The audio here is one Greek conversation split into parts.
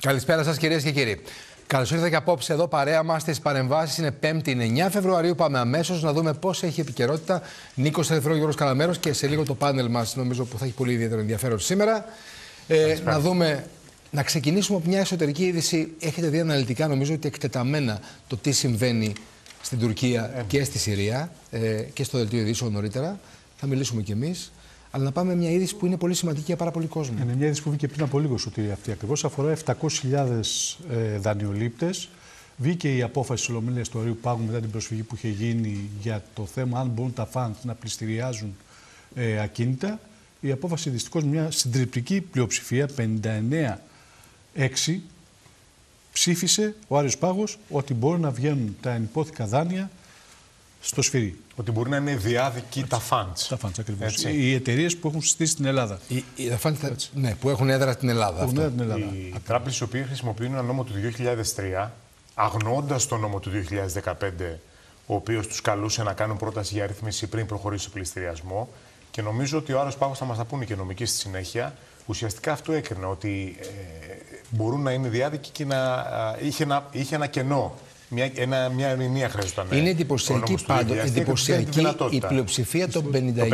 Καλησπέρα σας, κυρίες και κύριοι. Καλώς ήρθατε και απόψε εδώ παρέα μας στις παρεμβάσεις. Είναι 5η 9 Φεβρουαρίου. Πάμε αμέσως να δούμε πώς έχει επικαιρότητα. Νίκος Ελευθερό Γιώργος Καλαμέρος και σε λίγο το πάνελ μας, νομίζω που θα έχει πολύ ιδιαίτερο ενδιαφέρον σήμερα. Ε, να δούμε. Να ξεκινήσουμε από μια εσωτερική είδηση. Έχετε δει αναλυτικά, νομίζω ότι εκτεταμένα το τι συμβαίνει στην Τουρκία ε. και στη Συρία ε, και στο δελτίο ειδήσεων νωρίτερα. Θα μιλήσουμε κι εμείς. Αλλά να πάμε μια είδηση που είναι πολύ σημαντική για πάρα πολύ κόσμο. Είναι μια είδηση που βγήκε πριν από λίγο σωτήρια αυτή ακριβώς. Αφορά 700.000 ε, δανειολήπτες. Βγήκε η απόφαση της Ολομέλειας του Ορείου Πάγου μετά την προσφυγή που είχε γίνει για το θέμα αν μπορούν τα φαντ να πληστηριάζουν ε, ακίνητα. Η απόφαση δυστυχώς μια συντριπτική πλειοψηφία, 59-6, ψήφισε ο Άριος Πάγος ότι μπορούν να βγαίνουν τα ενυπόθηκα δάνεια στο σφυρί. Ότι μπορεί να είναι διάδικοι τα funds. Τα funds, ακριβώς. Οι εταιρείες που έχουν συστήσει στην Ελλάδα. Οι, οι funds, ναι, που έχουν έδρα στην Ελλάδα. Που έδρα στην Ελλάδα. Οι τράπεζες οι οποίες χρησιμοποιούν ένα νόμο του 2003, αγνώντας τον νόμο του 2015, ο οποίος τους καλούσε να κάνουν πρόταση για αρρύθμιση πριν προχωρήσει ο πληστηριασμό. Και νομίζω ότι ο Άρο Πάγος θα μας τα πούνε και νομικοί στη συνέχεια. Ουσιαστικά αυτό έκρινε ότι ε, μπορούν να είναι διάδικοι και να, είχε, ένα, είχε ένα κενό μια, ένα, μια ερμηνεία χρειαζόταν. Είναι εντυπωσιακή πάντως. Εντυπωσιακή η πλειοψηφία των 59. Το 59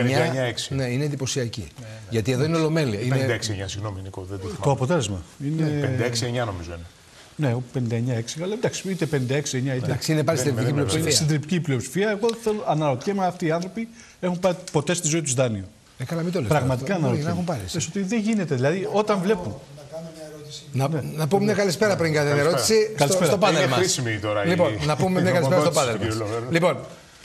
ναι, είναι εντυπωσιακή. Ναι, ναι. Γιατί εδώ είναι ολομέλεια. 56-9, είναι... συγγνώμη, Νίκο. Δεν το, το αποτέλεσμα. Είναι... 56-9 νομίζω είναι. Ναι, 59-6, αλλά εντάξει, είτε 56-9 είτε. Εντάξει, είναι πάλι στην πλειοψηφία. Στην πλειοψηφία, εγώ θέλω αναρωτιέμαι αυτοί οι άνθρωποι έχουν πάρει ποτέ στη ζωή τους δάνειο. Ε, καλά, μην το λες. Πραγματικά αναρωτιέμαι. Ότι δεν γίνεται. Δηλαδή, όταν βλέπουν να, ναι. να πούμε μια καλησπέρα πριν για την ερώτηση στο, στο πάνελ μας. Λοιπόν, να πούμε μια καλησπέρα στο πάνελ μας. Λοιπόν,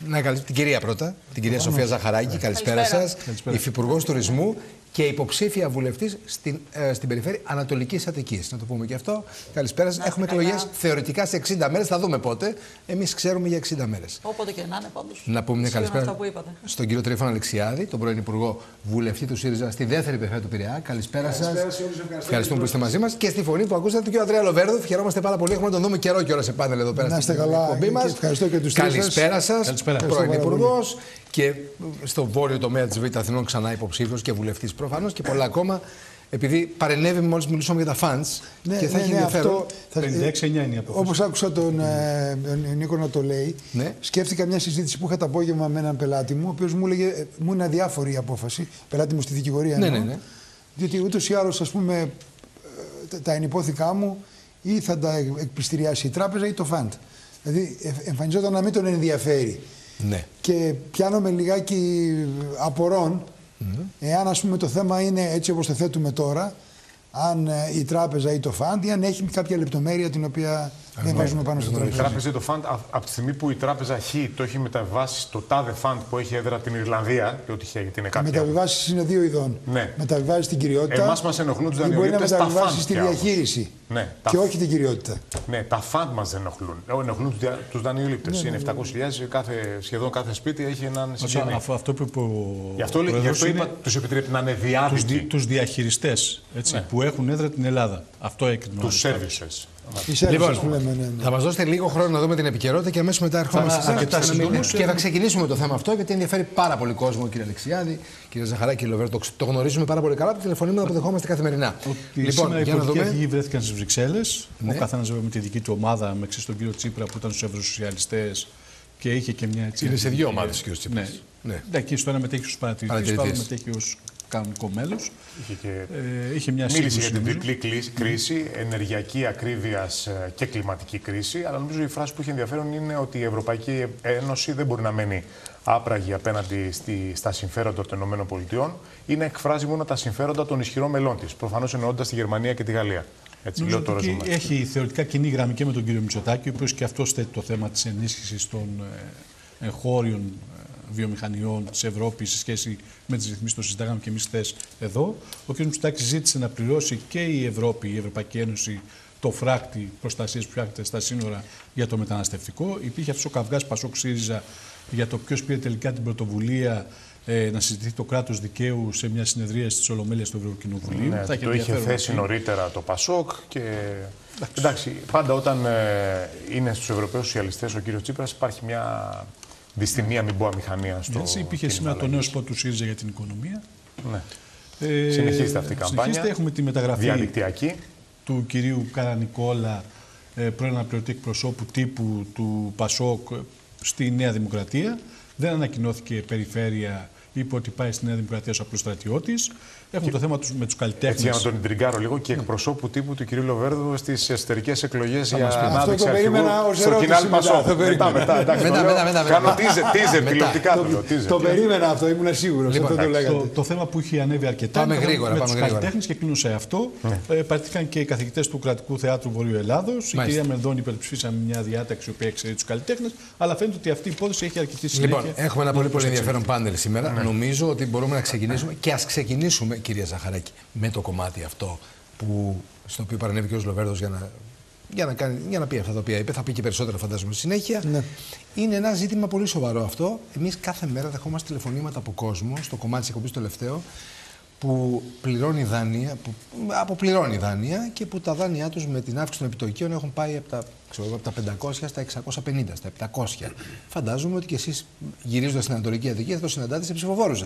να, την κυρία πρώτα, την κυρία Σοφία Ζαχαράκη, καλησπέρα σας. Υφυπουργός Τουρισμού και υποψήφια βουλευτής στην, ε, στην περιφέρεια Ανατολικής Αττικής. Να το πούμε και αυτό. Καλησπέρα σας. Έχουμε εκλογές θεωρητικά σε 60 μέρες. Θα δούμε πότε. Εμείς ξέρουμε για 60 μέρες. Όποτε και να είναι πάντως. Να πούμε μια καλησπέρα στον κύριο Τρίφωνα Αλεξιάδη, τον πρώην Υπουργό Βουλευτή του ΣΥΡΙΖΑ στη δεύτερη περιφέρεια του Πειραιά. Καλησπέρα σας. Ευχαριστούμε που είστε μαζί μας. Και στη φωνή που ακούσατε τον κύριο Αντρέα Λοβέρδο. Χαιρόμαστε πάρα πολύ. Έχουμε να τον δούμε καιρό και ώρα σε πάνελ εδώ πέρα στην εκπομπή μας. Καλησπέρα σας. Πρώην Υπουργός και στο βόρειο τομέα της Β' Αθηνών ξανά υποψήφιος και βουλευτής προφανώς και πολλά ακόμα. Επειδή παρενέβη μόλις μιλούσαμε για τα fans ναι, και θα ναι, έχει ναι, ενδιαφέρον. 56-9 είναι η απόφαση. Όπως άκουσα τον ε, Νίκο να το λέει, ναι. σκέφτηκα μια συζήτηση που είχα το απόγευμα με έναν πελάτη μου, ο οποίος μου έλεγε ε, μου είναι αδιάφορη η απόφαση. Πελάτη μου στη δικηγορία. Ναι, ναι, ναι. Διότι ούτως ή άλλως, ας πούμε, ε, τα ενυπόθηκά μου ή θα τα εκπληστηριάσει η τράπεζα ή το φαντ. Δηλαδή εμφανιζόταν να μην τον ενδιαφέρει. Ναι. Και πιάνομαι λιγάκι απορών, εάν ας πούμε το θέμα είναι έτσι όπως το θέτουμε τώρα, αν ε, η τράπεζα ή το φαντ ή αν έχει κάποια λεπτομέρεια την οποία δεν βάζουμε πάνω στο τραπέζι. Η τράπεζα ή το φαντ, από τη στιγμή που η τράπεζα Χ το έχει μεταβάσει στο τάδε φαντ που έχει έδρα την Ιρλανδία, και ό,τι γιατί είναι κάποια. Οι μεταβιβάσεις είναι δύο ειδών. Ναι. Μεταβιβάζει την κυριότητα. Εμάς μας ενοχλούν τους δανειολήπτε. Μπορεί να μεταβιβάσεις στη διαχείριση. Ναι, και όχι την κυριότητα. Ναι, τα φαντ μας δεν ενοχλούν. Ενοχλούν τους δανειολήπτες. Ναι, είναι 700.000, κάθε, σχεδόν κάθε σπίτι έχει έναν συγγενή. Αυτό, αυτό που Γι' αυτό, γι αυτό είπα, τους επιτρέπει να είναι διάδικοι. Τους διαχειριστές ναι. που έχουν έδρα την Ελλάδα. Αυτό έκρινε. Τους services. Λοιπόν, που λέμε, ναι, ναι. θα μας δώσετε λίγο χρόνο να δούμε την επικαιρότητα και αμέσως μετά ερχόμαστε αρκετά σύντομο. Και θα ξεκινήσουμε το θέμα αυτό γιατί ενδιαφέρει πάρα πολύ κόσμο, κύριε Αλεξιάδη, κύριε Ζαχαρά, κύριε Λοβέρ. Το, το γνωρίζουμε πάρα πολύ καλά. Το τηλεφωνήμα το αποδεχόμαστε καθημερινά. λοιπόν, για να δούμε. Οι αρχηγοί βρέθηκαν στις Βρυξέλλες. Ναι. Ο καθένας βέβαια με τη δική του ομάδα, με τον κύριο Τσίπρα που ήταν στους Ευρωσοσιαλιστέ και είχε και μια έτσι. Είναι σε δύο ομάδες ο κύριος Τσίπρας. Ναι. ναι. Εκεί στο ένα μετέχει στους παρατηρητές, στο άλλο μετέχει ως κανονικό μέλο. Είχε, και... ε, είχε μια Μίλησε για την διπλή κρίση, ενεργειακή ακρίβειας ε, και κλιματική κρίση. Αλλά νομίζω η φράση που έχει ενδιαφέρον είναι ότι η Ευρωπαϊκή Ένωση δεν μπορεί να μένει άπραγη απέναντι στη, στα συμφέροντα των ΗΠΑ ή να εκφράζει μόνο τα συμφέροντα των ισχυρών μελών της. Προφανώς εννοώντας τη Γερμανία και τη Γαλλία. Έτσι, λέω τώρα έχει θεωρητικά κοινή γραμμή και με τον κύριο Μητσοτάκη, ο οποίος και αυτός θέτει το θέμα της ενίσχυσης των ε, εγχώριων βιομηχανιών της Ευρώπης σε σχέση με τις ρυθμίσεις που συζητάγαμε και εμείς χθες εδώ. Ο κ. Μητσοτάκης ζήτησε να πληρώσει και η Ευρώπη, η Ευρωπαϊκή Ένωση, το φράκτη προστασία που φτιάχνεται στα σύνορα για το μεταναστευτικό. Υπήρχε αυτός ο καυγάς Πασόκ ΣΥΡΙΖΑ για το ποιος πήρε τελικά την πρωτοβουλία ε, να συζητηθεί το κράτος δικαίου σε μια συνεδρία της Ολομέλειας του Ευρωκοινοβουλίου. Ναι, το είχε θέσει νωρίτερα το Πασόκ και. Εντάξει, πάντα όταν ε, είναι στους Ευρωπαίους Σοσιαλιστές ο κύριος Τσίπρας υπάρχει μια δυστημία, μην πω αμηχανία στο. Έτσι, υπήρχε σήμερα το νέο σπορ του ΣΥΡΙΖΑ για την οικονομία. Ναι. Ε, συνεχίζεται αυτή η καμπάνια. Συνεχίζεται, έχουμε τη μεταγραφή διαδικτυακή. του κυρίου Καρανικόλα, ε, πρώην αναπληρωτή εκπροσώπου τύπου του Πασόκ στη Νέα Δημοκρατία. Δεν ανακοινώθηκε περιφέρεια είπε ότι πάει στη Νέα Δημοκρατία ως απλό στρατιώτη. Έχουμε το θέμα με τους καλλιτέχνες. Έτσι, για να τον εντριγκάρω λίγο και εκπροσώπου τύπου του κ. Λοβέρδου στις εσωτερικές εκλογές για ανάδειξη αρχηγού στο κοινάλ Πασό. Μετά, μετά, μετά, μετά. Κάνω τίζερ, τηλεοπτικά το περίμενα αυτό, ήμουν σίγουρος. Το θέμα που είχε ανέβει αρκετά με του καλλιτέχνες και κλείνω σε αυτό. Παρατήθηκαν και οι καθηγητές του Κρατικού Θεάτρου Βορείου Ελλάδος. Η κυρία Μενδώνη υπερψήφισαμε μια διάταξη που εξαιρεί τους καλλιτέχνες, αλλά φαίνεται ότι αυτή η υπόθεση έχει αρκετή συνέχεια. Λοιπόν, έχουμε ένα πολύ ενδιαφέρον πάνελ σήμερα. Νομίζω ότι μπορούμε να ξεκινήσουμε και ας ξεκινήσουμε κυρία Ζαχαράκη, με το κομμάτι αυτό που, στο οποίο παρανέβηκε ο Λοβέρδος για να, για, να κάνει, για να πει αυτά τα οποία είπε. Θα πει και περισσότερα, φαντάζομαι, στη συνέχεια. Ναι. Είναι ένα ζήτημα πολύ σοβαρό αυτό. Εμείς κάθε μέρα δεχόμαστε τηλεφωνήματα από κόσμο, στο κομμάτι της εκπομπής τελευταίο, που πληρώνει δάνεια, που αποπληρώνει δάνεια και που τα δάνειά τους με την αύξηση των επιτοκίων έχουν πάει από τα, ξέρω, από τα 500 στα 650, στα 700. Φαντάζομαι ότι και εσείς γυρίζοντας στην Ανατολική Αττική θα το συναντάτε σε ψηφοφόρους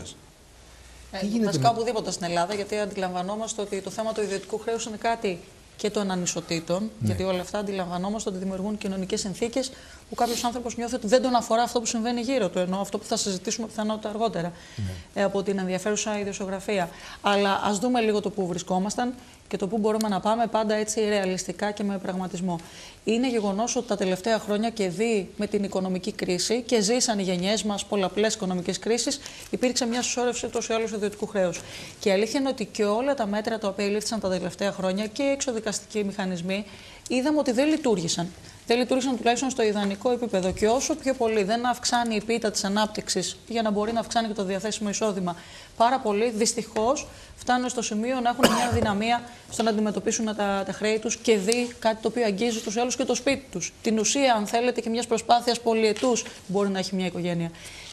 σα. Ε, βασικά με... οπουδήποτε στην Ελλάδα, γιατί αντιλαμβανόμαστε ότι το θέμα του ιδιωτικού χρέους είναι κάτι και των ανισοτήτων, ναι. γιατί όλα αυτά αντιλαμβανόμαστε ότι δημιουργούν κοινωνικές συνθήκες που κάποιος άνθρωπος νιώθει ότι δεν τον αφορά αυτό που συμβαίνει γύρω του, ενώ αυτό που θα συζητήσουμε πιθανότητα αργότερα ναι. ε, από την ενδιαφέρουσα ιδιοσιογραφία. Αλλά ας δούμε λίγο το που βρισκόμασταν και το πού μπορούμε να πάμε πάντα έτσι ρεαλιστικά και με πραγματισμό. Είναι γεγονός ότι τα τελευταία χρόνια και δει με την οικονομική κρίση και ζήσαν οι γενιές μας πολλαπλές οικονομικές κρίσεις, υπήρξε μια συσσόρευση τόσο ή άλλως ιδιωτικού χρέους. Και η αλήθεια είναι ότι και όλα τα μέτρα τα οποία λήφθησαν τα τελευταία χρόνια και οι εξοδικαστικοί μηχανισμοί είδαμε ότι δεν λειτουργήσαν δεν λειτουργήσαν τουλάχιστον στο ιδανικό επίπεδο. Και όσο πιο πολύ δεν αυξάνει η πίτα της ανάπτυξης για να μπορεί να αυξάνει και το διαθέσιμο εισόδημα πάρα πολύ, δυστυχώς φτάνουν στο σημείο να έχουν μια δυναμία στο να αντιμετωπίσουν τα, τα χρέη τους και δει κάτι το οποίο αγγίζει τους άλλους και το σπίτι τους. Την ουσία, αν θέλετε, και μιας προσπάθειας πολυετού μπορεί να έχει μια οικογένεια.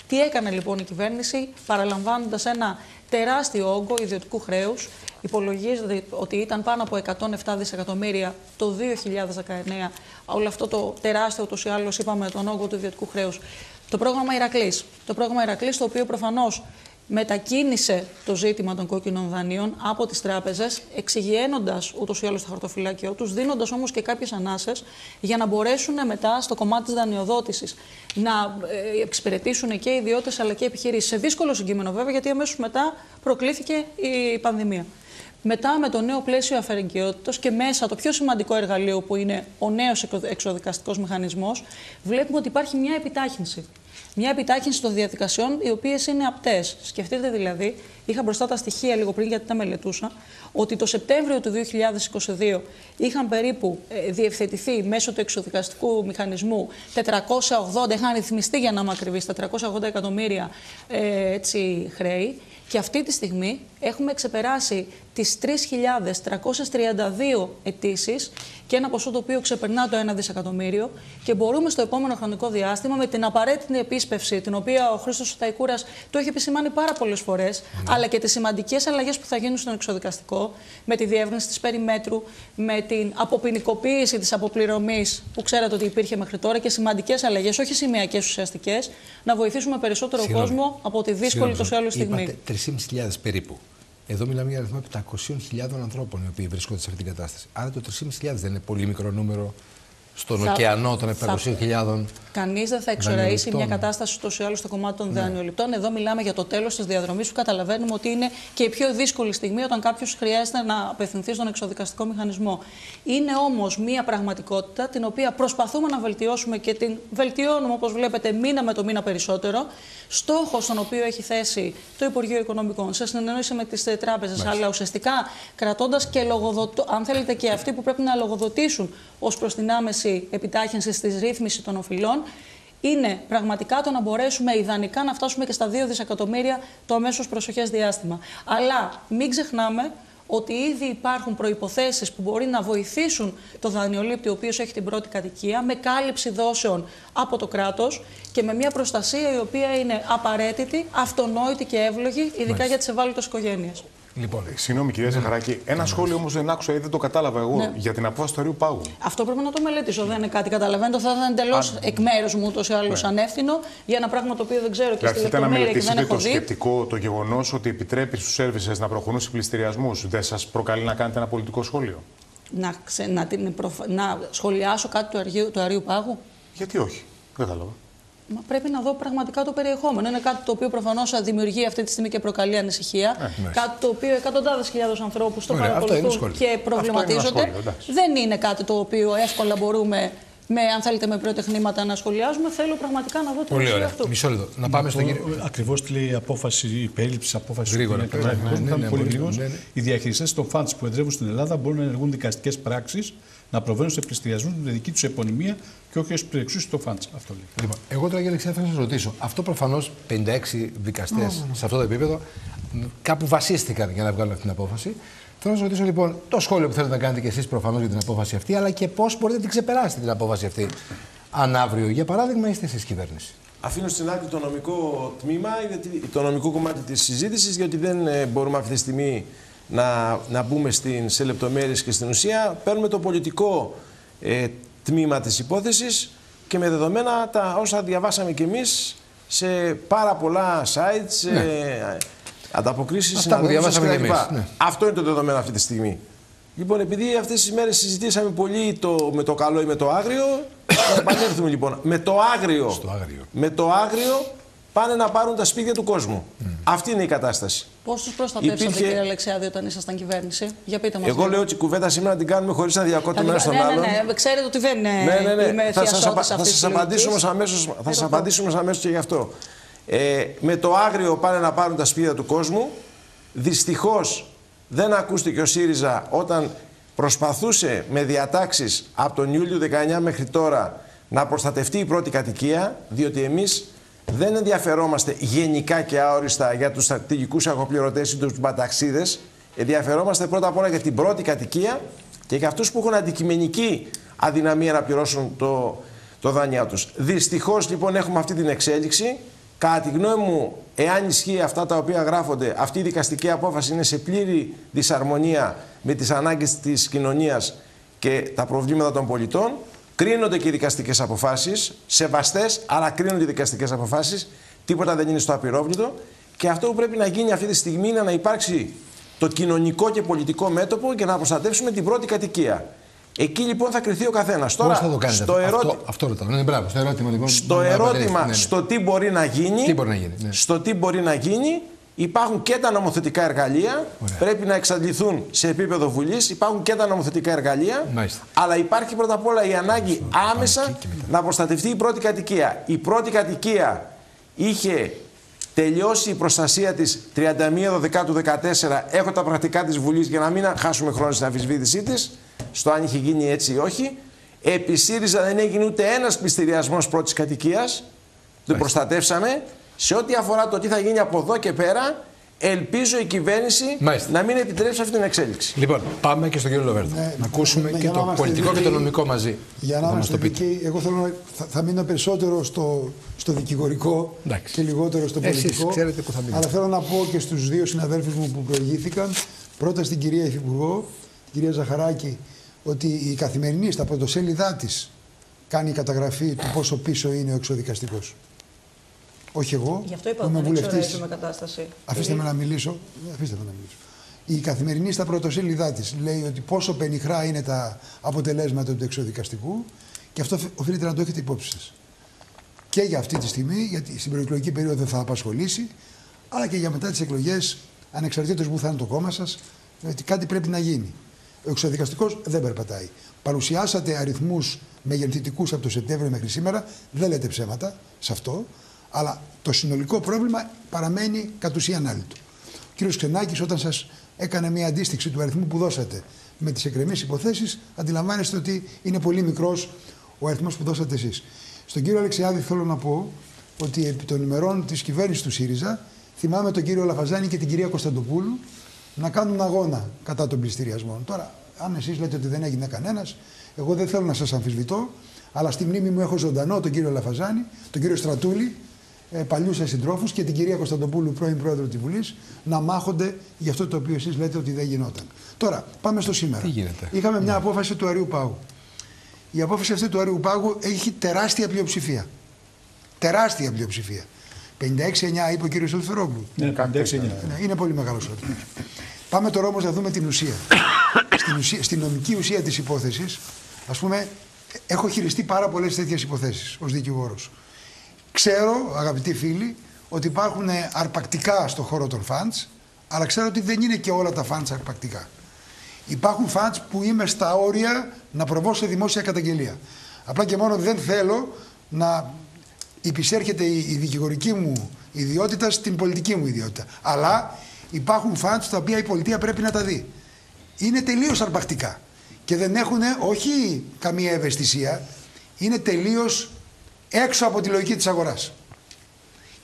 Τι έκανε λοιπόν η κυβέρνηση, παραλαμβάνοντας ένα τεράστιο όγκο ιδιωτικού χρέους. Υπολογίζεται ότι ήταν πάνω από 107 δισεκατομμύρια το 2019. Όλο αυτό το τεράστιο, ούτως ή άλλως, είπαμε, τον όγκο του ιδιωτικού χρέους. Το πρόγραμμα Ηρακλής. Το πρόγραμμα Ηρακλής, το οποίο προφανώς μετακίνησε το ζήτημα των κόκκινων δανείων από τις τράπεζες, εξηγιαίνοντα ούτως ή άλλως το χαρτοφυλάκιό τους, δίνοντας όμως και κάποιες ανάσες για να μπορέσουν μετά στο κομμάτι της δανειοδότησης να ε, εξυπηρετήσουν και οι ιδιώτες αλλά και οι επιχειρήσεις. Σε δύσκολο συγκείμενο βέβαια, γιατί αμέσως μετά προκλήθηκε η πανδημία. Μετά με το νέο πλαίσιο αφαιρεγκαιότητας και μέσα το πιο σημαντικό εργαλείο που είναι ο νέος εξοδικαστικός μηχανισμός, βλέπουμε ότι υπάρχει μια επιτάχυνση. Μια επιτάχυνση των διαδικασιών, οι οποίες είναι απτές. Σκεφτείτε δηλαδή, είχα μπροστά τα στοιχεία λίγο πριν γιατί τα μελετούσα, ότι το Σεπτέμβριο του 2022 είχαν περίπου ε, διευθετηθεί μέσω του εξοδικαστικού μηχανισμού 480, είχαν ρυθμιστεί για να είμαι ακριβής, 480 εκατομμύρια ε, έτσι, χρέη. Και αυτή τη στιγμή έχουμε ξεπεράσει τις 3.332 αιτήσεις και ένα ποσό το οποίο ξεπερνά το 1 δισεκατομμύριο και μπορούμε στο επόμενο χρονικό διάστημα με την απαραίτητη επίσπευση, την οποία ο Χρήστος Ταϊκούρας το έχει επισημάνει πάρα πολλές φορές, ναι. αλλά και τις σημαντικές αλλαγές που θα γίνουν στον εξοδικαστικό, με τη διεύρυνση της περιμέτρου, με την αποποινικοποίηση της αποπληρωμής που ξέρατε ότι υπήρχε μέχρι τώρα και σημαντικές αλλαγές, όχι σημειακές ουσιαστικές, να βοηθήσουμε περισσότερο Συγγνώμη. κόσμο από τη δύσκολη τόσο άλλη στιγμή. 3.500 περίπου. Εδώ μιλάμε για αριθμό 700.000 ανθρώπων οι οποίοι βρίσκονται σε αυτή την κατάσταση. Άρα το 3.500 δεν είναι πολύ μικρό νούμερο στον θα, ωκεανό των 700.000. Κανείς δεν θα εξοραίσει μια κατάσταση ούτω ή άλλως στο κομμάτι των ναι. δανειοληπτών. Εδώ μιλάμε για το τέλος της διαδρομής που καταλαβαίνουμε ότι είναι και η πιο δύσκολη στιγμή όταν κάποιος χρειάζεται να απευθυνθεί στον εξοδικαστικό μηχανισμό. Είναι όμως μια πραγματικότητα την οποία προσπαθούμε να βελτιώσουμε και την βελτιώνουμε όπως βλέπετε μήνα με το μήνα περισσότερο. Στόχο τον οποίο έχει θέσει το Υπουργείο Οικονομικών σε συνεννόηση με τις τράπεζες, αλλά ουσιαστικά κρατώντας και λογοδοτώ, αν θέλετε και αυτοί που πρέπει να λογοδοτήσουν ως προς την άμεση επιτάχυνση στη ρύθμιση των οφειλών, είναι πραγματικά το να μπορέσουμε ιδανικά να φτάσουμε και στα 2 δισεκατομμύρια το αμέσως προσοχέ διάστημα. Αλλά μην ξεχνάμε ότι ήδη υπάρχουν προποθέσει που μπορεί να βοηθήσουν το δανειολήπτη, ο οποίος έχει την πρώτη κατοικία, με κάλυψη δόσεων από το κράτος και με μια προστασία η οποία είναι απαραίτητη, αυτονόητη και εύλογη, ειδικά Μάλιστα. για τις ευάλωτες οικογένειες. Λοιπόν, Συγγνώμη κυρία Ζαχαράκη, ένα σχόλιο όμως δεν άκουσα ή δεν το κατάλαβα εγώ ναι. για την απόφαση του Αριού Πάγου. Αυτό πρέπει να το μελετήσω. Δεν είναι κάτι καταλαβαίνω. Θα ήταν εντελώς εκ μέρους μου ούτως ή άλλως ναι. ανεύθυνο για ένα πράγμα το οποίο δεν ξέρω και στη λεπτομέρεια και δεν έχω το σκεπτικό, το γεγονός ότι επιτρέπει στους σερβισε να προχωρούν σε πληστηριασμούς, δεν σας προκαλεί να κάνετε ένα πολιτικό σχόλιο; να, να, την να σχολιάσω κάτι του, αργίου, του Αρίου Πάγου; Γιατί όχι. Δεν κατάλαβα. Μα πρέπει να δω πραγματικά το περιεχόμενο. Είναι κάτι το οποίο προφανώς δημιουργεί αυτή τη στιγμή και προκαλεί ανησυχία. Ε, κάτι το οποίο εκατοντάδες χιλιάδες ανθρώπους το παρακολουθούν και προβληματίζονται. Δεν είναι κάτι το οποίο εύκολα μπορούμε με, αν θέλετε, με πρωτεχνήματα να σχολιάζουμε. Θέλω πραγματικά να δω την ουσία αυτού. Μισό λεπτό. Να πάμε στον κύριο. Ακριβώς τι λέει η απόφαση, η περίληψη απόφασης Γρήγορα. του ναι, ναι, πολύ γρήγορο. Οι διαχειριστές των φαντ που εδρεύουν στην Ελλάδα μπορούν να ενεργούν δικαστικές πράξεις, να προβαίνουν σε πληστηριασμούς με δική τους επωνυμία και όχι ω προεξούσει στο φαντ. Αυτό λέει. Λοιπόν, εγώ τώρα για θα σας ρωτήσω. Αυτό προφανώς 56 δικαστές σε αυτό το επίπεδο κάπου βασίστηκαν για να βγάλουν αυτή την απόφαση. Θέλω να σας ρωτήσω λοιπόν το σχόλιο που θέλετε να κάνετε και εσείς προφανώς για την απόφαση αυτή, αλλά και πώς μπορείτε να την ξεπεράσετε την απόφαση αυτή αν αύριο, για παράδειγμα, είστε εσείς κυβέρνηση. Αφήνω στην άκρη το νομικό τμήμα, το νομικό κομμάτι της συζήτησης, γιατί δεν ε, μπορούμε αυτή τη στιγμή να, να μπούμε στην, σε λεπτομέρειες και στην ουσία. Παίρνουμε το πολιτικό ε, τμήμα της υπόθεσης και με δεδομένα τα όσα διαβάσαμε κι εμείς σε πάρα πολλά sites. Ναι. Ε, Ανταποκρίσει συναδέλφων κλπ. Ναι. Αυτό είναι το δεδομένο αυτή τη στιγμή. Λοιπόν, επειδή αυτές τις μέρες συζητήσαμε πολύ το, με το καλό ή με το άγριο, θα επανέλθουμε λοιπόν. Με το άγριο, άγριο. Με το άγριο πάνε να πάρουν τα σπίτια του κόσμου. Mm. Αυτή είναι η κατάσταση. Πώ του προστατεύσατε, Υπήρχε... κύριε Αλεξιάδη, όταν ήσασταν κυβέρνηση, για πείτε μας. Εγώ λέω ότι η κουβέντα σήμερα την κάνουμε χωρίς να διακόπτουμε ένα στον ναι, άλλον. Ναι, ναι, ξέρετε ότι δεν είναι. Ναι, ναι, ναι. Θα σας απαντήσουμε αμέσω και γι' αυτό. Ε, με το άγριο πάνε να πάρουν τα σπίτια του κόσμου. Δυστυχώς δεν ακούστηκε ο ΣΥΡΙΖΑ όταν προσπαθούσε με διατάξεις από τον Ιούλιο 19 μέχρι τώρα να προστατευτεί η πρώτη κατοικία, διότι εμείς δεν ενδιαφερόμαστε γενικά και αόριστα για τους στρατηγικούς αγωπληρωτές ή τους παταξίδες. Ενδιαφερόμαστε πρώτα απ' όλα για την πρώτη κατοικία και για αυτούς που έχουν αντικειμενική αδυναμία να πληρώσουν το, το δάνειά τους. Δυστυχώς λοιπόν έχουμε αυτή την εξέλιξη Κατά τη γνώμη μου, εάν ισχύει αυτά τα οποία γράφονται, αυτή η δικαστική απόφαση είναι σε πλήρη δυσαρμονία με τις ανάγκες της κοινωνίας και τα προβλήματα των πολιτών. Κρίνονται και οι δικαστικές αποφάσεις, σεβαστές, αλλά κρίνονται οι δικαστικές αποφάσεις. Τίποτα δεν είναι στο απειρόβλητο. Και αυτό που πρέπει να γίνει αυτή τη στιγμή είναι να υπάρξει το κοινωνικό και πολιτικό μέτωπο για να προστατεύσουμε την πρώτη κατοικία. Εκεί λοιπόν θα κρυθεί ο καθένας. Τώρα, θα το κάνετε στο αυτό, αυτό, αυτό ρωτάω. Ναι, μπράβο, στο ερώτημα λοιπόν. Στο ερώτημα, ναι, ναι. στο τι μπορεί να γίνει. Τι μπορεί να γίνει ναι. Στο τι μπορεί να γίνει, υπάρχουν και τα νομοθετικά εργαλεία. Ωραία. Πρέπει να εξαντληθούν σε επίπεδο Βουλής. Υπάρχουν και τα νομοθετικά εργαλεία. Μάλιστα. Αλλά υπάρχει πρώτα απ' όλα η ανάγκη άμεσα να προστατευτεί η πρώτη κατοικία. Η πρώτη κατοικία είχε τελειώσει η προστασία της 31 Δεκάτου 14. Έχω τα πρακτικά της Βουλής για να μην χάσουμε χρόνο στην αμφισβήτησή της στο αν είχε γίνει έτσι ή όχι. Επί ΣΥΡΙΖΑ δεν έγινε ούτε ένας πληστηριασμός πρώτης κατοικίας. Το προστατεύσαμε. Σε ό,τι αφορά το τι θα γίνει από εδώ και πέρα, ελπίζω η κυβέρνηση να μην επιτρέψει αυτή την εξέλιξη. Λοιπόν, πάμε και στον κύριο Λοβέρδο. Ναι, να ακούσουμε και το πολιτικό και το νομικό μαζί. Για να είμαστε δικοί, εγώ θέλω να, θα, θα μείνω περισσότερο στο, στο δικηγορικό Εντάξει. και λιγότερο στο πολιτικό. Εσείς ξέρετε που θα μείνω. Αλλά θέλω να πω και στους δύο συναδέλφους μου που προηγήθηκαν. Πρώτα στην κυρία Υφυπουργό, την κυρία Ζαχαράκη, ότι η καθημερινή στα πρωτοσέλιδά της κάνει καταγραφή του πόσο πίσω είναι ο εξοδικαστικός. Όχι εγώ. Γι' αυτό είπα ότι δεν κατάσταση. Αφήστε με να μιλήσω. Αφήστε με να μιλήσω. Η καθημερινή στα πρωτοσέλιδά της λέει ότι πόσο πενιχρά είναι τα αποτελέσματα του εξοδικαστικού και αυτό οφείλεται να το έχετε υπόψη σας. Και για αυτή τη στιγμή, γιατί στην προεκλογική περίοδο θα απασχολήσει, αλλά και για μετά τις εκλογές, ανεξαρτήτως που θα είναι το κόμμα σας, ότι κάτι πρέπει να γίνει. Ο εξοδικαστικός δεν περπατάει. Παρουσιάσατε αριθμούς μεγεθυντικού από το Σεπτέμβριο μέχρι σήμερα. Δεν λέτε ψέματα σε αυτό. Αλλά το συνολικό πρόβλημα παραμένει κατ' ουσίαν άλυτο. Ο κύριος Ξενάκης, όταν σας έκανε μια αντίστοιξη του αριθμού που δώσατε με τις εκκρεμείς υποθέσεις, αντιλαμβάνεστε ότι είναι πολύ μικρός ο αριθμός που δώσατε εσείς. Στον κύριο Αλεξιάδη θέλω να πω ότι επί των ημερών της κυβέρνησης του ΣΥΡΙΖΑ θυμάμαι τον κύριο Λαφαζάνη και την κυρία Κωνσταντοπούλου να κάνουν αγώνα κατά των πληστηριασμών. Τώρα, αν εσείς λέτε ότι δεν έγινε κανένας, εγώ δεν θέλω να σας αμφισβητώ, αλλά στη μνήμη μου έχω ζωντανό τον κύριο Λαφαζάνη, τον κύριο Στρατούλη, ε, παλιούς σας συντρόφους και την κυρία Κωνσταντοπούλου, πρώην πρόεδρο της Βουλής, να μάχονται για αυτό το οποίο εσείς λέτε ότι δεν γινόταν. Τώρα, πάμε στο σήμερα. Τι γίνεται; Είχαμε μια ναι. απόφαση του Αριού Πάγου. Η απόφαση αυτή του Αριού Πάγου έχει τεράστια πλειοψηφία. Τεράστια πλειοψηφία. 56-9 είπε ο κύριος Ελφερόγλου. Ναι, 56-9. Ναι, είναι πολύ μεγάλος όρο. Πάμε τώρα όμως να δούμε την ουσία. στην, ουσία, στην νομική ουσία της υπόθεσης, ας πούμε, έχω χειριστεί πάρα πολλές τέτοιες υποθέσεις ως δικηγόρος. Ξέρω, αγαπητοί φίλοι, ότι υπάρχουν αρπακτικά στο χώρο των φαντς, αλλά ξέρω ότι δεν είναι και όλα τα φαντς αρπακτικά. Υπάρχουν φαντς που είμαι στα όρια να προβώ σε δημόσια καταγγελία. Απλά και μόνο δεν θέλω να υπησέρχεται η, η δικηγορική μου ιδιότητα στην πολιτική μου ιδιότητα. Αλλά υπάρχουν φαντς τα οποία η πολιτεία πρέπει να τα δει. Είναι τελείως αρπακτικά και δεν έχουν όχι καμία ευαισθησία, είναι τελείως έξω από τη λογική της αγοράς.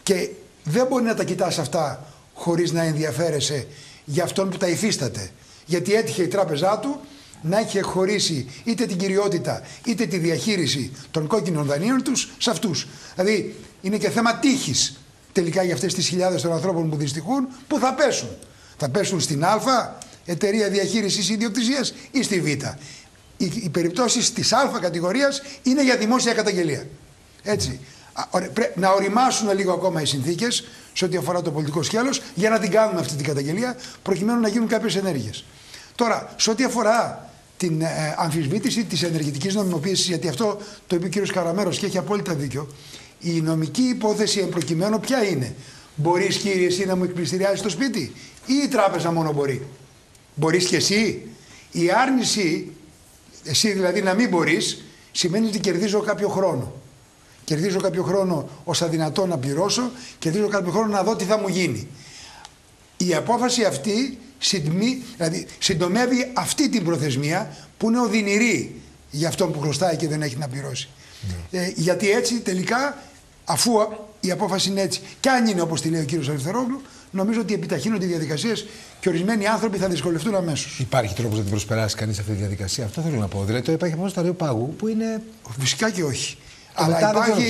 Και δεν μπορεί να τα κοιτάς αυτά χωρίς να ενδιαφέρεσαι για αυτόν που τα υφίσταται. Γιατί έτυχε η τράπεζά του να έχει χωρίσει είτε την κυριότητα είτε τη διαχείριση των κόκκινων δανείων τους σε αυτούς. Δηλαδή είναι και θέμα τύχης τελικά για αυτές τις χιλιάδες των ανθρώπων που δυστυχούν που θα πέσουν. Θα πέσουν στην Α εταιρεία διαχείρισης ιδιοκτησίας ή στη Β. Οι, οι περιπτώσεις της Α κατηγορίας είναι για δημόσια καταγγελία. Έτσι. Να οριμάσουν λίγο ακόμα οι συνθήκες σε ό,τι αφορά το πολιτικό σκέλος για να την κάνουμε αυτή την καταγγελία προκειμένου να γίνουν κάποιες ενέργειες. Τώρα, σε ό,τι αφορά την ε, αμφισβήτηση της ενεργητικής νομιμοποίησης, γιατί αυτό το είπε ο κ. Καραμέρος και έχει απόλυτα δίκιο, η νομική υπόθεση εμπροκειμένου ποια είναι; Μπορείς, κύριε, εσύ να μου εκπληστηριάζεις το σπίτι, ή η τράπεζα μόνο μπορεί; Μπορείς και εσύ; Η άρνηση, εσύ δηλαδή να μην μπορείς, σημαίνει ότι κερδίζω κάποιο χρόνο. Κερδίζω κάποιο χρόνο ω αδυνατό να πληρώσω, κερδίζω κάποιο χρόνο να δω τι θα μου γίνει. Η απόφαση αυτή συντμεί, δηλαδή, συντομεύει αυτή την προθεσμία που είναι οδυνηρή για αυτόν που χρωστάει και δεν έχει να πληρώσει. Ναι. Ε, γιατί έτσι τελικά, αφού η απόφαση είναι έτσι, και αν είναι όπως τη λέει ο κύριος Αριστερόγλου, νομίζω ότι επιταχύνονται οι διαδικασίες και ορισμένοι άνθρωποι θα δυσκολευτούν αμέσως. Υπάρχει τρόπος να την προσπεράσει κανείς αυτή τη διαδικασία; Αυτό θέλω να πω. Δηλαδή, το υπάρχει από το Πάγου που είναι. Φυσικά και όχι. Αλλά υπάρχει,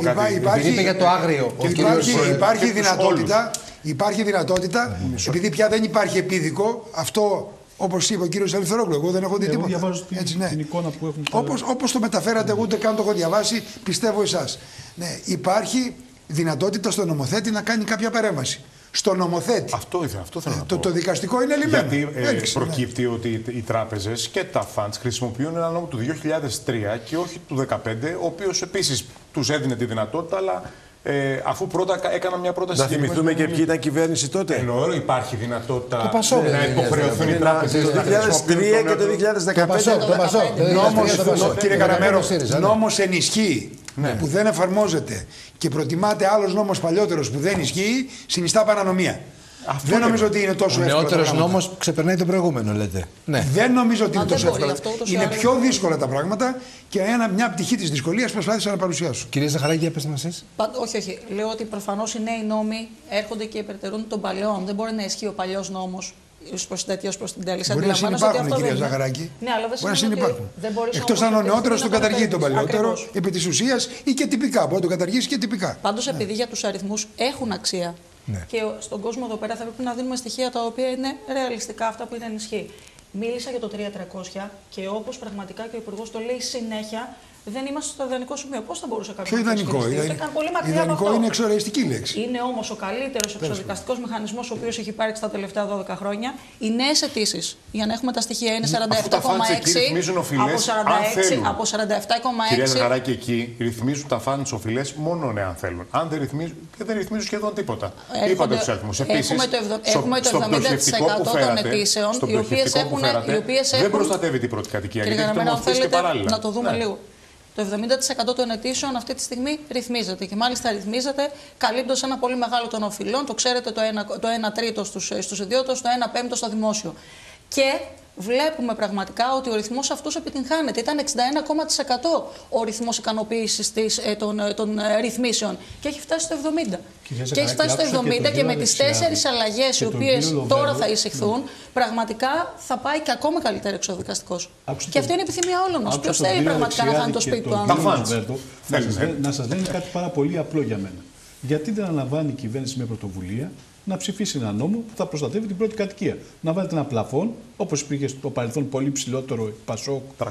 υπάρχει, υπάρχει, για το άγριο. Υπάρχει, υπάρχει δυνατότητα, υπάρχει δυνατότητα επειδή πια δεν υπάρχει επίδικο, αυτό Όπως είπε ο κύριος Αληθρόγλου, εγώ δεν έχω δει τίποτα. Διαβάζω την, Έτσι, ναι. την εικόνα που έχουν Όπως, όπως το μεταφέρατε, εγώ ούτε καν το έχω διαβάσει, πιστεύω εσάς. Ναι, υπάρχει δυνατότητα στον νομοθέτη να κάνει κάποια παρέμβαση στο νομοθέτη. Αυτό ήθελα, αυτό θέλω να το, το δικαστικό είναι λιμένο. Γιατί ε, ναι. προκύπτει ότι οι τράπεζε και τα funds χρησιμοποιούν ένα νόμο του 2003 και όχι του 2015, ο οποίο επίση του έδινε τη δυνατότητα, αλλά ε, αφού πρώτα έκανα μια πρόταση. Να θυμηθούμε και ποιοι ήταν κυβέρνηση τότε. Εννοώ, υπάρχει δυνατότητα το πασό, να υποχρεωθούν οι τράπεζε. Το 2003 και το 2015. Το Πασό. Κύριε Καραμέρο, νόμο ενισχύει ναι. που δεν εφαρμόζεται και προτιμάται άλλος νόμος παλιότερος που δεν ισχύει, συνιστά παρανομία. Αυτό δεν νομίζω ότι είναι τόσο εύκολο. Ο νεότερο νόμος ξεπερνάει τον προηγούμενο, λέτε. Ναι. Δεν νομίζω ότι είναι τόσο εύκολο. Είναι πιο δύσκολα τα πράγματα και ένα, μια πτυχή της δυσκολίας προσπάθησα να παρουσιάσω. Κυρία Ζαχαράκη, για πετε μας εσείς. Όχι, όχι. Λέω ότι προφανώς οι νέοι νόμοι έρχονται και υπερτερούν των παλαιών. Δεν μπορεί να ισχύει ο παλιός νόμος ως προς την τέτοια, ως προς την τέλεια. Μπορεί να συνεπάρχουν, κυρία Ζαχαράκη. Ναι, αλλά δεν μπορεί να συνεπάρχουν. Εκτός αν ο νεότερο τον καταργεί τον παλιότερο, επί της ουσίας ή και τυπικά. Μπορεί να τον καταργήσει και τυπικά. Πάντως, ναι. επειδή για τους αριθμούς έχουν αξία ναι. και στον κόσμο εδώ πέρα θα πρέπει να δίνουμε στοιχεία τα οποία είναι ρεαλιστικά, αυτά που είναι ενισχύ. Μίλησα για το 3300 και όπως πραγματικά και ο Υπουργός το λέει συνέχεια, δεν είμαστε στο ιδανικό σημείο. Πώς θα μπορούσε κάποιος να ιδανικό, ιδανικό. πολύ μακριά ιδανικό από αυτό. είναι εξοραϊστική λέξη. Είναι όμως ο καλύτερος εξοδικαστικός μηχανισμός ο οποίος έχει υπάρξει τα τελευταία 12 χρόνια. Οι νέες αιτήσεις, για να έχουμε τα στοιχεία, είναι 47,6 από 47,6. Κυρία Ζαγαράκη, εκεί ρυθμίζουν τα φάνε οφειλές μόνο εάν θέλουν. Αν δεν ρυθμίζουν, και δεν ρυθμίζουν σχεδόν τίποτα. Είπατε τους αριθμούς. Επίσης, έχουμε το 70% των αιτήσεων οι οποίες έχουν. Δεν προστατεύει την πρώτη κατοικία. Γιατί έχει το παράλληλα. Να το δούμε ναι. λίγο. Το 70% των αιτήσεων αυτή τη στιγμή ρυθμίζεται και μάλιστα ρυθμίζεται καλύπτω ένα πολύ μεγάλο των οφειλών. Το ξέρετε το 1, το 1 τρίτο στους στους ιδιώτες, το 1 πέμπτο στο δημόσιο. Και βλέπουμε πραγματικά ότι ο ρυθμός αυτός επιτυγχάνεται. Ήταν 61,% ο ρυθμός ικανοποίησης της, ε, των, ε, των ε, ρυθμίσεων και έχει φτάσει στο 70%. Και, έχει φτάσει στο 70% και, με τις τέσσερις αλλαγές οι οποίες τώρα θα εισηχθούν, ναι. πραγματικά θα πάει και ακόμα καλύτερα εξοδικαστικός. Και αυτή είναι η επιθυμία όλων μας. Ποιος θέλει πραγματικά να χάνει το σπίτι του άνθρωπου. Να σας λένε κάτι πάρα πολύ απλό για μένα. Γιατί δεν αναλαμβάνει η κυβέρνηση με πρωτοβουλία να ψηφίσει ένα νόμο που θα προστατεύει την πρώτη κατοικία; Να βάλετε ένα πλαφόν, όπως υπήρχε στο παρελθόν πολύ ψηλότερο Πασόκ, 300.000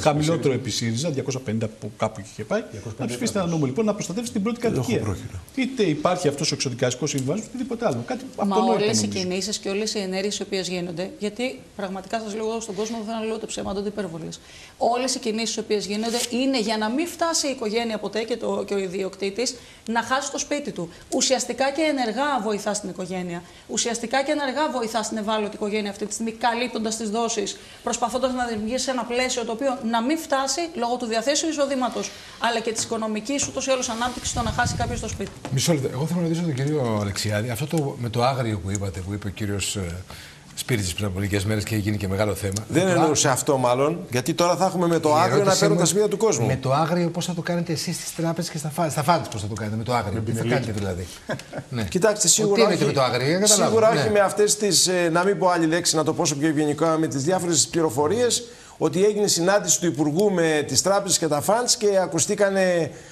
χαμηλότερο επί ΣΥΡΙΖΑ, 250 που κάπου είχε πάει. Να ψηφίσετε ένα νόμο λοιπόν να προστατεύσει την πρώτη κατοικία. Είτε υπάρχει αυτός ο εξωτικαστικό συμβάσιο, οτιδήποτε άλλο. Κάτι Μα όλες οι κινήσεις και όλες οι ενέργειες οι οποίες γίνονται, γιατί πραγματικά σας λέω στον κόσμο δεν θέλω να λέω το ψέμα, ούτε υπερβολές. Όλες οι κινήσεις οι οποίες γίνονται είναι για να μην φτάσει η οικογένεια ποτέ και, το, και ο ιδιοκτήτης να χάσει το σπίτι του. Ουσιαστικά και ενεργά βοηθά την οικογένεια. Ουσιαστικά και ενεργά βοηθά την ευάλωτη οικογένεια αυτή τη στιγμή, καλύπτοντας τις δόσεις, προσπαθώντας να δημιουργήσει ένα πλαίσιο το οποίο να μην φτάσει λόγω του διαθέσιου εισοδήματος αλλά και της οικονομικής ούτως ή άλλως ανάπτυξης το να χάσει κάποιος το σπίτι. Μισό λεπτό. Εγώ θέλω να ρωτήσω τον κύριο Αλεξιάδη, αυτό το, με το άγριο που είπατε, που είπε ο κύριος ε, Σπίριτη πριν από μερικέ μέρες και έχει γίνει και μεγάλο θέμα. Δεν με εννοούσε αυτό μάλλον, γιατί τώρα θα έχουμε με το άγριο να παίρνουν τα σπίτια του κόσμου. Με το άγριο πώς θα το κάνετε εσείς στις τράπεζες και στα φάνη. Στα φάνη πώς θα το κάνετε με το άγριο. Τι θα κάνετε δηλαδή. ναι. Κοιτάξτε, σίγουρα. Τι όχι, με το άγριο, σίγουρα ναι. όχι με αυτές τις. Ε, να μην πω άλλη λέξη, να το πω πιο ευγενικά, με τις διάφορες πληροφορίες ότι έγινε συνάντηση του Υπουργού με τις τράπεζες και τα φαντς και ακουστήκαν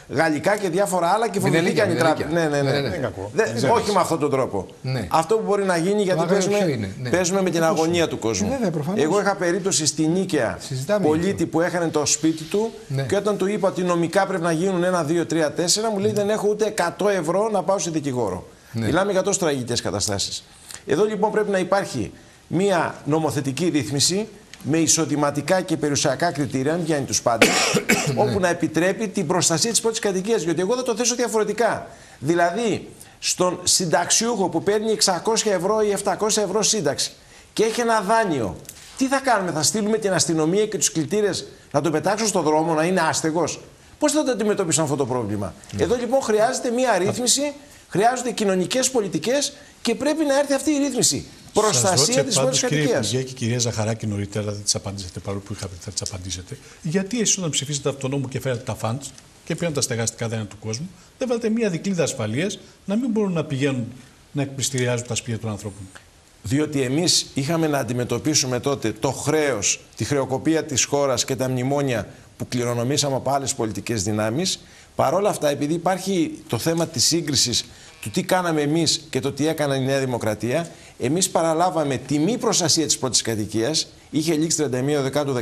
γαλλικά και διάφορα άλλα και φοβηθήκαν οι τράπεζες. Ναι, ναι, ναι. ναι. Δεν, όχι με αυτόν τον τρόπο. Ναι. Αυτό που μπορεί να γίνει γιατί παίζουμε, ναι. παίζουμε με την αγωνία του κόσμου. Ε, βέβαια, Εγώ είχα περίπτωση στη Νίκαια πολίτη που έχανε το σπίτι του Ναι. και όταν του είπα ότι νομικά πρέπει να γίνουν 1, 2, 3, 4, μου λέει δεν έχω ούτε 100 ευρώ να πάω σε δικηγόρο. Ναι. Μιλάμε για τόσο τραγικές καταστάσεις. Εδώ λοιπόν πρέπει να υπάρχει μια νομοθετική ρύθμιση με εισοδηματικά και περιουσιακά κριτήρια, αν βγαίνει τους πάντες, όπου να επιτρέπει την προστασία της πρώτης κατοικίας. Γιατί εγώ θα το θέσω διαφορετικά. Δηλαδή, στον συνταξιούχο που παίρνει 600 ευρώ ή 700 ευρώ σύνταξη και έχει ένα δάνειο, τι θα κάνουμε, θα στείλουμε την αστυνομία και τους κλητήρες να τον πετάξουν στον δρόμο, να είναι άστεγος; Πώς θα το αντιμετωπίσουν αυτό το πρόβλημα; Εδώ λοιπόν χρειάζεται μια ρύθμιση, χρειάζονται κοινωνικές πολιτικές και πρέπει να έρθει αυτή η ρύθμιση. Προστασία της πρώτη Κύριε κατοικίας. Υπουργέ και κυρία Ζαχαράκη νωρίτερα δεν τις απαντήσατε παρόλο που είχατε θα τις απαντήσετε. Γιατί εσείς όταν ψηφίσατε αυτό το νόμο και φέρατε τα φαντ και πήραν τα στεγαστικά δάνεια του κόσμου, δεν βάλετε μία δικλίδα ασφαλείας να μην μπορούν να πηγαίνουν να εκπληστηριάζουν τα σπίτια των ανθρώπων; Διότι εμείς είχαμε να αντιμετωπίσουμε τότε το χρέος, τη χρεοκοπία της χώρας και τα μνημόνια που κληρονομήσαμε από άλλες πολιτικές δυνάμεις. Παρ' όλα αυτά, επειδή υπάρχει το θέμα της σύγκρισης του τι κάναμε εμείς και το τι έκανε η Νέα Δημοκρατία, εμείς παραλάβαμε τη μη προστασία της πρώτης κατοικίας, είχε λήξει 31 Δεκάτου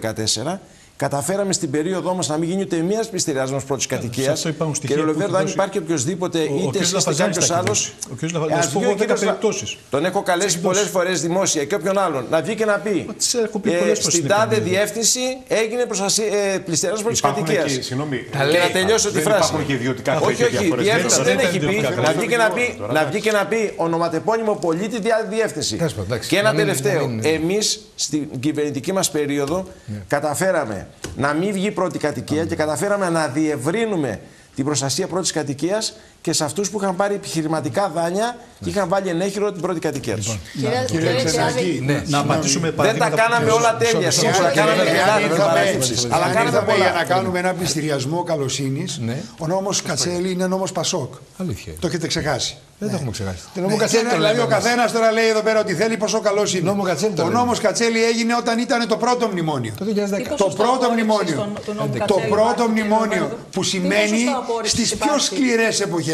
14, Καταφέραμε στην περίοδο όμω να μην γίνει ούτε μία πληστηριασμό πρώτης κατοικίας. αυτό υπάρχουν στοιχεία Κύριε που Λοβέρδο, έχει αν δώσει- υπάρχει οποιοδήποτε, Ο- ο είτε κ. εσείς είτε Λαφαζάνης κάποιος τα έχει άλλο. δώσει. Ο κ. Λαφαζάνης, να σου πω εγώ 10 περιπτώσεις. Τον έχω καλέσει έχει πολλές δώσει. φορές δημόσια και όποιον άλλον να βγει και να πει. Μα τις έχω πει πολλές φορές στην στην τάδε εκπομπή. διεύθυνση έγινε προστασία, ε, πληστηριασμό πρώτης Υπάρχουν κατοικίας. και, συγγνώμη, Τα ε, λέει. Και να τελειώσω τη δεν φράση. υπάρχουν και ιδιωτικά Όχι, τέτοια όχι. Η διαφορές. διεύθυνση Δεν δεν ήταν έχει πει. ιδιωτικά. Να βγει και να πει, Τώρα, να εντάξει. βγει και να πει ονοματεπώνυμο πολίτη δια- διεύθυνση. Τέλος πάντων, εντάξει. Και ένα Να μην- τελευταίο. να μην- Εμείς στην κυβερνητική μας περίοδο καταφέραμε να μην βγει πρώτη κατοικία και καταφέραμε να διευρύνουμε την προστασία πρώτης κατοικίας και σε αυτούς που είχαν πάρει επιχειρηματικά δάνεια και είχαν βάλει ενέχειρο την πρώτη κατοικία τους. Κύριε- Κύριε κύριε Ξενάκη, Κιάδη, Ναι. Να απαντήσουμε Δεν τα παραδείγματα κάναμε που- όλα τέλεια. μισό, Σίγουρα μισό, κάναμε κύριε και Κιάδη, λάθη θα παραλήψεις. Αλλά Αν κάναμε ήρθαμε για πολλά. να κάνουμε ένα πληστηριασμό καλοσύνης, Ναι. ο νόμος Κατσέλη είναι νόμος Πασόκ. Αλήθεια. είναι. Το έχετε ξεχάσει. Δεν το έχουμε ξεχάσει. Το Ναι, νόμος Κατσέλη και το δηλαδή λέμε ο εμείς. καθένας τώρα λέει εδώ πέρα ότι θέλει πόσο καλός είναι. Νόμο Κατσέλη το ο λέμε. νόμος Κατσέλη έγινε όταν ήταν το πρώτο μνημόνιο. Το 2010. Τι Το ποσοστό πρώτο απόρριψης μνημόνιο. των- του νόμου Το Κατσέλη πρώτο υπάρχει, κύριε μνημόνιο Λοβέρδο; που Τι σημαίνει ποσοστό απόρριψης στις πιο υπάρχει; σκληρές εποχές.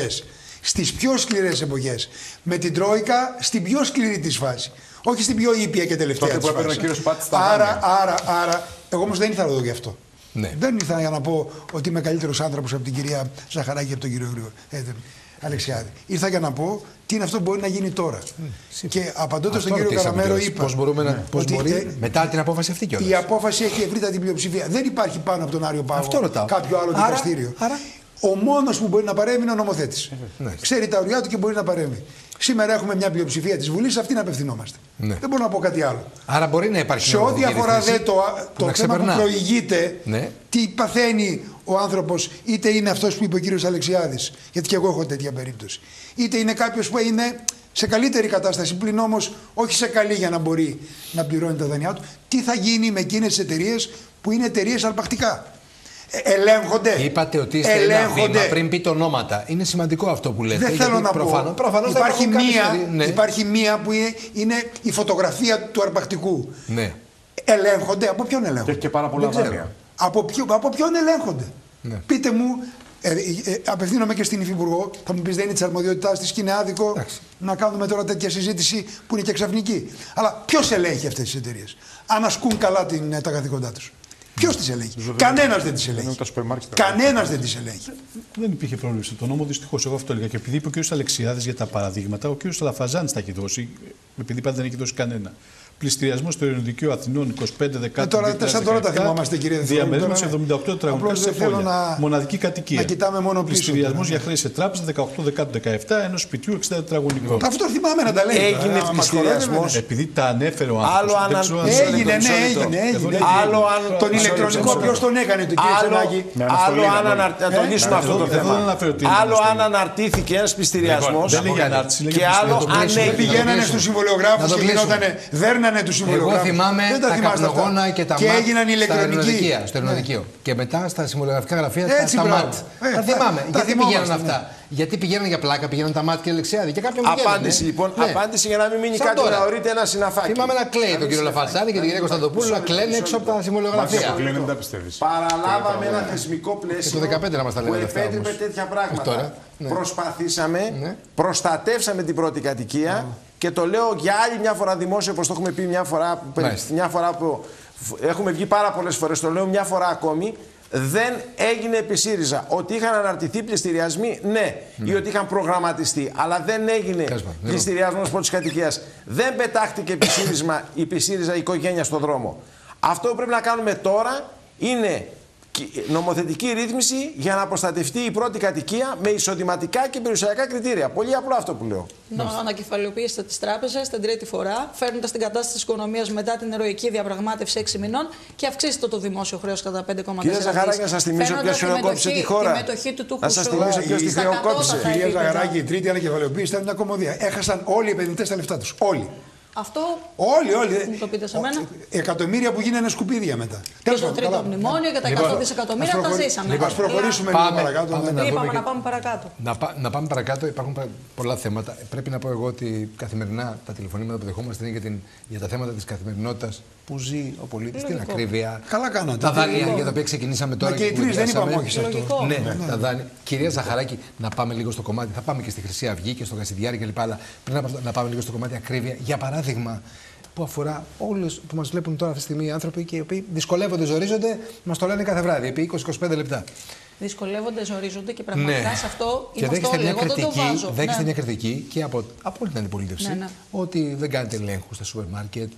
Στις πιο σκληρές εποχές. Με την Τρόικα στην πιο σκληρή της φάση. Όχι στην πιο ήπια και τελευταία Τότε της που έπαιρνε φάση. ο κύριος Πάτης τα Άρα, δάνεια. άρα, άρα, εγώ όμως δεν ήρθα εδώ γι' αυτό. Ναι. Δεν ήρθα για να πω ότι είμαι καλύτερος άνθρωπος από την κυρία Ζαχαράκη και από τον κύριο Γρήγορο. Ε, δεν- Αλεξιάδη. Ήρθα για να πω τι είναι αυτό που μπορεί να γίνει τώρα. και απαντώντας Αυτό στον κύριο ρωτήσαμε Καραμέρο, κιόλας. είπα. Πώς, μπορούμε να, πώς ότι, μπορεί ε, μετά την απόφαση αυτή κιόλας. η απόφαση έχει ευρύτατη πλειοψηφία. Δεν υπάρχει πάνω από τον Άριο Πάγο Αυτό ρωτάω. κάποιο άλλο Άρα- δικαστήριο. άρα- Ο μόνος που μπορεί να παρέμβει είναι ο νομοθέτης. Ναι. Ξέρει τα ωριά του και μπορεί να παρέμβει. Σήμερα έχουμε μια πλειοψηφία της Βουλής, σε αυτήν απευθυνόμαστε. Ναι. Δεν μπορώ να πω κάτι άλλο. Άρα μπορεί να υπάρχει Σε ό,τι νομοθετική αφορά ρύθμιση δε το, που να το θέμα που ξεπερνά. προηγείται, Ναι. τι παθαίνει ο άνθρωπος, είτε είναι αυτός που είπε ο κύριος Αλεξιάδης, γιατί και εγώ έχω τέτοια περίπτωση, είτε είναι κάποιος που είναι σε καλύτερη κατάσταση, πλην όμως όχι σε καλή για να μπορεί να πληρώνει τα δανειά του, τι θα γίνει με εκείνες τις εταιρείες που είναι εταιρείες αρπακτικά. Ε, ελέγχονται. Είπατε ότι είστε ένα ελέγχονται. βήμα πριν πείτε ονόματα. Είναι σημαντικό αυτό που λέτε. Δεν γιατί θέλω να προφανώς, πω. Προφανώς θα υπάρχει, υπάρχουν κάποιες μία, εταιρείες- ναι. υπάρχει μία που είναι, είναι η φωτογραφία του αρπακτικού. Ναι. Ελέγχονται. Από ποιον Και ελέγχονται; έχει και πάρα πολλά Δεν ξέρω. δάνεια. Από, ποιο, από ποιον ελέγχονται; Ναι. Πείτε μου Ε, ε, ε, απευθύνομαι και στην Υφυπουργό. Θα μου πεις δεν είναι της αρμοδιότητάς της και είναι άδικο Εντάξει. να κάνουμε τώρα τέτοια συζήτηση που είναι και ξαφνική. Αλλά ποιος ελέγχει αυτές τις εταιρείες, αν ασκούν καλά την, ε, τα καθήκοντά τους. Ποιος τις ελέγχει; Κανένας δεν τις ελέγχει. Κανένας δεν τις ελέγχει. Δεν υπήρχε πρόβλημα στον νόμο, δυστυχώς. Εγώ αυτό έλεγα. Και επειδή είπε ο κ. Αλεξιάδης για τα παραδείγματα, ο κ. Λαφαζάνη τα έχει δώσει. Επειδή πάντα δεν έχει δώσει κανένα πληστηριασμός στο Ειρηνοδικείο Αθηνών 25 Δεκάτου. Ε, τώρα, τέσσερα τώρα τα θυμάμαστε, κύριε Διαμέρισμα σε 78 τετραγωνικά σε Να... Μοναδική κατοικία. Να κοιτάμε μόνο πίσω. Πληστηριασμός για χρέη σε τράπεζα 18 Δεκάτου 17 ενό σπιτιού 60 τετραγωνικών. Αυτό θυμάμαι να τα λέει. Έγινε πληστηριασμός. Επειδή τα ανέφερε ο άνθρωπος. Άλλο αν. Έγινε, ναι, έγινε. έγινε. Άλλο αν. Τον ηλεκτρονικό ποιος τον έκανε, τον κύριο Άλλο αν αναρτήσουμε αυτό το θέμα. Άλλο αν αναρτήθηκε ένας πληστηριασμός. Και άλλο αν πηγαίνανε στους συμβολιογράφους και γινόταν. Δέρνανε τους συμβολιογράφου. Εγώ θυμάμαι τα καπνογόνα και τα και έγιναν ηλεκτρονικοί. Στο ελληνοδικείο. Και μετά στα συμβολογραφικά γραφεία τα ΜΑΤ. Τα θυμάμαι. Γιατί πηγαίνουν αυτά; Γιατί πηγαίνουν για πλάκα, πηγαίνουν τα μάτια και λεξιάδι. Και κάποιον Απάντηση λοιπόν, ναι. απάντηση για να μην μείνει κάτι να ορείτε ένα συναφάκι. Θυμάμαι να κλαίει τον κύριο Λαφαλσάνη και την κυρία Κωνσταντοπούλου να κλαίνουν έξω από τα συμβολογραφία. Παραλάβαμε ένα θεσμικό πλαίσιο που επέτρεπε τέτοια πράγματα. Ναι. Προσπαθήσαμε, ναι. προστατεύσαμε την πρώτη κατοικία και το λέω για άλλη μια φορά δημόσιο, όπως το έχουμε πει μια φορά, μια φορά που έχουμε βγει πάρα πολλές φορές, το λέω μια φορά ακόμη. Δεν έγινε επί ΣΥΡΙΖΑ. Ότι είχαν αναρτηθεί πληστηριασμοί, ναι, ναι. ή ότι είχαν προγραμματιστεί. Αλλά δεν έγινε πληστηριασμός πρώτης κατοικίας. Δεν πετάχτηκε επί ΣΥΡΙΖΑ, επί ΣΥΡΙΖΑ η οικογένεια στον δρόμο. Αυτό που πρέπει να κάνουμε τώρα είναι νομοθετική ρύθμιση για να προστατευτεί η πρώτη κατοικία με εισοδηματικά και περιουσιακά κριτήρια. Πολύ απλό αυτό που λέω. Να ανακεφαλαιοποιήσετε τις τράπεζες την τρίτη φορά, φέρνοντας την κατάσταση της οικονομίας μετά την ερωική διαπραγμάτευση 6 μηνών και αυξήστε το δημόσιο χρέος κατά 5,4%. Κύριε Ζαχαράκη, να σας θυμίσω ποιος χρεοκόπησε τη χώρα. Τη μετοχή του τούχου να σας θυμίσω ποιος τη χρεοκόπησε. Κύριε Ζαχαράκη, η τρίτη ανακεφαλαιοποίηση ήταν μια κομμωδία. Έχασαν όλοι οι επενδυτές τα λεφτά τους. Όλοι. Αυτό. Όλοι, όλοι. Μου το πείτε σε μένα. Εκατομμύρια που γίνανε σκουπίδια μετά. Και το τρίτο μνημόνιο και τα 100 λοιπόν, δισεκατομμύρια τα ζήσαμε. Λοιπόν, προχωρήσουμε λίγο παρακάτω. Πάμε, να, είπαμε, να πάμε παρακάτω. Να, να πάμε παρακάτω. Υπάρχουν πολλά θέματα. Πρέπει να πω εγώ ότι καθημερινά τα τηλεφωνήματα που δεχόμαστε είναι για, την, για τα θέματα της καθημερινότητας που ζει ο πολίτης, την ακρίβεια. Καλά κάνατε. Τα δάνεια για τα οποία ξεκινήσαμε τώρα. και οι τρεις δεν είπαμε όχι σε αυτό. Ναι, ναι, τα δάνεια. Κυρία Ζαχαράκη, να πάμε λίγο στο κομμάτι. Θα πάμε και στη Χρυσή Αυγή και στο Κασιδιάρι κλπ. Αλλά πριν να πάμε λίγο στο κομμάτι ακρίβεια. Για παράδειγμα, που αφορά όλους που μας βλέπουν τώρα αυτή τη στιγμή οι άνθρωποι και οι οποίοι δυσκολεύονται, ζορίζονται, μας το λένε κάθε βράδυ, επί 20-25 λεπτά. Δυσκολεύονται, ζορίζονται και πραγματικά ναι. σε αυτό και είμαστε όλοι. Εγώ δεν το βάζω. Δέχεστε ναι. μια κριτική και από, από την αντιπολίτευση ναι, ναι. ότι δεν κάνετε ελέγχους στα σούπερ μάρκετ,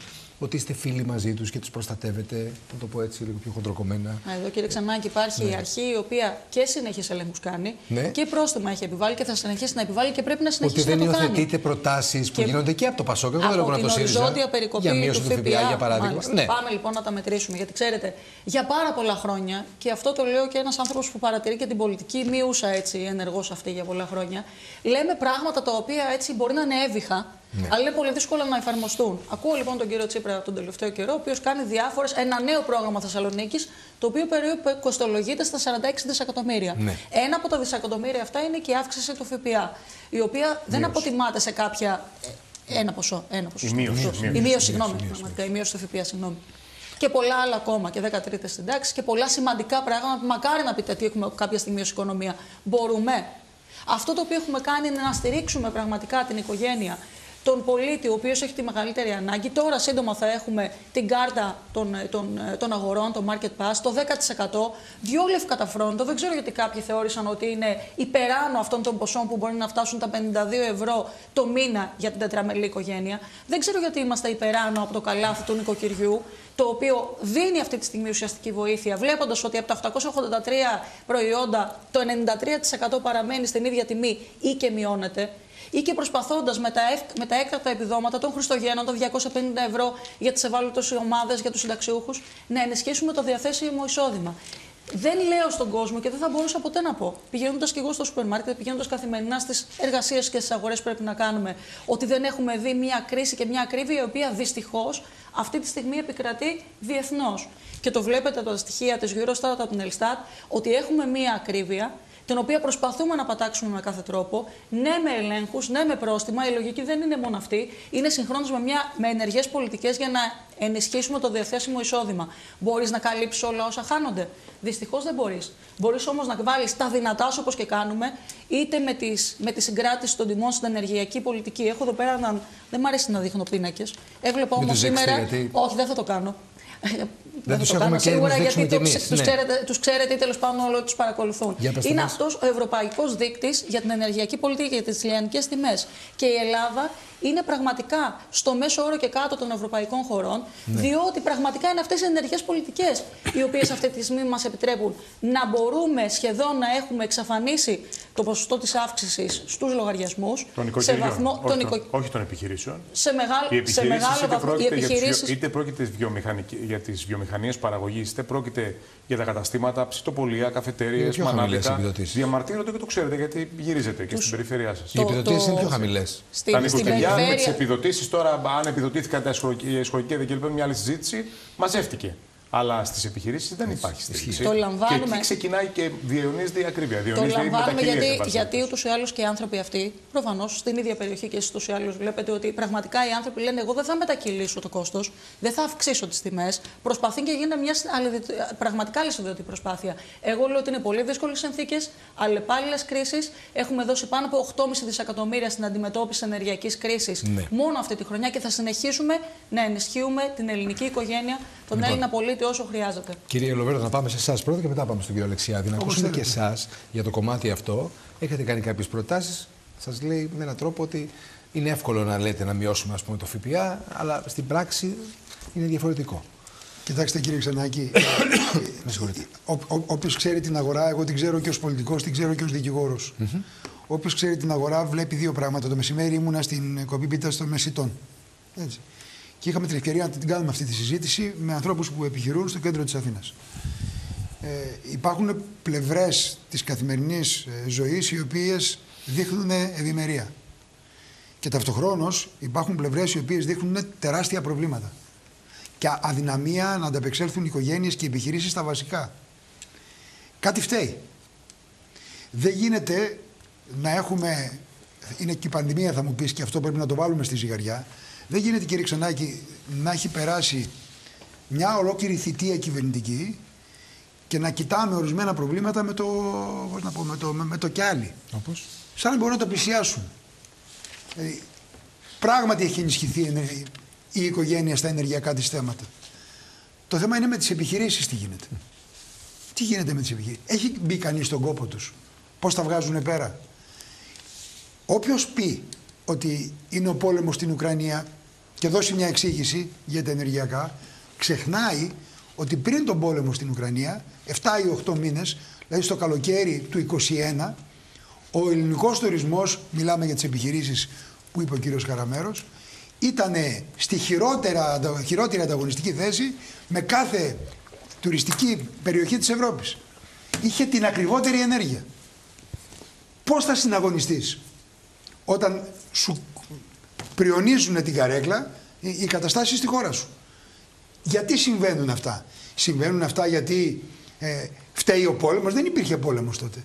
ότι είστε φίλοι μαζί τους και τους προστατεύετε. Να το πω έτσι λίγο πιο χοντροκομμένα. Εδώ κύριε Ξανάκη, υπάρχει ναι. η αρχή η οποία και συνεχεί ελέγχους κάνει ναι. και πρόστιμα έχει επιβάλει και θα συνεχίσει να επιβάλλει και πρέπει να συνεχίσει ότι να το κάνει. Ότι δεν υιοθετείτε προτάσεις που και... γίνονται και από το Πασόκ. Εγώ δεν λέω να το ΣΥΡΙΖΑ. οριζόντια περικοπή για μείωση του ΦΠΑ, για παράδειγμα. Ναι. Πάμε λοιπόν να τα μετρήσουμε. Γιατί ξέρετε, για πάρα πολλά χρόνια, και αυτό το λέω και ένας άνθρωπος που παρατηρεί και την πολιτική, μείουσα έτσι ενεργός αυτή για πολλά χρόνια, λέμε πράγματα τα οποία έτσι μπορεί να είναι έβυχα ναι. Αλλά είναι πολύ δύσκολο να εφαρμοστούν. Ακούω λοιπόν τον κύριο Τσίπρα τον τελευταίο καιρό, ο οποίος κάνει διάφορες, ένα νέο πρόγραμμα Θεσσαλονίκης, το οποίο περίπου κοστολογείται στα 46 δισεκατομμύρια. Ναι. Ένα από τα δισεκατομμύρια αυτά είναι και η αύξηση του ΦΠΑ, η οποία δεν αποτιμάται σε κάποια. Ε, ένα ποσό. Ένα ποσό. Η μείωση. Η μείωση, συγγνώμη. Η μείωση του ΦΠΑ, συγγνώμη. Και πολλά άλλα ακόμα και 13 συντάξεις και πολλά σημαντικά πράγματα που μακάρι να πείτε τι έχουμε κάποια στιγμή ως οικονομία. Μπορούμε. Αυτό το οποίο έχουμε κάνει είναι να στηρίξουμε πραγματικά την οικογένεια τον πολίτη, ο οποίος έχει τη μεγαλύτερη ανάγκη. Τώρα σύντομα θα έχουμε την κάρτα των, των, των αγορών, το Market Pass, το 10%. Δυο λευκά τα φρόντο. Δεν ξέρω γιατί κάποιοι θεώρησαν ότι είναι υπεράνω αυτών των ποσών που μπορεί να φτάσουν τα 52 ευρώ το μήνα για την τετραμελή οικογένεια. Δεν ξέρω γιατί είμαστε υπεράνω από το καλάθι του νοικοκυριού, το οποίο δίνει αυτή τη στιγμή ουσιαστική βοήθεια, βλέποντας ότι από τα 883 προϊόντα το 93% παραμένει στην ίδια τιμή ή και μειώνεται ή και προσπαθώντας με, τα με τα έκτακτα επιδόματα των Χριστουγέννων, των 250 ευρώ για τις ευάλωτες ομάδες, για τους συνταξιούχους, να ενισχύσουμε το διαθέσιμο εισόδημα. Δεν λέω στον κόσμο και δεν θα μπορούσα ποτέ να πω, πηγαίνοντας και εγώ στο σούπερ μάρκετ, πηγαίνοντας καθημερινά στις εργασίες και στις αγορές που πρέπει να κάνουμε, ότι δεν έχουμε δει μια κρίση και μια ακρίβεια η οποία δυστυχώς αυτή τη στιγμή επικρατεί διεθνώς. Και το βλέπετε από τα στοιχεία της Eurostat, από την Ελστάτ, ότι έχουμε μια ακρίβεια 3,5 την οποία προσπαθούμε να πατάξουμε με κάθε τρόπο, ναι με ελέγχους, ναι με πρόστιμα. Η λογική δεν είναι μόνο αυτή. Είναι συγχρόνως με, μια, με ενεργές πολιτικές για να ενισχύσουμε το διαθέσιμο εισόδημα. Μπορείς να καλύψεις όλα όσα χάνονται; Δυστυχώς δεν μπορείς. Μπορείς όμως να βάλεις τα δυνατά σου όπως και κάνουμε, είτε με, τις, με τη συγκράτηση των τιμών στην ενεργειακή πολιτική. Έχω εδώ πέρα να. Δεν μου αρέσει να δείχνω πίνακε. Έβλεπα όμως σήμερα. Γιατί... Όχι, δεν θα το κάνω. Δεν τους έχουμε και σίγουρα γιατί τους τους, ναι. ξέρετε, τους ξέρετε ή τέλος πάντων όλοι τους παρακολουθούν. Είναι αυτός ο ευρωπαϊκός δείκτης για την ενεργειακή πολιτική, για τις λιανικές τιμές. Και η Ελλάδα είναι πραγματικά στο μέσο όρο και κάτω των ευρωπαϊκών χωρών, ναι. διότι πραγματικά είναι αυτές οι ενεργέ πολιτικές οι οποίες αυτή τη στιγμή μας επιτρέπουν να μπορούμε σχεδόν να έχουμε εξαφανίσει το ποσοστό της αύξησης στους λογαριασμούς. Των σε βαθμό, όχι, των, οικο... όχι των επιχειρήσεων. Σε, μεγάλο, σε μεγάλο βαθμό. Οι επιχειρήσεις... Είτε πρόκειται για τις βιομηχανίες παραγωγής, είτε πρόκειται για τα καταστήματα, ψητοπολία, καφετέρειες, μανάλικα. Διαμαρτύρονται και το ξέρετε γιατί γυρίζετε και στην περιφέρειά σας. Οι επιδοτήσεις είναι πιο χαμηλές. Τα νοικοκυριά με τις επιδοτήσεις τώρα, αν επιδοτήθηκαν τα σχολικά δικαιώματα, μια άλλη συζήτηση, μαζεύτηκε. Αλλά στις επιχειρήσεις δεν υπάρχει στήριξη. Το λαμβάνουμε. Και εκεί ξεκινάει και διαιωνίζεται η ακρίβεια. Το λαμβάνουμε γιατί, γιατί ούτως ή άλλως και οι άνθρωποι αυτοί, προφανώς στην ίδια περιοχή και εσεί ούτω ή άλλω βλέπετε ότι πραγματικά οι άνθρωποι λένε: Εγώ δεν θα μετακυλήσω το κόστος, δεν θα αυξήσω τις τιμές. Προσπαθεί και γίνεται μια πραγματικά αλυσιδωτή προσπάθεια. Εγώ λέω ότι είναι πολύ δύσκολες συνθήκες, αλλεπάλληλε κρίσεις. Έχουμε δώσει πάνω από 8,5 δισεκατομμύρια στην αντιμετώπιση ενεργειακής κρίσης ναι. μόνο αυτή τη χρονιά και θα συνεχίσουμε να ενισχύουμε την ελληνική οικογένεια, τον λοιπόν, Έλληνα πολίτη όσο χρειάζεται. Κύριε Λοβέρδο, να πάμε σε εσάς πρώτα και μετά πάμε στον κύριο Αλεξιάδη. Να ακούσουμε και εσάς για το κομμάτι αυτό. Έχετε κάνει κάποιες προτάσεις. Σας λέει με έναν τρόπο ότι είναι εύκολο να λέτε να μειώσουμε ας πούμε, το ΦΠΑ, αλλά στην πράξη είναι διαφορετικό. Κοιτάξτε κύριε Ξενάκη, όποιος ξέρει την αγορά, εγώ την ξέρω και ως πολιτικός, την ξέρω και ως δικηγόρος. Mm -hmm. Όποιος ξέρει την αγορά βλέπει δύο πράγματα. Το μεσημέρι ήμουνα στην κομπή πίτα των Μεσητών. Έτσι. Και είχαμε την ευκαιρία να την κάνουμε αυτή τη συζήτηση με ανθρώπους που επιχειρούν στο κέντρο της Αθήνας. Ε, υπάρχουν πλευρές της καθημερινής ε, ζωής οι οποίες δείχνουν ευημερία. Και ταυτοχρόνως υπάρχουν πλευρές οι οποίες δείχνουν τεράστια προβλήματα. Και αδυναμία να ανταπεξέλθουν οι οικογένειες και οι επιχειρήσεις στα βασικά. Κάτι φταίει. Δεν γίνεται να έχουμε. Είναι και η πανδημία, θα μου πεις, και αυτό πρέπει να το βάλουμε στη ζυγαριά. Δεν γίνεται κύριε Ξανάκη να έχει περάσει μια ολόκληρη θητεία κυβερνητική και να κοιτάμε ορισμένα προβλήματα με το, πώς να πω, με το, με, το κι άλλοι. Όπως; Σαν να μπορούν να το πλησιάσουν. Δηλαδή, πράγματι έχει ενισχυθεί η οικογένεια στα ενεργειακά της θέματα. Το θέμα είναι με τις επιχειρήσεις τι γίνεται. Τι γίνεται με τις επιχειρήσεις. Έχει μπει κανείς στον κόπο τους. Πώς τα βγάζουν πέρα. Όποιος πει ότι είναι ο πόλεμος στην Ουκρανία και δώσει μια εξήγηση για τα ενεργειακά, ξεχνάει ότι πριν τον πόλεμο στην Ουκρανία, 7 ή 8 μήνες, δηλαδή στο καλοκαίρι του 2021, ο ελληνικός τουρισμός, μιλάμε για τις επιχειρήσεις που είπε ο κύριος Καραμέρος, ήταν στη χειρότερα, χειρότερη ανταγωνιστική θέση με κάθε τουριστική περιοχή της Ευρώπης. Είχε την ακριβότερη ενέργεια. Πώς θα συναγωνιστείς όταν σου πριονίζουν την καρέκλα οι καταστάσεις στη χώρα σου. Γιατί συμβαίνουν αυτά; Συμβαίνουν αυτά γιατί ε, φταίει ο πόλεμος; Δεν υπήρχε πόλεμος τότε.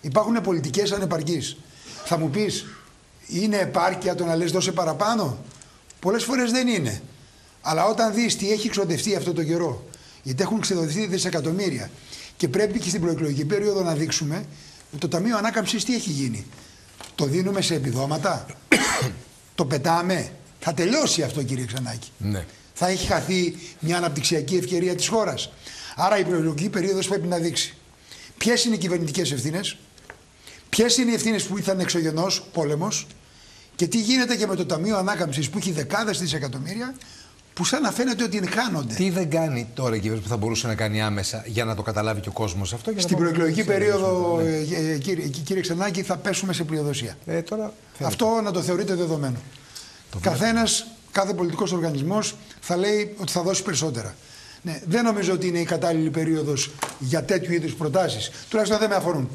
Υπάρχουν πολιτικές ανεπαρκείς. Θα μου πεις, είναι επάρκεια το να λες δώσε παραπάνω; Πολλές φορές δεν είναι. Αλλά όταν δεις τι έχει ξοδευτεί αυτό το καιρό, γιατί έχουν ξοδευτεί δισεκατομμύρια και πρέπει και στην προεκλογική περίοδο να δείξουμε το Ταμείο Ανάκαμψης τι έχει γίνει; Το δίνουμε σε επιδόματα; Το πετάμε. Θα τελειώσει αυτό κύριε Ξανάκη. Ναι. Θα έχει χαθεί μια αναπτυξιακή ευκαιρία της χώρας. Άρα η προεκλογική περίοδος πρέπει να δείξει ποιες είναι οι κυβερνητικές ευθύνες, ποιες είναι οι ευθύνες που ήταν εξωγενός πόλεμος και τι γίνεται και με το Ταμείο Ανάκαμψης που έχει δεκάδες δισεκατομμύρια που σαν να φαίνεται ότι χάνονται. Τι δεν κάνει τώρα η κυβέρνηση που θα μπορούσε να κάνει άμεσα για να το καταλάβει και ο κόσμος αυτό. Στην προεκλογική περίοδο, ναι. Ε, ε, κύριε, κύριε Ξενάκη, θα πέσουμε σε πλειοδοσία. Ε, τώρα, αυτό να το θεωρείτε δεδομένο. Καθένας, κάθε πολιτικός οργανισμός θα λέει ότι θα δώσει περισσότερα. Ναι, δεν νομίζω ότι είναι η κατάλληλη περίοδος για τέτοιου είδους προτάσεις. Τουλάχιστον δεν με αφορούν.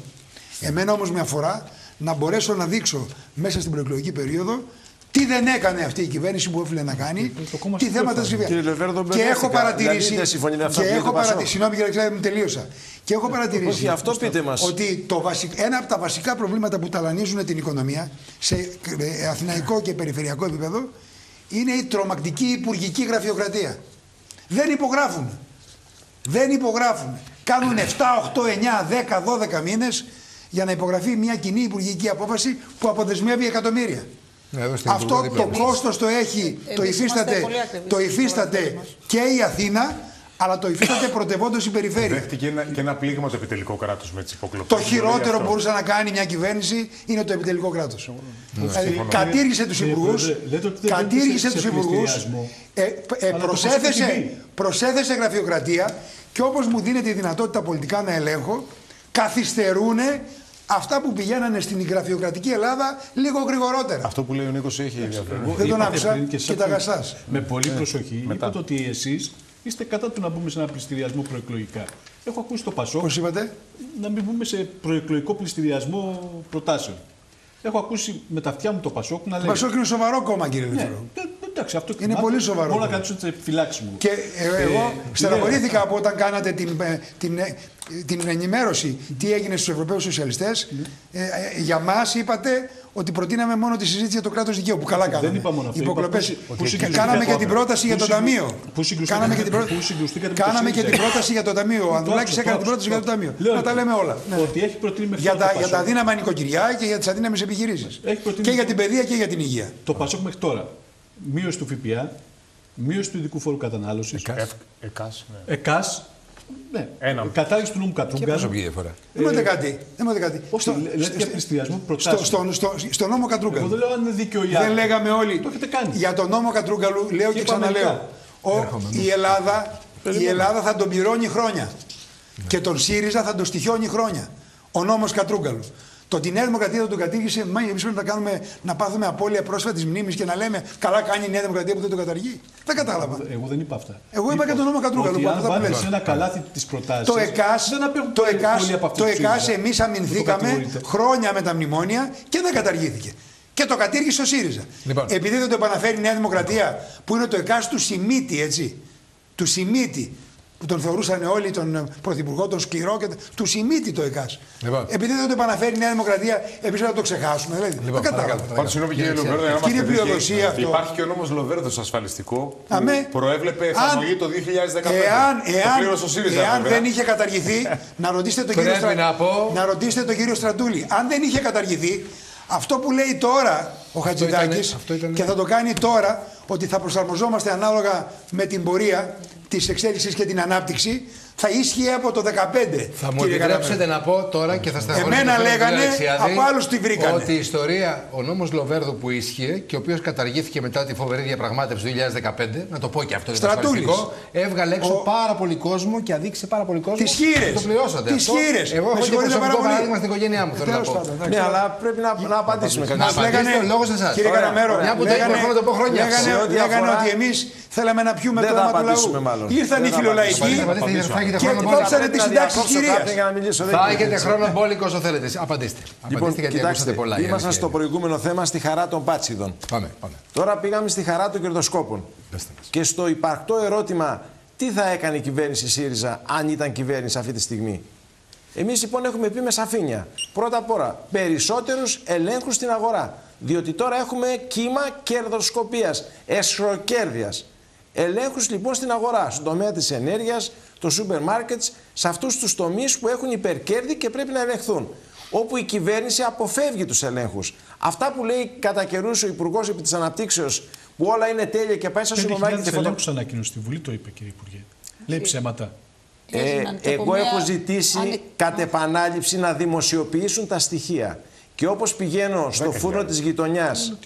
Εμένα όμως με αφορά να μπορέσω να δείξω μέσα στην προεκλογική περίοδο τι δεν έκανε αυτή η κυβέρνηση που έφυγε να κάνει, τι θέματα τη Και έχω παρατηρήσει. Δηλαδή και έχω παρατηρήσει. Συγγνώμη, κύριε Αλεξάνδρου, μου τελείωσα. Και έχω παρατηρήσει Όχι, αυτό πείτε μας. ότι το ένα από τα βασικά προβλήματα που ταλανίζουν την οικονομία σε ε, αθηναϊκό και περιφερειακό επίπεδο είναι η τρομακτική υπουργική γραφειοκρατία. Δεν υπογράφουν. Δεν υπογράφουν. Κάνουν 7, 8, 9, 10, 12 μήνες για να υπογραφεί μια κοινή υπουργική απόφαση που αποδεσμεύει εκατομμύρια. Ναι, Αυτό το κόστος το έχει, το υφίσταται, το υφίσταται και η Αθήνα αλλά το υφίσταται πρωτευόντως η περιφέρεια. Δέχτηκε ένα, και ένα πλήγμα το επιτελικό κράτος με τις υποκλοπές. Το χειρότερο που μπορούσε να κάνει μια κυβέρνηση είναι το επιτελικό κράτος. Ναι. Δηλαδή, κατήργησε τους υπουργούς. Κατήργησε τους υπουργούς. Ε, ε, προσέθεσε, προσέθεσε γραφειοκρατία και όπως μου δίνεται η δυνατότητα πολιτικά να ελέγχω, καθυστερούν αυτά που πηγαίνανε στην γραφειοκρατική Ελλάδα λίγο γρηγορότερα. Αυτό που λέει ο Νίκος έχει ενδιαφέρον. Δεν τον άκουσα και τα γαστά. Με πολύ προσοχή. Είπατε ότι εσείς είστε κατά του να μπούμε σε ένα πληστηριασμό προεκλογικά. Έχω ακούσει το Πασόκ. Πώς είπατε; Να μην μπούμε σε προεκλογικό πληστηριασμό προτάσεων. Έχω ακούσει με τα αυτιά μου το Πασόκ να λέει. Το Πασόκ είναι σοβαρό κόμμα, κύριε ναι, εντάξει, αυτό είναι πολύ σοβαρό. Μπορώ να κάτσω τις φυλάξει μου. Και ε, εγώ ε, στεναχωρήθηκα από όταν κάνατε την, ε, την, ε, την ενημέρωση τι έγινε στους Ευρωπαίους Σοσιαλιστές. Ε, ε, για μας είπατε ότι προτείναμε μόνο τη συζήτηση για το κράτος δικαίου. Που καλά κάναμε. Δεν είπα μόνο αυτό. Κάναμε και την πρόταση για το Ταμείο. Κάναμε και την πρόταση για το Ταμείο. Ο Ανδρουλάκη έκανε την πρόταση για το Ταμείο. Να τα λέμε όλα. Ναι. Ότι έχει προτείνει για τα, για τα αδύναμα νοικοκυριά και για τις αδύναμες επιχειρήσεις. Και για την παιδεία και για την υγεία. Το Πασόκ μέχρι τώρα. Μείωση του ΦΠΑ, μείωση του ειδικού φόρου κατανάλωσης. ΕΚΑΣ. ΕΚΑΣ ναι. Ένα. Κατάργηση του νόμου Κατρούγκα. Πόσο βγήκε διαφορά. Δεν μου κάτι. Δεν μου κάτι. Όχι, λέτε για πληστηριασμό προτάσεων. Στο, στο, στο, νόμο Κατρούγκαλου. Εγώ δεν λέω αν είναι δίκαιο ή Δεν λέγαμε όλοι. Το έχετε κάνει. Για τον νόμο Κατρούγκαλου λέω και, και ξαναλέω. Ο, η, Ελλάδα, η Ελλάδα θα τον πληρώνει χρόνια. Ναι. Και τον ΣΥΡΙΖΑ θα τον στοιχιώνει χρόνια. Ο νόμος Κατρούγκαλου. Το ότι η Νέα Δημοκρατία δεν τον κατήργησε, μα εμείς πρέπει να, κάνουμε, να πάθουμε απώλεια πρόσφατης μνήμης και να λέμε καλά κάνει η Νέα Δημοκρατία που δεν τον καταργεί. Δεν κατάλαβα. Εγώ δεν είπα αυτά. Εγώ είπα, για τον νόμο Κατρούγκαλου. Ότι αν βάλει σε ένα καλάθι της προτάσεις. Το ΕΚΑΣ, το ΕΚΑΣ, το ΕΚΑΣ εμείς αμυνθήκαμε χρόνια με τα μνημόνια και δεν καταργήθηκε. Και το κατήργησε ο ΣΥΡΙΖΑ. Λοιπόν. Επειδή δεν το επαναφέρει η Νέα Δημοκρατία, που είναι το ΕΚΑΣ του Σιμίτη, έτσι. Του Σιμίτη που τον θεωρούσαν όλοι τον ε, πρωθυπουργό, τον σκληρό και του ημίτη το ΕΚΑΣ. Λοιπόν. Επειδή δεν το επαναφέρει η Νέα Δημοκρατία, εμείς να το ξεχάσουμε. Δηλαδή. Λοιπόν, δεν κατάλαβα. Πάντως, συγγνώμη κύριε Λοβέρδο, αυτή είναι πλειοδοσία αυτό. Υπάρχει και ο νόμος Λοβέρδο ασφαλιστικό που Αμέ. προέβλεπε εφαρμογή το 2015. Εάν, εάν, το ΣΥΡΙΖΑ, εάν δεν είχε καταργηθεί, να ρωτήσετε τον κύριο, Στρα... να ρωτήσετε τον κύριο Στρατούλη. Αν δεν είχε καταργηθεί, αυτό που λέει τώρα ο Χατζηδάκης και θα το κάνει τώρα, ότι θα προσαρμοζόμαστε ανάλογα με την πορεία της εξέλιξης και την ανάπτυξη θα ίσχυε από το 2015. Θα μου επιτρέψετε να πω τώρα και θα σταματήσω. Εμένα λέγανε, από άλλους τη βρήκανε. Ότι η ιστορία, ο νόμος Λοβέρδου που ίσχυε και ο οποίος καταργήθηκε μετά τη φοβερή διαπραγμάτευση του 2015, να το πω και αυτό είναι ασφαλιστικό, έβγαλε έξω ο... πάρα πολύ κόσμο και αδείξε πάρα πολύ κόσμο. Τις χείρες. Το πληρώσατε. Τις χείρες. Εγώ έχω και προσωπικό παράδειγμα στην οικογένειά μου. Θέλω να πω. Ναι, αλλά πρέπει να απαντήσουμε κάτι. Να απαντήσετε ο λόγος εσάς. Κύριε Καραμέρο, μια που το είπα, το πω χρόνια. Λέγανε ότι εμείς θέλαμε να πιούμε το αίμα του λαού. Ήρθαν οι φιλολαϊκοί και κόψανε τι συντάξεις κυρίας. Θα έχετε χρόνο μπόλικος όσο θέλετε. Απαντήστε. Λοιπόν, Απαντήστε γιατί πολλά. Ήμασταν στο προηγούμενο θέμα στη χαρά των πάτσιδων. Πάμε, πάμε. Τώρα πήγαμε στη χαρά των κερδοσκόπων. Και στο υπαρκτό ερώτημα, τι θα έκανε η κυβέρνηση ΣΥΡΙΖΑ αν ήταν κυβέρνηση αυτή τη στιγμή; Εμείς λοιπόν έχουμε πει με σαφήνεια. Πρώτα απ' όλα, περισσότερους ελέγχους στην αγορά. Διότι τώρα έχουμε κύμα κερδοσκοπίας, εσχροκέρδειας. Ελέγχους λοιπόν στην αγορά, στον τομέα της ενέργειας, το σούπερ μάρκετ, σε αυτούς τους τομείς που έχουν υπερκέρδη και πρέπει να ελεγχθούν. Όπου η κυβέρνηση αποφεύγει τους ελέγχους. Αυτά που λέει κατά καιρούς ο Υπουργός επί της Αναπτύξεως, που όλα είναι τέλεια και πάει σαν συγγνωμάκι και φωτο... ελέγχους ανακοίνωση στη Βουλή, το είπε κύριε Υπουργέ. Λέει ψέματα. Ε, εγώ έχω ζητήσει αν... κατ' επανάληψη να δημοσιοποιήσουν τα στοιχεία. Και όπως πηγαίνω στο φούρνο της γειτονιάς...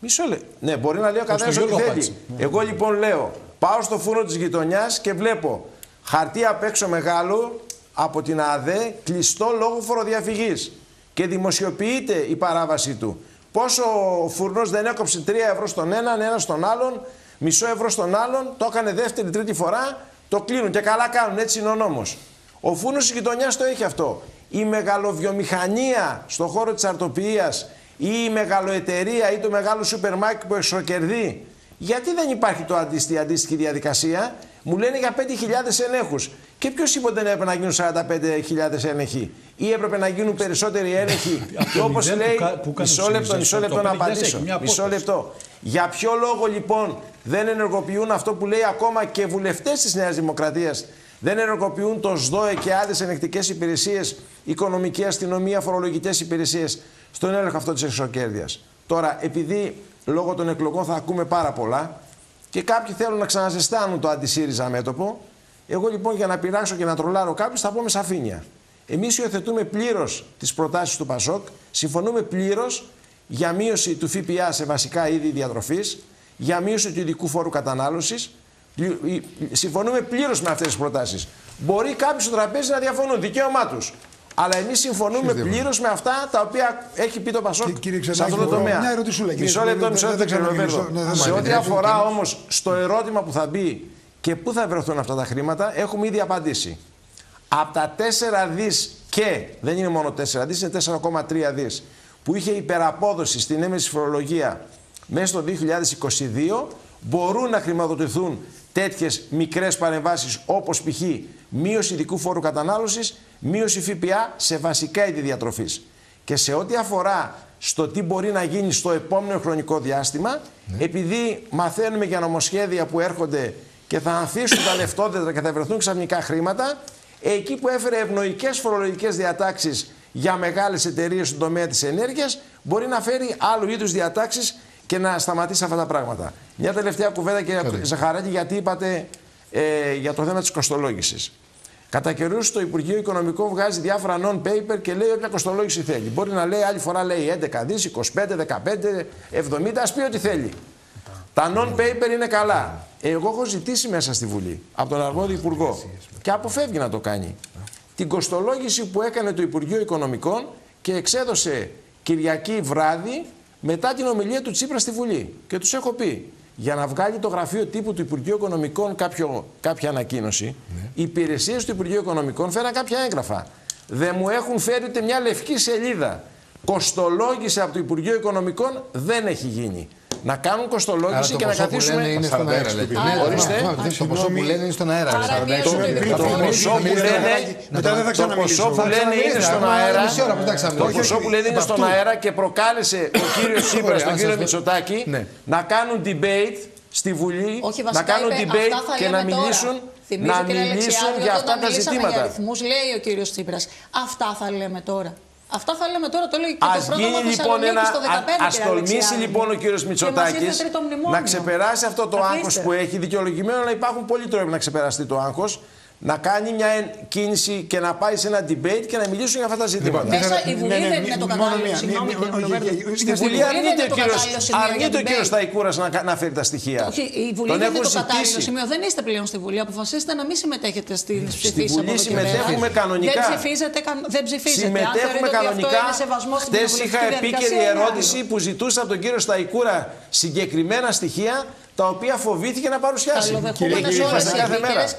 Μισό λεπτό. Ναι, μπορεί να λέω καθένας ό,τι θέλει. Εγώ λοιπόν λέω, πάω στο φούρνο της γειτονιάς και βλέπω χαρτί απ' έξω μεγάλο από την ΑΔΕ κλειστό λόγω φοροδιαφυγής. Και δημοσιοποιείται η παράβασή του. Πόσο ο φουρνό δεν έκοψε 3 ευρώ στον έναν, ένα στον άλλον, μισό ευρώ στον άλλον, το έκανε δεύτερη, τρίτη φορά, το κλείνουν και καλά κάνουν. Έτσι είναι ο νόμος. Ο φούρνος της γειτονιάς το έχει αυτό. Η μεγαλοβιομηχανία στον χώρο της αρτοποιίας ή η μεγαλοεταιρεία ή το μεγάλο σούπερ μάρκετ που εξοκερδεί. Γιατί δεν υπάρχει το αντίστοιχη, αντίστοιχη διαδικασία; Μου λένε για 5.000 ελέγχου. Και ποιος είπε ότι δεν έπρεπε να γίνουν 45.000 έλεγχοι, ή έπρεπε να γίνουν περισσότεροι έλεγχοι. και όπως λέει. Μισό λεπτό, μισό λεπτό να απαντήσω. Μισό λεπτό. Για ποιο λόγο λοιπόν δεν ενεργοποιούν αυτό που λέει ακόμα και βουλευτές της Νέας Δημοκρατίας, δεν ενεργοποιούν το ΣΔΟΕ και άλλες ελεκτικέ υπηρεσίες, οικονομική αστυνομία, φορολογικές υπηρεσίες; Στον έλεγχο αυτό της εξοκέρδεια. Τώρα, επειδή λόγω των εκλογών θα ακούμε πάρα πολλά και κάποιοι θέλουν να ξαναζεστάνουν το αντισύριζα μέτωπο, εγώ λοιπόν για να πειράξω και να τρολάρω κάποιους θα πω με σαφήνεια. Εμείς υιοθετούμε πλήρως τις προτάσεις του Πασόκ, συμφωνούμε πλήρως για μείωση του ΦΠΑ σε βασικά είδη διατροφής, για μείωση του ειδικού φόρου κατανάλωσης. Συμφωνούμε πλήρως με αυτές τις προτάσεις. Μπορεί κάποιοι στο τραπέζι να διαφωνούν, δικαίωμά τους. Αλλά εμείς συμφωνούμε πλήρως με αυτά τα οποία έχει πει το Πασόκ σε αυτό το τομέα. Μισό λεπτό, μισό λεπτό, Σε ό,τι αφορά όμως στο ερώτημα που θα μπει και πού θα βρεθούν αυτά τα χρήματα, έχουμε ήδη απαντήσει. Από τα 4 δις και, δεν είναι μόνο 4 δις, είναι 4,3 δις που είχε υπεραπόδοση στην έμεση φορολογία μέσα στο 2022, μπορούν να χρηματοδοτηθούν τέτοιες μικρές παρεμβάσεις όπως π.χ. μείωση ειδικού φόρου κατανάλωσης, μείωση ΦΠΑ σε βασικά είδη διατροφής. Και σε ό,τι αφορά στο τι μπορεί να γίνει στο επόμενο χρονικό διάστημα, ναι. επειδή μαθαίνουμε για νομοσχέδια που έρχονται και θα ανθίσουν τα λεφτόδετρα και θα βρεθούν ξαφνικά χρήματα, εκεί που έφερε ευνοϊκές φορολογικές διατάξεις για μεγάλες εταιρείες στον τομέα της ενέργειας, μπορεί να φέρει άλλου είδους διατάξεις και να σταματήσει αυτά τα πράγματα. Μια τελευταία κουβέντα, κύριε Ζαχαράκη, γιατί είπατε ε, για το θέμα της κοστολόγησης. Κατά καιρούς το Υπουργείο Οικονομικών βγάζει διάφορα non-paper και λέει όποια κοστολόγηση θέλει. Μπορεί να λέει άλλη φορά λέει 11 δις, 25, 15, 70, ας πει ό,τι θέλει. Τα non-paper είναι καλά. Εγώ έχω ζητήσει μέσα στη Βουλή από τον αρμόδιο Υπουργό και αποφεύγει να το κάνει. Την κοστολόγηση που έκανε το Υπουργείο Οικονομικών και εξέδωσε Κυριακή βράδυ μετά την ομιλία του Τσίπρα στη Βουλή. Και τους έχω πει, για να βγάλει το γραφείο τύπου του Υπουργείου Οικονομικών κάποιο, κάποια ανακοίνωση, ναι. οι υπηρεσίες του Υπουργείου Οικονομικών φέραν κάποια έγγραφα. Δεν μου έχουν φέρει ούτε μια λευκή σελίδα. Κοστολόγηση από το Υπουργείο Οικονομικών δεν έχει γίνει να κάνουν κοστολόγηση και να καθίσουμε. Είναι στον αέρα. Το ποσό που λένε είναι στον αέρα. Το ποσό που λένε είναι στον αέρα. Το ποσό που λένε είναι στον αέρα και προκάλεσε ο κύριος Σύπρα τον κύριο Μητσοτάκη ναι. να κάνουν debate στη Βουλή, να κάνουν debate και να μιλήσουν να μιλήσουν για αυτά τα ζητήματα. Για αριθμούς, λέει ο κύριος Τσίπρας. Αυτά θα λέμε τώρα. Αυτά θα λέμε τώρα, το λέει και ας το πρόγραμμα λοιπόν ένα, στο 15. Ας τολμήσει λοιπόν ο κύριος Μητσοτάκης να ξεπεράσει αυτό το άγχος που έχει δικαιολογημένο να υπάρχουν πολλοί τρόποι να ξεπεραστεί το άγχος να κάνει μια κίνηση και να πάει σε ένα debate και να μιλήσουν για αυτά τα ζητήματα. Μέσα η Βουλή δεν είναι το κατάλληλο. Συγγνώμη, Στη Βουλή αρνείται ο κύριο Σταϊκούρα να φέρει τα στοιχεία. Όχι, η Βουλή δεν είναι το κατάλληλο σημείο. Δεν είστε πλέον στη Βουλή. Αποφασίστε να μην συμμετέχετε στι ψηφίσει. Στη Βουλή συμμετέχουμε κανονικά. Δεν ψηφίζετε. Δεν ψηφίζετε. Συμμετέχουμε κανονικά. Χθε είχα επίκαιρη ερώτηση που ζητούσα από τον κύριο Σταϊκούρα συγκεκριμένα στοιχεία τα οποία φοβήθηκε να παρουσιάσει.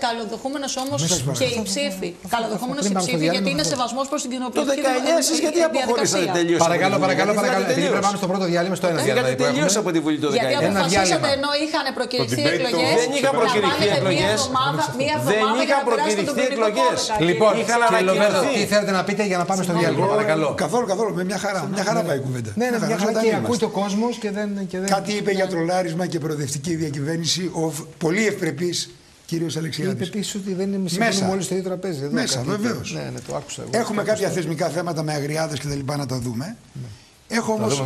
Καλοδεχούμενος όμως και η ψήφη. Καλοδεχούμενος η ψήφη γιατί είναι σεβασμός προς την κοινοβουλευτική διαδικασία. Το 19 εσεί γιατί αποχωρήσατε τελείω. Παρακαλώ, παρακαλώ, παρακαλώ. Επειδή πρέπει να πάμε στο πρώτο διάλειμμα στο ένα διάλειμμα. Γιατί τελείω από τη Βουλή το 19. Γιατί αποφασίσατε ενώ είχαν προκηρυχθεί εκλογές. Δεν είχαν προκηρυχθεί εκλογές. Δεν είχαν προκηρυχθεί εκλογές. Λοιπόν, τι θέλετε να πείτε για να πάμε στο διάλειμμα, παρακαλώ. Καθόλου, καθόλου. Με μια χαρά. Μια χαρά πάει η κουβέντα. Ναι, ναι, μια χαρά και ακούει το κόσμος και δεν. Κάτι είπε για τρολάρισμα και προοδευτική η διακυβέρνηση ο πολύ ευπρεπής κύριος Αλεξιάδης. Είπε επίσης ότι δεν είναι μέσα όλοι στο ίδιο τραπέζι. Εδώ μέσα, βεβαίως. Ναι, ναι, το άκουσα. Εγώ. Έχουμε κάποια θεσμικά θέματα με αγριάδες και τα λοιπά να τα δούμε. Ναι. Έχω όμως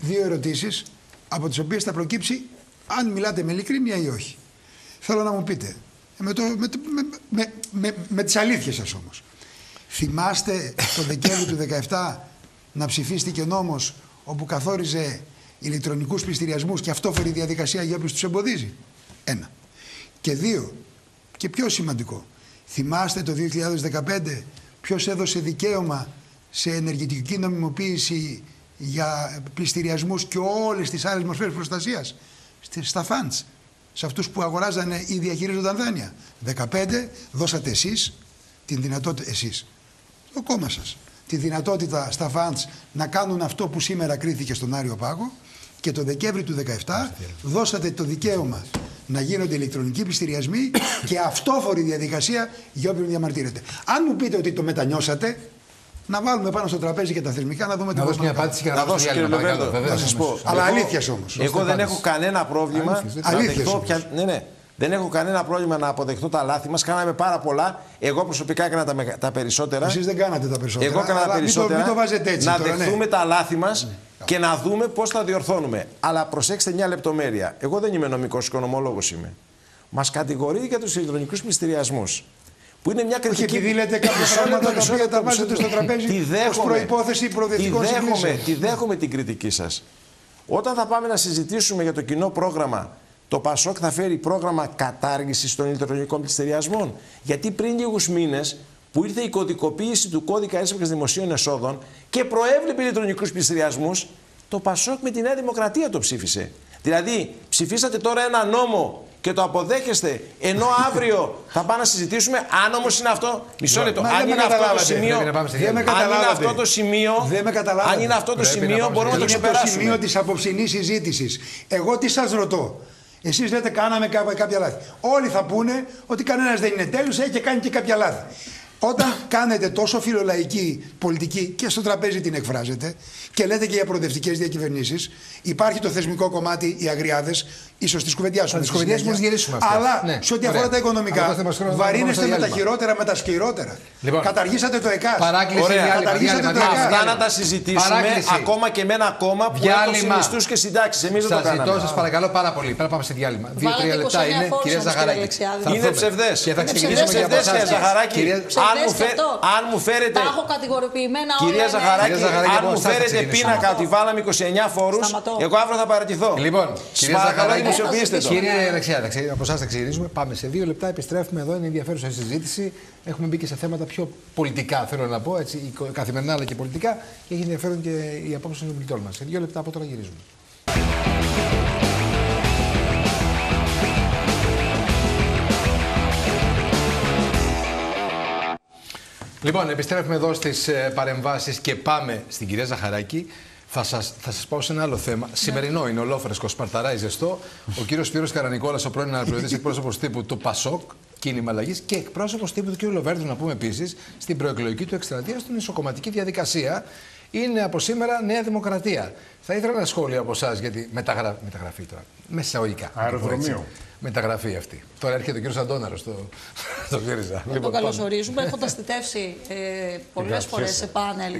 δύο ερωτήσεις από τις οποίες θα προκύψει αν μιλάτε με ειλικρίνεια ή όχι. Θέλω να μου πείτε. Με, το, με, με, με, με, με τις αλήθειες σας όμως. Θυμάστε το Δεκέμβριο του 2017 να ψηφίστηκε νόμος όπου καθόριζε ηλεκτρονικούς πληστηριασμούς και αυτό φέρει διαδικασία για όποιους τους εμποδίζει. Ένα. Και δύο, και πιο σημαντικό, θυμάστε το 2015 ποιος έδωσε δικαίωμα σε ενεργητική νομιμοποίηση για πληστηριασμούς και όλες τις άλλες μορφές προστασίας; Στα φαντς, σε αυτούς που αγοράζανε ή διαχειρίζονταν δάνεια. 15 δώσατε εσείς την δυνατότητα, εσείς, το κόμμα σας, τη δυνατότητα στα φαντς να κάνουν αυτό που σήμερα κρίθηκε στον Άριο Πάγο και το Δεκέμβρη του 2017 δώσατε το δικαίωμα να γίνονται ηλεκτρονικοί πληστηριασμοί και αυτόφορη διαδικασία για όποιον διαμαρτύρεται. Αν μου πείτε ότι το μετανιώσατε, να βάλουμε πάνω στο τραπέζι και τα θεσμικά να δούμε τι Να δώσω μια απάντηση και να, Να δώσω δώσω, διάλειμμα, κύριε παρακαλώ, Λοβέρδο, βεβαίως. να σας πω. Αλλά Εγώ- αλήθειας όμω. Εγώ δεν έχω κανένα πρόβλημα Αλήθειες, δεν- να Αλήθειες δεχτώ όμως. πια. Ναι, ναι. Δεν έχω κανένα πρόβλημα να αποδεχτώ τα λάθη μας. Κάναμε πάρα πολλά. Εγώ προσωπικά έκανα τα, μεγα- τα περισσότερα. Εσείς δεν κάνατε τα περισσότερα. Εγώ έκανα τα αλλά μην το- περισσότερα. Μην το, βάζετε έτσι. να τώρα, ναι. δεχθούμε τα λάθη μας και να δούμε πώς θα διορθώνουμε. Αλλά προσέξτε μια λεπτομέρεια. Εγώ δεν είμαι νομικός οικονομολόγος είμαι. Μας κατηγορεί για τους ηλεκτρονικούς πληστηριασμούς. Που είναι μια Όχι, κριτική. επειδή λέτε κάποια Μισό πράγματα λεπτό, τα μισό οποία λεπτό, τα μισό βάζετε λεπτό. στο τραπέζι Τη ως δέχομαι. προϋπόθεση Τη προοδευτικών δέχομαι, συγκλήσεων. τη δέχομαι την κριτική σας. Όταν θα πάμε να συζητήσουμε για το κοινό πρόγραμμα, το ΠΑΣΟΚ θα φέρει πρόγραμμα κατάργησης των ηλεκτρονικών πληστηριασμών. Γιατί πριν λίγους μήνες που ήρθε η κωδικοποίηση του κώδικα έσπραξης δημοσίων εσόδων και προέβλεπε ηλεκτρονικούς πληστηριασμούς, το ΠΑΣΟΚ με τη Νέα Δημοκρατία το ψήφισε. Δηλαδή, ψηφίσατε τώρα ένα νόμο και το αποδέχεστε, ενώ αύριο θα πάμε να συζητήσουμε αν όμως είναι αυτό. Μισό λεπτό. Μα Αν δεν με είναι αυτό το καταλάβατε. σημείο. Πρέπει να πάμε σε Δεν με διάλειμμα. Αν είναι καταλάβατε. αυτό το σημείο, Δεν με καταλάβατε. αν είναι αυτό το Πρέπει να σημείο, πάμε μπορούμε να σε το Είναι το ξεπεράσουμε. σημείο της απόψινή συζήτησης. Εγώ τι σας ρωτώ; Εσείς λέτε κάναμε κάποια, κάποια λάθη. Όλοι θα πούνε ότι κανένας δεν είναι τέλειος, έχει και κάνει και κάποια λάθη. Όταν κάνετε τόσο φιλολαϊκή πολιτική και στο τραπέζι την εκφράζετε και λέτε και για προοδευτικές διακυβερνήσεις, υπάρχει το θεσμικό κομμάτι, οι αγριάδες, ίσως τις κουβεντιάσουμε. Θα τις στη κουβεντιάσουμε, συνέχεια. τις γυρίσουμε αυτές. Αλλά Ναι, σε ό,τι ωραία. αφορά τα Αλλά οικονομικά, δώστε μας χρόνο να πάμε βαρύνεστε στο με τα διάλειμμα. χειρότερα με τα σκυρότερα. Λοιπόν. Καταργήσατε το ΕΚΑΣ. Παράκληση, Ωραία. διάλειμμα, Καταργήσατε διάλειμμα, το διάλειμμα, ΕΚΑ. Αυτά διάλειμμα. να τα συζητήσουμε Παράκληση. ακόμα και με ένα κόμμα που έχει Διάλειμμα. τους μισθού και συντάξεις. Εμείς δεν το Σας ζητώ, κάναμε. σας παρακαλώ πάρα πολύ. Πρέπει να πάμε σε διάλειμμα. Δύο-τρία 29 λεπτά είναι. φόρους Κυρία όμως, κύριε Ζαχαράκη. Αλεξιάδη. Θα Είναι έρθουμε. ψευδές. Και θα Είναι ξεκινήσουμε ψευδές, και από ψευδές, εσάς. κυρία Ζαχαράκη. Κυρία- Αν μου, Ψευδές και φε- αυτό. αν μου φέρετε. Τα έχω κατηγοροποιημένα όλα. Κυρία είναι. Ζαχαράκη, Κυρία Ζαχαράκη, αν από μου εσάς θα φέρετε ξεκινήσουμε. πίνακα ότι βάλαμε 29 φόρου, Σταματώ. εγώ αύριο θα παρατηθώ. Λοιπόν, Σας κυρία παρακαλώ, Ζαχαράκη, δημοσιοποιήστε το. Κύριε Αλεξιάδη, από εσάς θα ξεκινήσουμε. Πάμε σε δύο λεπτά, επιστρέφουμε εδώ. Είναι ενδιαφέρουσα η συζήτηση. Έχουμε μπει και σε θέματα πιο πολιτικά, θέλω να πω, έτσι, οικο- καθημερινά αλλά και πολιτικά. Και έχει ενδιαφέρον και η απόψη των ομιλητών μας. Σε δύο λεπτά από τώρα γυρίζουμε. Λοιπόν, επιστρέφουμε εδώ στις παρεμβάσεις και πάμε στην κυρία Ζαχαράκη. Θα σας θα σας πάω σε ένα άλλο θέμα. Σημερινό είναι ολόφρεσκο, σπαρταράει ζεστό. Ο κύριος Σπύρος Καρανικόλας, ο πρώην αναπληρωτής εκπρόσωπος τύπου του ΠΑΣΟΚ, κίνημα αλλαγής, και εκπρόσωπος τύπου του κ. Λοβέρδου, να πούμε επίσης, στην προεκλογική του εκστρατεία στην ισοκομματική διαδικασία. Είναι από σήμερα Νέα Δημοκρατία. Θα ήθελα ένα σχόλιο από εσάς για τη μεταγρα... μεταγραφή τώρα. Με εισαγωγικά. να το πω έτσι. Αεροδρομίου. Μεταγραφή αυτή. Τώρα έρχεται ο κ. Αντώναρος στο, στο ΣΥΡΙΖΑ. Να το καλωσορίζουμε. Έχοντα θητεύσει ε, πολλές φορές σε πάνελ.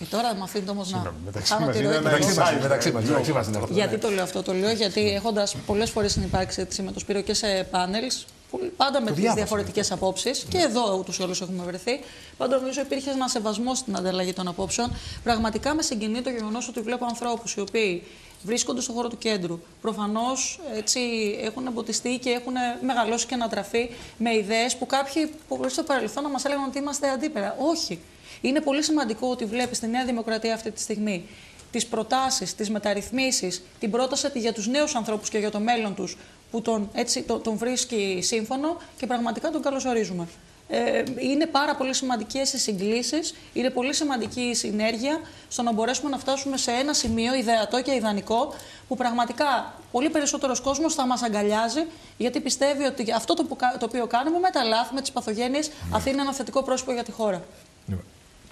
Λιγαρχία. Και τώρα με αφήνετε όμως να μεταξύ κάνω μας τη είναι ροή ένα του Μεταξύ λόγου. μας, μεταξύ μας, μεταξύ μας είναι αυτό. Γιατί το λέω αυτό, το λέω γιατί έχοντας πολλές φορές συνεπάρξει έτσι με το Σπύρο και σε πάνελς, που πάντα με τις διάβασα, διαφορετικές απόψεις και εδώ ούτως ή άλλως έχουμε βρεθεί. Πάντα νομίζω υπήρχε ένα σεβασμό στην ανταλλαγή των απόψεων. Πραγματικά με συγκινεί το γεγονός ότι βλέπω ανθρώπους οι οποίοι βρίσκονται στον χώρο του κέντρου. Προφανώς έτσι έχουν εμποτιστεί και έχουν μεγαλώσει και ανατραφεί με ιδέες που κάποιοι που στο παρελθόν να μας έλεγαν ότι είμαστε αντίπερα. Όχι. Είναι πολύ σημαντικό ότι βλέπεις τη Νέα Δημοκρατία αυτή τη στιγμή τις προτάσεις, τις μεταρρυθμίσεις, την πρόταση για τους νέους ανθρώπους και για το μέλλον τους που τον, έτσι, τον, τον βρίσκει σύμφωνο και πραγματικά τον καλωσορίζουμε. Ε, είναι πάρα πολύ σημαντικές οι συγκλήσεις, είναι πολύ σημαντική η συνέργεια στο να μπορέσουμε να φτάσουμε σε ένα σημείο ιδεατό και ιδανικό που πραγματικά πολύ περισσότερος κόσμος θα μας αγκαλιάζει γιατί πιστεύει ότι αυτό το, που, κα- το οποίο κάνουμε με τα λάθη, με τις παθογένειες, αφήνει ένα θετικό πρόσωπο για τη χώρα.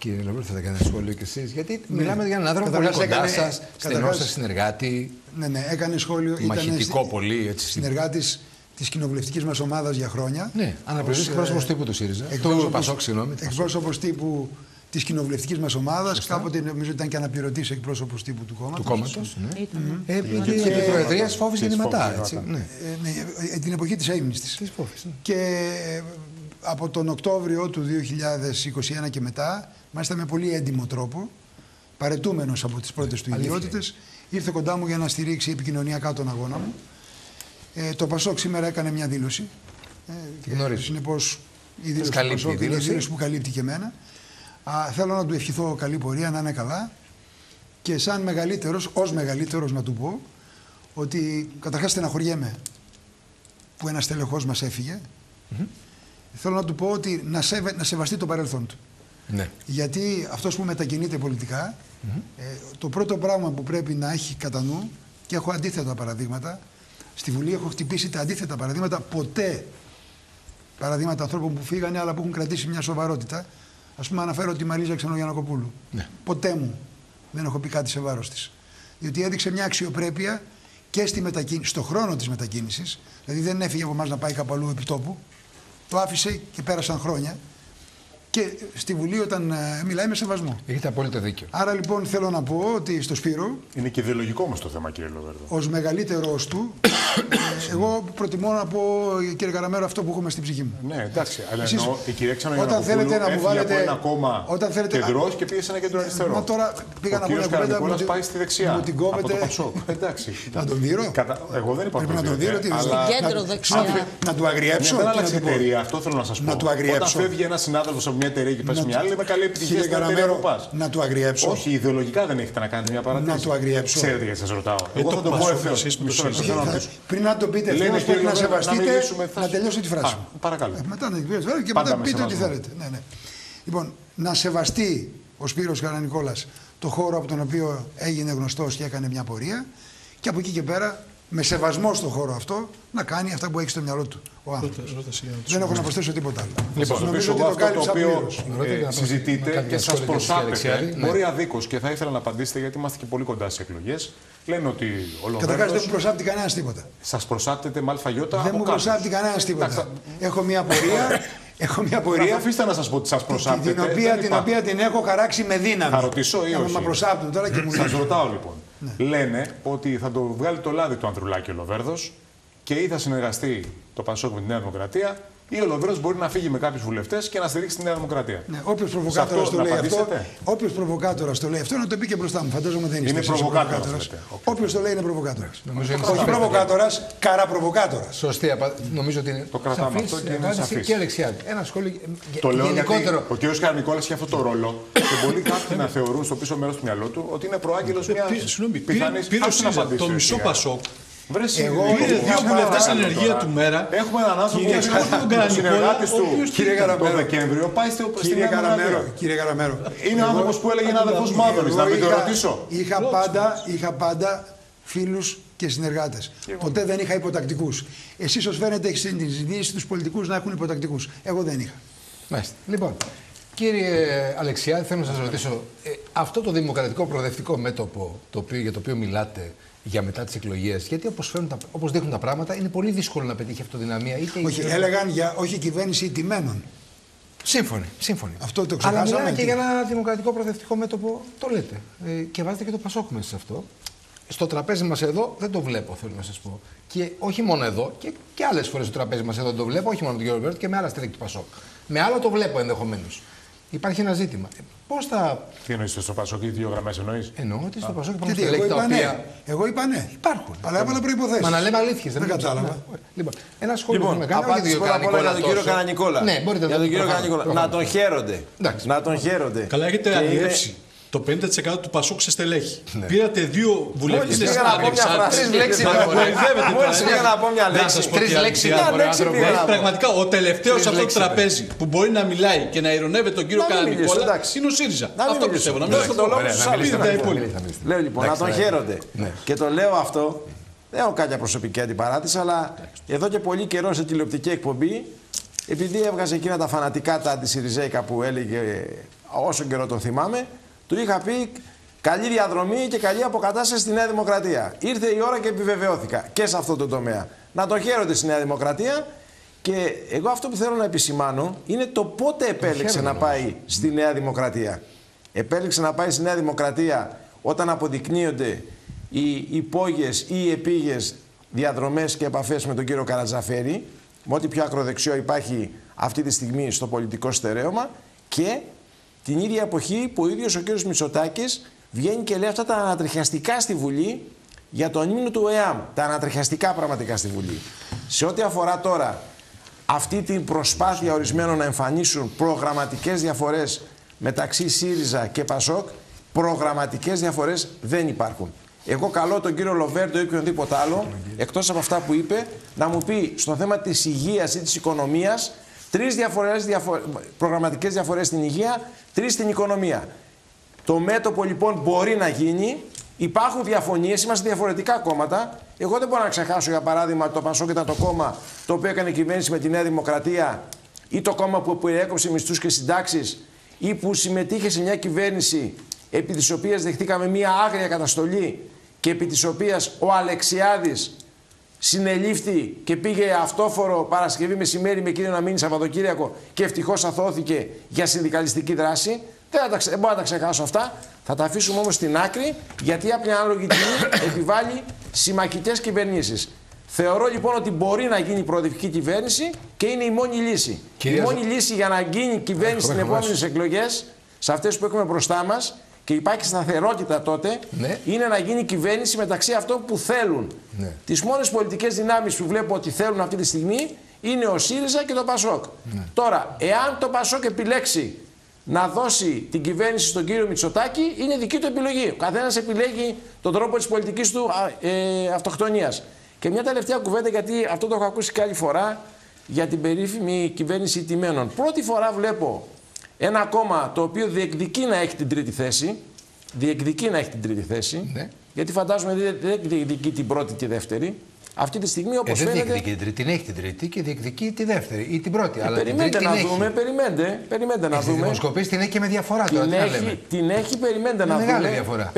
Λοιπόν, Κύριε Λοβέρδου, θα κάνετε ένα σχόλιο κι εσείς. Γιατί μιλάμε για έναν άνθρωπο πολύ Καταρχάς κοντά έκανε- σας, στενό καταρχάς- σας συνεργάτη, Ναι, ναι, έκανε σχόλιο. ήταν μαχητικό στη- πολύ. Έτσι, Συνεργάτης της κοινοβουλευτικής μας ομάδας για χρόνια. Ναι, αναπληρωτής Ως, ε, εκπρόσωπο τύπου του ΣΥΡΙΖΑ. Του εκπρόσωπος- ΠΑΣΟΚ, συγγνώμη. του Πασόκ. Εκπρόσωπος τύπου της κοινοβουλευτικής μας ομάδας. Κάποτε νομίζω ήταν και αναπληρωτής εκπρόσωπος τύπου του κόμματος. Του κόμματος. Ναι. Ήταν. Ε, και επί Προεδρίας φόβη Της γεννηματά. φόβης έτσι, γεννηματά. ναι. Ε, ναι, ε, την εποχή της αίμνη της. Της φόβης, ναι. Και ε, από τον Οκτώβριο του 2021 και μετά, μάλιστα με πολύ έντιμο τρόπο, παρετούμενος από τις πρώτες του αλήθεια ιδιότητες, ήρθε κοντά μου για να στηρίξει επικοινωνιακά τον αγώνα μου. Ε, το Πασόκ σήμερα έκανε μια δήλωση. Ε, Τη γνωρίζω. Συνεπώς, η δήλωση του καλύπτει η Πασόκ είναι η δήλωση. δήλωση που καλύπτει και εμένα. Α, θέλω να του ευχηθώ καλή πορεία, να είναι καλά. Και σαν μεγαλύτερος, ως μεγαλύτερος να του πω, ότι καταρχάς στεναχωριέμαι που ένας τελεχός μας έφυγε. Θέλω να του πω ότι να, σεβε, να σεβαστεί το παρελθόν του. Ναι. Γιατί αυτός που μετακινείται πολιτικά, ε, το πρώτο πράγμα που πρέπει να έχει κατά νου, και έχω αντίθετα παραδείγματα, Στη Βουλή έχω χτυπήσει τα αντίθετα παραδείγματα. Ποτέ παραδείγματα ανθρώπων που φύγανε αλλά που έχουν κρατήσει μια σοβαρότητα. Α πούμε, αναφέρω τη Μαρίζα Ξενογιανακοπούλου. Ναι. Ποτέ μου δεν έχω πει κάτι σε βάρος της. Διότι έδειξε μια αξιοπρέπεια και στη μετακίνηση, στο χρόνο της μετακίνησης. Δηλαδή δεν έφυγε από εμάς να πάει κάπου αλλού επί τόπου. Το άφησε και πέρασαν χρόνια. Και στη Βουλή όταν ε, μιλάει με σεβασμό. Έχετε απόλυτο δίκιο. Άρα λοιπόν θέλω να πω ότι στο Σπύρο. Είναι και ιδεολογικό όμως το θέμα, κύριε Λοβέρδο. Ω μεγαλύτερο του, ε, εγώ προτιμώ να πω, κύριε Καραμέρο, αυτό που έχουμε στην ψυχή μου. Ναι, εντάξει. Αλλά Εσείς, εννοώ, η κυρία Ξαναγιανακοπούλου όταν θέλετε να μου βάλετε. Από ένα κόμμα όταν θέλετε... κεντρός και πήγε σε ένα κέντρο αριστερό. Μα τώρα πήγα να πω μια κουβέντα. Ο πάει στη δεξιά. Μου την κόβετε. Εντάξει. Να τον δίνω. Εγώ δεν είπα να τον δίνω. Κέντρο δεξιά. Να του αγριέψω. Δεν άλλαξε εταιρεία, αυτό θέλω να σας πω. Να του αγριέψω. Όταν φεύγει ένας συνάδελφος από μια εταιρεία και πας μια άλλη, με καλή επιτυχία στην εταιρεία που πας. Να του αγριέψω. Όχι, ιδεολογικά δεν έχετε να κάνετε μια παρατήρηση. Να του αγριέψω. Ξέρετε γιατί σας ρωτάω. Εγώ θα το πω ευθέως. Πριν να το πείτε, θέλω πρέπει να σεβαστείτε να τελειώσει τη φράση. Παρακαλώ. Ε, μετά να και μετά πείτε ό,τι θέλετε. Ναι, ναι. Λοιπόν, να σεβαστεί ο Σπύρος Καρανικόλας το χώρο από τον οποίο έγινε γνωστός και έκανε μια πορεία και από εκεί και πέρα με σεβασμό στον χώρο αυτό να κάνει αυτά που έχει στο μυαλό του ο άνθρωπος. Δεν έχω να προσθέσω τίποτα άλλο. Λοιπόν, νομίζω ότι το αυτό το οποίο ε, συζητείτε και σας προσάπτεται, ναι. μπορεί αδίκως και θα ήθελα να απαντήσετε γιατί είμαστε και πολύ κοντά στις εκλογές. Λένε ότι ο Λοβέρδο. Καταρχά δεν μου προσάπτει κανένας τίποτα. Σας προσάπτεται με αλφαγιώτα. Δεν μου προσάπτει κανένας τίποτα. Έχω μια πορεία. Έχω μια πορεία. Αφήστε να σας πω ότι σας προσάπτεται. Την οποία, την οποία την έχω χαράξει με δύναμη. Θα ρωτήσω ή όχι; Μα προσάπτουν τώρα και μου Σα ρωτάω λοιπόν. Ναι. Λένε ότι θα το βγάλει το λάδι του Ανδρουλάκη ο Λοβέρδος και ή θα συνεργαστεί το Πασόκ με τη Νέα Δημοκρατία ή ο Λοβέρδο μπορεί να φύγει με κάποιους βουλευτές και να στηρίξει τη Νέα Δημοκρατία. Ναι, Όποιος προβοκάτορας το λέει αυτό, όποιος προβοκάτορας το λέει αυτό, να το πει και μπροστά μου. Φαντάζομαι δεν είναι. Είναι προβοκάτορας. Όποιος το λέει είναι προβοκάτορας. Όχι προβοκάτορας, καρά προβοκάτορας. Σωστή Νομίζω ότι είναι. Το κρατάμε αυτό και είναι σαφής. Και δεξιά. Ένα σχόλιο το λέω γενικότερο. Ο κ. Καρνικόλας έχει αυτό το ρόλο και πολλοί κάποιοι να θεωρούν στο πίσω μέρος του μυαλού του ότι είναι προάγγελος μιας πιθανή. Πήρε το μισό Πασόκ εγώ πήρε δύο βουλευτές ενεργεία του μέρα. Έχουμε έναν άνθρωπο που είναι συνεργάτη του κύριε Καραμέρο. το Δεκέμβριο. Πάει στο κύριε Καραμέρο. Κύριε Καραμέρο. Είναι άνθρωπος που έλεγε ένα αδερφό Μάδωρη. Να μην το ρωτήσω. Είχα πάντα, είχα πάντα φίλους και συνεργάτες. Ποτέ δεν είχα υποτακτικούς. Εσείς ως φαίνεται έχεις συνειδητοποιήσει τους πολιτικούς να έχουν υποτακτικούς. Εγώ δεν είχα. Μάλιστα. Λοιπόν, κύριε Αλεξιάδη, θέλω να σας ρωτήσω, ε, αυτό το δημοκρατικό προοδευτικό μέτωπο το οποίο, για το οποίο μιλάτε, για μετά τις εκλογές. Γιατί όπως όπως δείχνουν τα πράγματα, είναι πολύ δύσκολο να πετύχει αυτοδυναμία. Είτε όχι, είτε... έλεγαν για όχι κυβέρνηση ηττημένων. Σύμφωνοι, σύμφωνοι. Αυτό το ξεχάσαμε. Αλλά μιλάνε και για ένα δημοκρατικό προοδευτικό μέτωπο, το λέτε. Ε, και βάζετε και το Πασόκ μέσα σε αυτό. Στο τραπέζι μας εδώ δεν το βλέπω, θέλω να σας πω. Και όχι μόνο εδώ, και, και άλλες φορές στο τραπέζι μας εδώ δεν το βλέπω, όχι μόνο τον κύριο Βέρτ και με άλλα στελέχη του Πασόκ. Με άλλα το βλέπω ενδεχομένως. Υπάρχει ένα ζήτημα. Πώς θα. Τι εννοείς στο Πασόκ, οι δύο γραμμές εννοείς; Εννοώ ότι στο Πασόκ υπάρχουν εγώ, είπα ναι. εγώ είπα ναι. Υπάρχουν. Αλλά έβαλα προποθέσει. Μα να λέμε αλήθειες. Δεν, κατάλαβα. Λοιπόν, ένα σχόλιο λοιπόν, που με κάνει. για τον κύριο Κανανικόλα. Ναι, μπορείτε για τον κύριο Κανανικόλα. Να τον χαίρονται. Να τον χαίρονται. Καλά, έχετε αλλιεύσει το 50% του Πασόκ σε στελέχη. Ναι. Πήρατε δύο βουλευτές Τρεις λέξεις. Μόλι πήγα να πω μια λέξη. Τρεις λέξεις. Πραγματικά ο τελευταίος από το τραπέζι που μπορεί να μιλάει και να ειρωνεύεται τον κύριο Καρανικόλα είναι ο ΣΥΡΙΖΑ. Αυτό πιστεύω. Να μην το λόγο Λέω λοιπόν να τον χαίρονται. Ναι. Και το λέω αυτό. Δεν έχω κάποια προσωπική αντιπαράθεση, αλλά εδώ και πολύ καιρό σε τηλεοπτική εκπομπή, επειδή έβγαζε εκείνα τα φανατικά τα αντισυριζέικα που έλεγε όσο καιρό τον θυμάμαι, του είχα πει καλή διαδρομή και καλή αποκατάσταση στη Νέα Δημοκρατία. Ήρθε η ώρα και επιβεβαιώθηκα και σε αυτό το τομέα. Να το χαίρονται στη Νέα Δημοκρατία και εγώ αυτό που θέλω να επισημάνω είναι το πότε επέλεξε να πάει στη Νέα Δημοκρατία. Επέλεξε να πάει στη Νέα Δημοκρατία όταν αποδεικνύονται οι υπόγειες ή οι επίγειες διαδρομές και επαφές με τον κύριο Καρατζαφέρη, με ό,τι πιο ακροδεξιό υπάρχει αυτή τη στιγμή στο πολιτικό στερέωμα και την ίδια εποχή που ο ίδιος ο κ. Μητσοτάκης βγαίνει και λέει αυτά τα ανατριχιαστικά στη Βουλή για τον ύμνο του ΕΑΜ. Τα ανατριχιαστικά πραγματικά στη Βουλή. Σε ό,τι αφορά τώρα αυτή την προσπάθεια ορισμένων να εμφανίσουν προγραμματικές διαφορές μεταξύ ΣΥΡΙΖΑ και ΠΑΣΟΚ, προγραμματικές διαφορές δεν υπάρχουν. Εγώ καλώ τον κύριο Λοβέρντο ή οποιονδήποτε άλλο, εκτός από αυτά που είπε, να μου πει στο θέμα της υγείας ή της οικονομίας Τρεις διαφορές, διαφο... προγραμματικές διαφορές στην υγεία, τρεις στην οικονομία. Το μέτωπο λοιπόν μπορεί να γίνει Υπάρχουν διαφωνίες, είμαστε διαφορετικά κόμματα. Εγώ δεν μπορώ να ξεχάσω για παράδειγμα το Πασόκ ήταν το κόμμα το οποίο έκανε κυβέρνηση με τη Νέα Δημοκρατία ή το κόμμα που περιέκοψε μισθούς και συντάξεις ή που συμμετείχε σε μια κυβέρνηση επί της οποίας δεχτήκαμε μια άγρια καταστολή και επί της οποίας ο Αλεξιάδης συνελήφθη και πήγε αυτόφορο Παρασκευή μεσημέρι με εκείνο να μείνει Σαββατοκύριακο και ευτυχώς αθώθηκε για συνδικαλιστική δράση. Δεν, δεν μπορώ να τα ξεχάσω αυτά. Θα τα αφήσουμε όμως στην άκρη γιατί από μια ανάλογη τιμή επιβάλλει συμμαχητέ κυβερνήσεις. Θεωρώ λοιπόν ότι μπορεί να γίνει προοδευτική κυβέρνηση και είναι η μόνη λύση. Η μόνη λύση για να γίνει κυβέρνηση στις επόμενες εκλογές, σε αυτές που έχουμε μπροστά μας, και υπάρχει σταθερότητα τότε, ναι. είναι να γίνει κυβέρνηση μεταξύ αυτών που θέλουν. Ναι. Τις μόνες πολιτικές δυνάμεις που βλέπω ότι θέλουν αυτή τη στιγμή είναι ο ΣΥΡΙΖΑ και το ΠΑΣΟΚ. Ναι. Τώρα, εάν το ΠΑΣΟΚ επιλέξει να δώσει την κυβέρνηση στον κύριο Μητσοτάκη, είναι δική του επιλογή. Ο καθένας επιλέγει τον τρόπο της πολιτικής του ε, αυτοκτονίας. Και μια τελευταία κουβέντα, γιατί αυτό το έχω ακούσει και άλλη φορά για την περίφημη κυβέρνηση τιμένων. Πρώτη φορά βλέπω ένα κόμμα το οποίο διεκδικεί να έχει την τρίτη θέση. Διεκδικεί να έχει την τρίτη θέση. Ναι. Γιατί φαντάζομαι δεν διεκδικεί την πρώτη και δεύτερη. Αυτή τη στιγμή όπως ε, δεν φαίνεται. Δεν διεκδικεί την τρίτη, την έχει την τρίτη και διεκδικεί τη δεύτερη ή την πρώτη. Ε, αλλά περιμένετε την να δούμε, περιμένετε, περιμένετε να δούμε. Δημοσκοπής την έχει και με διαφορά την τώρα. Έχει, την έχει, περιμένετε να δούμε. Μεγάλη διαφορά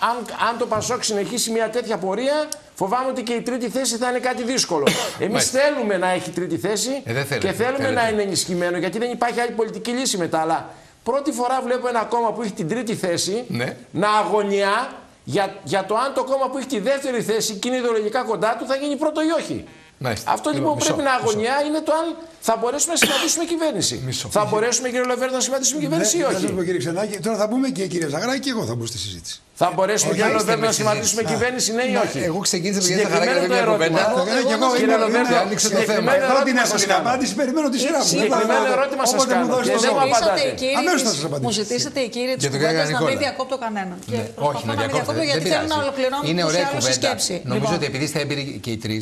αν, αν το Πασόκ συνεχίσει μια τέτοια πορεία, φοβάμαι ότι και η τρίτη θέση θα είναι κάτι δύσκολο. Εμείς θέλουμε να έχει τρίτη θέση ε, και θέλουμε να είναι ενισχυμένο, γιατί δεν υπάρχει άλλη πολιτική λύση μετά. Αλλά πρώτη φορά βλέπω ένα κόμμα που έχει την τρίτη θέση ναι. να αγωνιά για, για το αν το κόμμα που έχει τη δεύτερη θέση και είναι ιδεολογικά κοντά του θα γίνει πρώτο ή όχι. Μάλιστα. Αυτό λοιπόν που πρέπει να αγωνιά είναι το αν θα μπορέσουμε να συμματίσουμε κυβέρνηση. Μισό. Θα μπορέσουμε κύριε Λεβέρδο να συμματίσουμε κυβέρνηση ή όχι; Θα πω κύριε Ξενάκη, τώρα θα πούμε και κύριε Ζαγράκη και εγώ θα μπω στη συζήτηση. Θα μπορέσουμε κύριε Λεβέρδο να συμματίσουμε κυβέρνηση, ναι ή όχι. Εγώ ξεκίνησα με την Ζαγράκη το ερώτημα. Κύριε Λεβέρδο, άνοιξε το θέμα. Εγώ την έχω στην απάντηση, περιμένω τη σειρά μου. Συγκεκριμένο ερώτημα σα κάνω. Και δεν μου απαντάτε. Αμέσω θα σα απαντήσω. Μου ζητήσατε οι κύριοι τη κουβέντα να μην διακόπτω κανέναν. Όχι, να διακόπτω γιατί θέλουν να ολοκληρώνουν Είναι ωραία κουβέντα. Νομίζω ότι επειδή είστε έμπειροι και οι τρει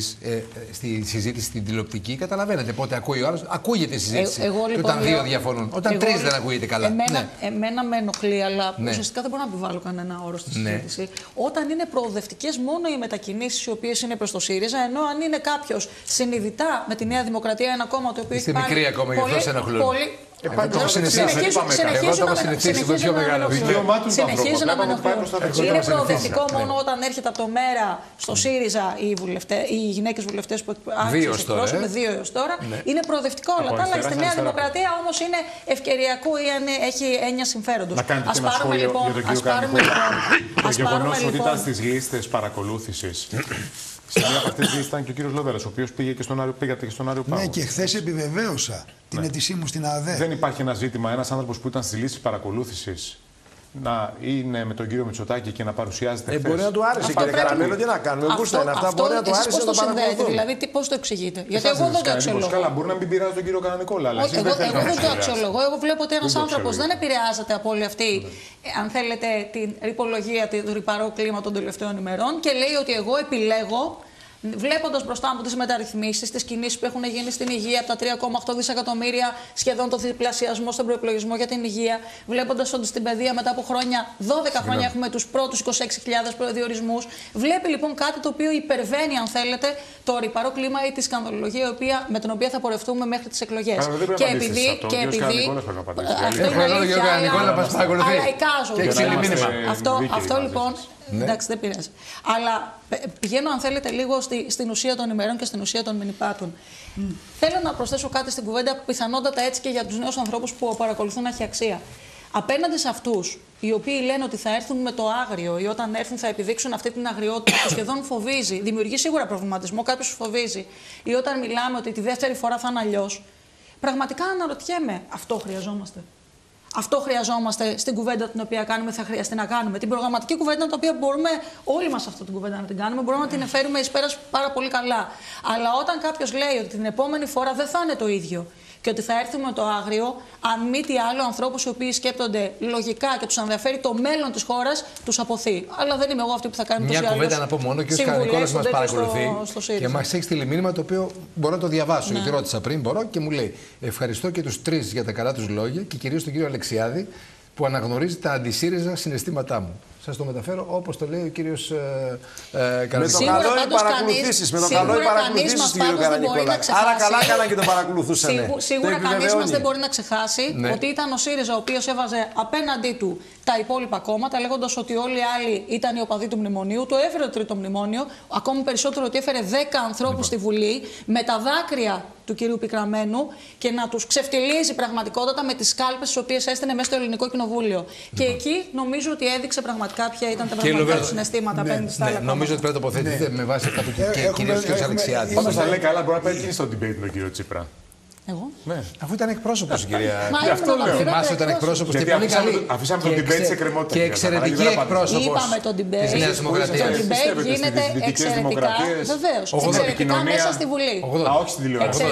στη συζήτηση στην τηλεοπτική, καταλαβαίνετε πότε ακούει ο άλλο. Ακούγεται η συζήτηση. Εγώ, λοιπόν, όταν δύο διαφωνούν. Όταν τρει δεν ακούγεται καλά. Εμένα, ναι. εμένα με ενοχλεί, αλλά ναι. ουσιαστικά δεν μπορώ να επιβάλλω κανένα όρο στη ναι. Συζήτηση. Ναι. Όταν είναι προοδευτικές μόνο οι μετακινήσεις οι οποίες είναι προς το ΣΥΡΙΖΑ, ενώ αν είναι κάποιος συνειδητά με τη Νέα Δημοκρατία, ένα κόμμα το οποίο Είστε έχει μικρή ακόμα, γι' αυτό σε ενοχλούν. Ε, το έχω συνηθίσει. Εγώ το έχω συνηθίσει με πιο μεγάλο Συνεχίζει να με ενοχλούν. Είναι προοδευτικό μόνο όταν έρχεται από το μέρα στο ΣΥΡΙΖΑ οι γυναίκες βουλευτές που άρχισαν με δύο έως τώρα. Είναι προοδευτικό όλα τα άλλα. Στη Νέα Δημοκρατία όμως είναι ευκαιριακού ή έχει έννοια συμφέροντος. Να κάνετε ένα σχόλιο για τον κύριο Κανικό. Το γεγονός ότι ήταν στις λίστες παρακολούθησης σε μία από αυτές τι ήταν και ο κύριος Λόδερα, ο οποίος πήγε και στον Άριο, πήγατε και στον Άριο Πάγο. Ναι, και χθες επιβεβαίωσα την ναι. αίτησή μου στην ΑΔΕ. Δεν υπάρχει ένα ζήτημα, ένας άνθρωπος που ήταν στι λύσει παρακολούθησης να είναι με τον κύριο Μητσοτάκη και να παρουσιάζεται ε, Μπορεί να του άρεσε, κύριε Καραμένο, τι να κάνουμε. Αυτό, είναι, αυτά μπορεί να του άρεσε να το παρακολουθούμε. Δηλαδή, πώς το εξηγείτε; Γιατί εγώ δεν το αξιολογώ. Καλά, μπορεί να μην πειράζει τον κύριο Κανανικόλα. Αλλά εγώ, εγώ δεν το αξιολογώ. Εγώ βλέπω ότι ένας άνθρωπος δεν επηρεάζεται από όλη αυτή, αν θέλετε, την ρηπολογία, το ρηπαρό κλίμα των τελευταίων ημερών και λέει ότι εγώ επιλέγω Βλέποντα μπροστά μου τι μεταρρυθμίσει, τι κινήσει που έχουν γίνει στην υγεία από τα 3,8 δισεκατομμύρια, σχεδόν το διπλασιασμό στον προπολογισμό για την υγεία, βλέποντα ότι στην παιδεία μετά από χρόνια, 12 χρόνια έχουμε του πρώτου 26.000 διορισμού. Βλέπει λοιπόν κάτι το οποίο υπερβαίνει, αν θέλετε, το ρηπαρό κλίμα ή τη σκανδαλολογία με την οποία θα πορευτούμε μέχρι τι εκλογέ. Και επειδή. Και επειδή αυτό είναι αλήθεια. Αλλά Αυτό λοιπόν ναι. Εντάξει, δεν πειράζει. Αλλά πηγαίνω, αν θέλετε, λίγο στη, στην ουσία των ημερών και στην ουσία των μηνυπάτων. Mm. Θέλω να προσθέσω κάτι στην κουβέντα που πιθανότατα έτσι και για τους νέους ανθρώπους που παρακολουθούν να έχει αξία. Απέναντι σε αυτούς οι οποίοι λένε ότι θα έρθουν με το άγριο ή όταν έρθουν θα επιδείξουν αυτή την αγριότητα που σχεδόν φοβίζει, δημιουργεί σίγουρα προβληματισμό, κάποιος φοβίζει, ή όταν μιλάμε ότι τη δεύτερη φορά θα είναι αλλιώς. Πραγματικά αναρωτιέμαι, αυτό χρειαζόμαστε. Αυτό χρειαζόμαστε στην κουβέντα την οποία κάνουμε, θα χρειαστεί να κάνουμε. Την προγραμματική κουβέντα, την οποία μπορούμε όλοι μας αυτή την κουβέντα να την κάνουμε, μπορούμε να την εφέρουμε εις πέρας πάρα πολύ καλά. Αλλά όταν κάποιος λέει ότι την επόμενη φορά δεν θα είναι το ίδιο και ότι θα έρθουμε με το άγριο, αν μη τι άλλο, ανθρώπους οι οποίοι σκέπτονται λογικά και τους ενδιαφέρει το μέλλον της χώρας, τους αποθεί. Αλλά δεν είμαι εγώ αυτή που θα κάνει Μια κουβέντα να πω μόνο και ο Καρνικόλα μας παρακολουθεί στο, στο και μας έχει στείλει μήνυμα το οποίο μπορώ να το διαβάσω. Ναι. Γιατί ρώτησα πριν, μπορώ και μου λέει Ευχαριστώ και τους τρεις για τα καλά τους λόγια και κυρίως τον κύριο Αλεξιάδη που αναγνωρίζει τα αντισύριζα συναισθήματά μου. Σας το μεταφέρω όπως το λέει ο κύριος ε, ε, Με το καλό οι παρακολουθήσεις. Με το καλό οι παρακολουθήσεις του κύριου Καρανικόλα. Άρα καλά έκαναν και το παρακολουθούσαν. Σίγουρα κανείς μας δεν μπορεί να ξεχάσει ναι. ότι ήταν ο ΣΥΡΙΖΑ ο οποίος έβαζε απέναντί του τα υπόλοιπα κόμματα, λέγοντας ότι όλοι οι άλλοι ήταν οι οπαδοί του μνημονίου. Το έφερε το τρίτο μνημόνιο. Ακόμη περισσότερο ότι έφερε 10 ανθρώπους λοιπόν. στη Βουλή με τα δάκρυα του κυρίου Πικραμένου και να τους ξεφτιλίζει πραγματικότατα με τις κάλπες τις οποίες έστενε μέσα στο ελληνικό κοινοβούλιο. Και λοιπόν. εκεί νομίζω ότι έδειξε πραγματικά ποια ήταν τα πραγματικά του συναισθήματα ναι, απέναντι στα ναι, άλλα. Νομίζω ότι πρέπει να τοποθετηθείτε με βάση αυτά που κύριε Αλεξιάδης. Πάντως θα λέει καλά, μπορεί να παίρνει στο debate με τον κύριο Τσίπρα. Εγώ. Ναι. Αφού ήταν εκπρόσωπος η κυρία. Μα αυτό λέω. Θυμάσαι ότι ήταν εκπρόσωπο και πολύ καλή. Αφήσαμε τον debate σε κρεμότητα. Και εξαιρετική εκπρόσωπος. Είπαμε τον debate. Της Νέας Δημοκρατίας. Το debate γίνεται εξαιρετικά. Βεβαίως. Εξαιρετικά μέσα στη Βουλή. Α, όχι στην τηλεόραση.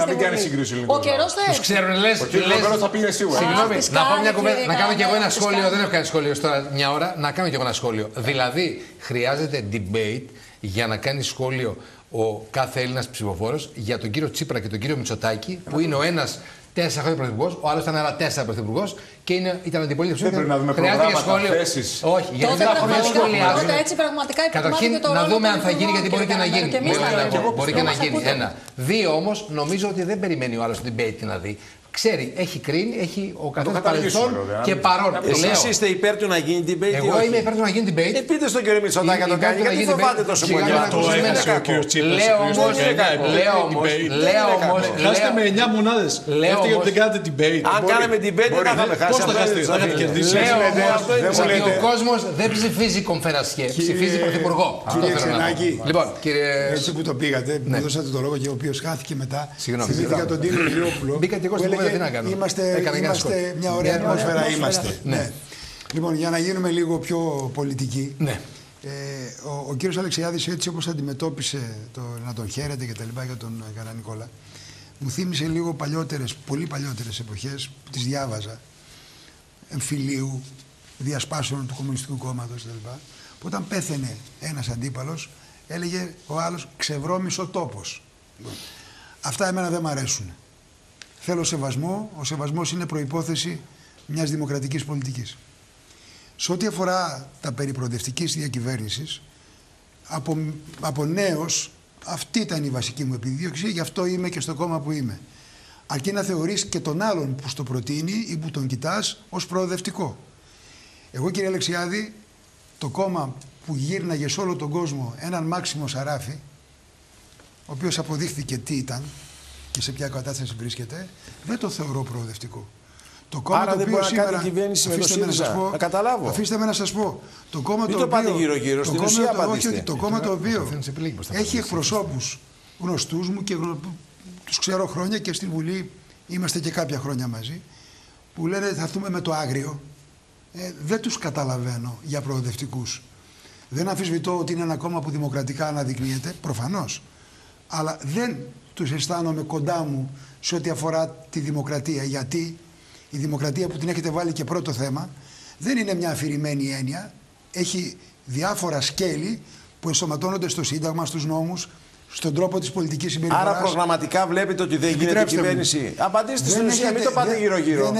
Να μην κάνει σύγκριση ελληνικό. Ο καιρός θα Τους ξέρουν, λε. Ο καιρό θα πήγε σίγουρα. Συγγνώμη, να πω μια κουβέντα. Να κάνω κι εγώ ένα σχόλιο. Δεν έχω κάνει σχόλιο τώρα μια ώρα. Να κάνω κι εγώ ένα σχόλιο. Δηλαδή, χρειάζεται debate για να κάνει σχόλιο ο κάθε Έλληνας ψηφοφόρος για τον κύριο Τσίπρα και τον κύριο Μητσοτάκη, που είναι ο ένας τέσσερα χρόνια πρωθυπουργός, ο άλλος ήταν άλλα τέσσερα πρωθυπουργός και είναι, ήταν αντιπολίτευση. Δεν πρέπει να δούμε προγράμματα, σχόλιο. θέσεις. Όχι, γιατί δεν πραγματικά, έτσι πραγματικά Καταρχήν να δούμε αν θα γίνει, γιατί μπορεί και να γίνει. Μπορεί και να γίνει. Ένα. Δύο όμως, νομίζω ότι δεν περιμένει ο άλλος την debate να δει ξέρει, έχει κρίνει, έχει ο καθένας παρελθόν και παρόν. Εσείς είστε υπέρ του να γίνει debate. Εγώ είμαι υπέρ του να γίνει debate. Ε, πείτε στον κύριο Μητσοτάκη να το κάνει. Γιατί φοβάται τόσο πολύ. Το έχασε ο κύριος Τσίπρας. Λέω όμω. Λέω όμω. Λέω όμω. Χάσετε με 9 μονάδες. Λέω γιατί δεν κάνετε debate. Αν κάναμε debate δεν θα είχαμε χάσει. Πώς θα χάσετε, θα είχατε κερδίσει. Λέω ότι ο κόσμος δεν ψηφίζει κομφερασιέ, ψηφίζει πρωθυπουργό. Κύριε Ξενάκη, λοιπόν, έτσι που το πήγατε, μου δώσατε το λόγο και ο οποίος χάθηκε μετά. Θυμήθηκα τον Τίνο Λιόπουλο. Μπήκα και εγώ στην τι να κάνω. Είμαστε, είμαστε μια ωραία ατμόσφαιρα. Είμαστε. Ναι. ναι. Λοιπόν, για να γίνουμε λίγο πιο πολιτικοί. Ναι. Ε, ο, ο κύριος Αλεξιάδης έτσι όπως αντιμετώπισε το, να τον χαίρεται και τα λοιπά για τον Καρά Νικόλα μου θύμισε λίγο παλιότερες, πολύ παλιότερες εποχές που τις διάβαζα εμφυλίου, διασπάσεων του Κομμουνιστικού Κόμματος κτλ. Που όταν πέθαινε ένας αντίπαλος έλεγε ο άλλος ξεβρώμησε ο τόπος. Λοιπόν, αυτά εμένα δεν μ' αρέσουν. Θέλω σεβασμό. Ο σεβασμός είναι προϋπόθεση μιας δημοκρατικής πολιτικής. Σε ό,τι αφορά τα περί προοδευτικής διακυβέρνησης, από, από νέος αυτή ήταν η βασική μου επιδίωξη, γι' αυτό είμαι και στο κόμμα που είμαι. Αρκεί να θεωρείς και τον άλλον που στο προτείνει ή που τον κοιτάς ως προοδευτικό. Εγώ κύριε Αλεξιάδη, το κόμμα που γύρναγε σε όλο τον κόσμο έναν Μάξιμο Σαράφη, ο οποίος αποδείχθηκε τι ήταν, και σε ποια κατάσταση βρίσκεται, δεν το θεωρώ προοδευτικό. Το κόμμα Άρα το δεν μπορεί σήμερα... να κάνει κυβέρνηση με το ΣΥΡΙΖΑ. Να, να καταλάβω. Αφήστε με να σας πω. Το κόμμα Μην το, το πάτε γύρω-γύρω. Στην ουσία το, όχι, το κόμμα το οποίο έχει εκπροσώπους γνωστούς μου και τους ξέρω χρόνια και στην Βουλή είμαστε και κάποια χρόνια μαζί που λένε θα έρθουμε με το άγριο. Ε, δεν τους καταλαβαίνω για προοδευτικούς. Δεν αμφισβητώ ότι είναι ένα κόμμα που δημοκρατικά αναδεικνύεται, προφανώς. Αλλά δεν τους αισθάνομαι κοντά μου σε ό,τι αφορά τη δημοκρατία. Γιατί η δημοκρατία που την έχετε βάλει και πρώτο θέμα δεν είναι μια αφηρημένη έννοια. Έχει διάφορα σκέλη που ενσωματώνονται στο Σύνταγμα, στους νόμους, στον τρόπο της πολιτικής συμπεριφοράς. Άρα προγραμματικά βλέπετε ότι δεν γίνεται κυβέρνηση. Απαντήστε στην ουσία, μην το πάτε γύρω-γύρω.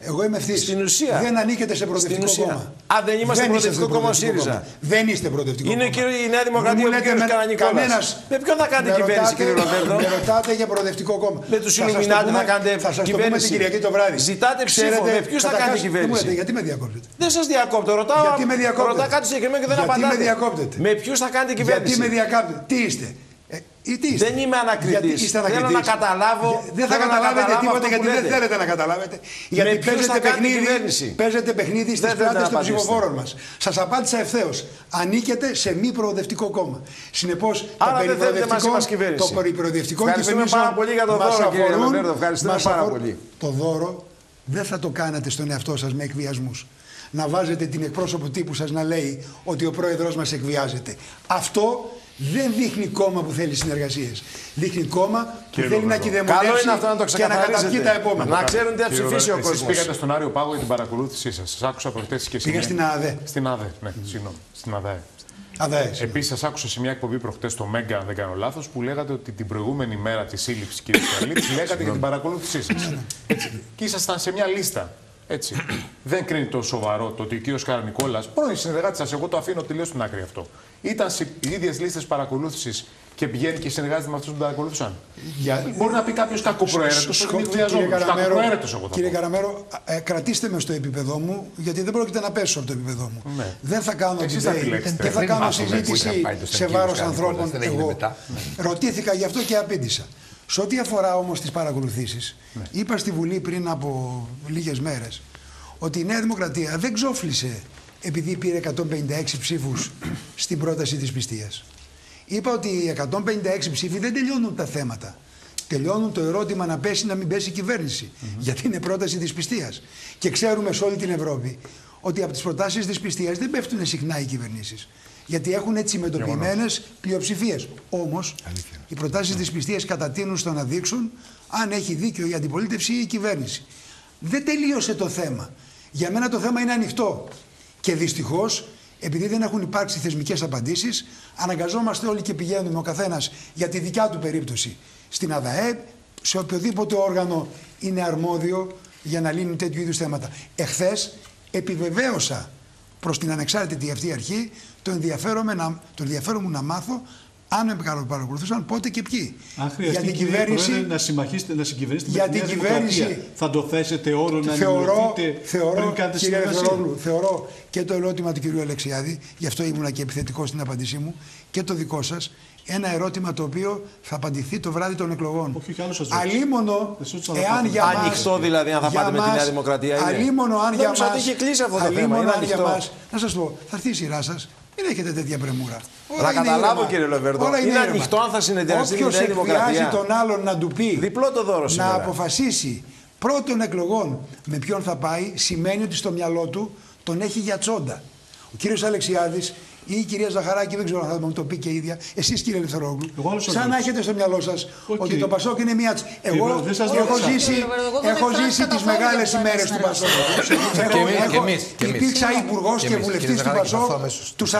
Εγώ είμαι ευθύς. Στην ουσία. Δεν ανήκετε σε προοδευτικό κόμμα. Α, δεν είμαστε προοδευτικό κόμμα ΣΥΡΙΖΑ. Δεν είστε προοδευτικό Είναι κόμμα. Είναι η Νέα Δημοκρατία που κύριος Κανανικόλας. Με ποιον θα κάνετε κυβέρνηση, κύριε Ρομπέρδο. Με ρωτάτε για προοδευτικό κόμμα. Με τους Ιλουμινάτε θα κάνετε κυβέρνηση. την Κυριακή το βράδυ. Ζητάτε ψήφο. Με ποιους θα κάνετε κυβέρνηση; Γιατί με διακόπτετε; Δεν σας διακόπτω. Ρωτάω. Γιατί με διακόπτετε; Ρωτάω κάτι συγκεκριμένο και δεν απαντάτε. Με ποιους θα κάνετε κυβέρνηση. Γιατί με διακόπτετε; Τι είστε; Δεν είμαι ανακριτής. Θέλω να καταλάβω. Δεν θα καταλάβετε τίποτα γιατί δεν θέλετε να καταλάβετε. Γιατί παίζετε παιχνίδι, παίζετε παιχνίδι στις πλάτες των ψηφοφόρων μας. Σας απάντησα ευθέως. Ανήκετε σε μη προοδευτικό κόμμα. Συνεπώς, το περιπροοδευτικό Ευχαριστούμε πάρα πολύ για το δώρο, κύριε Λεβέρδο. Ευχαριστούμε πάρα πολύ. Το δώρο δεν θα το κάνετε στον εαυτό σας με εκβιασμούς να βάζετε την εκπρόσωπο τύπου σας να λέει ότι ο πρόεδρος μας εκβιάζεται. Αυτό δεν δείχνει κόμμα που θέλει συνεργασίες. Δείχνει κόμμα που θέλει να κυδεμονεύσει και να καταπιεί τα επόμενα. Να ξέρουν τι θα ψηφίσει ο κόσμος. πήγατε στον Άριο Πάγο για την παρακολούθησή σας. Σας άκουσα προχτές και Πήγα στην ΑΔΕ. Στην ΑΔΕ, ναι, συγγνώμη. Στην ΑΔΕ. Επίσης, σας άκουσα σε μια εκπομπή προχτές στο Μέγκα, αν δεν κάνω λάθος, που λέγατε ότι την προηγούμενη μέρα της σύλληψης, κύριε Καρλίτση, λέγατε για την παρακολούθησή σας. Ναι, ναι. Και ήσασταν σε μια λίστα Έτσι. Δεν κρίνει το σοβαρό το ότι ο κύριος Καρανικόλας, πρώην συνεργάτης σας, εγώ το αφήνω τελείως στην άκρη αυτό. Ήταν σε ίδιες λίστες παρακολούθησης και πηγαίνει και συνεργάζεται με αυτούς που τον παρακολουθούσαν. Για... Μπορεί να πει κάποιος κακοπροαίρετος ότι Κακοπροαίρετος, Κύριε Καραμέρο, ε, κρατήστε με στο επίπεδό μου, γιατί δεν πρόκειται να πέσω από το επίπεδό μου. Ναι. Δεν θα κάνω debate, δεν θα κάνω συζήτηση σε βάρος ανθρώπων. Εγώ ρωτήθηκα γι' αυτό και απήντησα. Σε ό,τι αφορά όμως τις παρακολουθήσεις, ναι. είπα στη Βουλή πριν από λίγες μέρες ότι η Νέα Δημοκρατία δεν ξόφλησε επειδή πήρε 156 ψήφους στην πρόταση της πιστείας. Είπα ότι οι 156 ψήφοι δεν τελειώνουν τα θέματα. Τελειώνουν το ερώτημα να πέσει να μην πέσει η κυβέρνηση. Γιατί είναι πρόταση της πιστείας. Και ξέρουμε σε όλη την Ευρώπη ότι από τις προτάσεις της πιστείας δεν πέφτουν συχνά οι κυβερνήσεις. Γιατί έχουν έτσι μετωπιμένες πλειοψηφίες. Όμως, οι προτάσεις της πιστείας κατατείνουν στο να δείξουν αν έχει δίκιο η αντιπολίτευση ή η κυβέρνηση. Δεν τελείωσε το θέμα. Για μένα το θέμα είναι ανοιχτό. Και δυστυχώς επειδή δεν έχουν υπάρξει θεσμικές απαντήσεις, αναγκαζόμαστε όλοι και πηγαίνουμε ο καθένας για τη δικιά του περίπτωση στην ΑΔΑΕ, σε οποιοδήποτε όργανο είναι αρμόδιο για να λύνουν τέτοιου είδους θέματα. Εχθές επιβεβαίωσα προς την ανεξάρτητη αυτή αρχή το ενδιαφέρον, να, το ενδιαφέρον μου να μάθω αν με παρακολουθούσαν πότε και ποιοι. Αν χρειαστεί για την κυβέρνηση, να συμμαχίσετε, να συγκυβερνήσετε για με την κυβέρνηση, θα το θέσετε όρο να θεωρώ, θεωρώ, πριν κάνετε κύριε θεωρώ και το ερώτημα του κυρίου Αλεξιάδη, γι' αυτό ήμουνα και επιθετικός στην απάντησή μου, και το δικό σας, ένα ερώτημα το οποίο θα απαντηθεί το βράδυ των εκλογών. Όχι, κι άλλο σας Αλίμονο, εάν για μας... Ανοιχτό δηλαδή, αν θα πάτε με τη Νέα Δημοκρατία είναι. Αλίμονο, αν για μας... είχε κλείσει αυτό το θέμα, είναι ανοιχτό. Να σας πω, θα έρθει η σειρά σας μην έχετε τέτοια πρεμούρα. Να καταλάβω κύριε Λεβέρδο. είναι, είναι ανοιχτό αν θα συνεταιριστεί με τη Νέα Δημοκρατία. τον άλλον να του πει Διπλό το δώρο να αποφασίσει πρώτων εκλογών με ποιον θα πάει, σημαίνει ότι στο μυαλό του τον έχει για τσόντα. Ο κύριος Αλεξιάδης ή η κυρία Ζαχαράκη, δεν ξέρω αν θα μου το πει και η ίδια, εσείς κύριε Ελευθερόγλου, σαν να έχετε στο μυαλό σας ότι το Πασόκ είναι μια. Εγώ έχω ζήσει, έχω ζήσει τις μεγάλες ημέρες του Πασόκ. Υπήρξα υπουργός και βουλευτής του Πασόκ του 45%.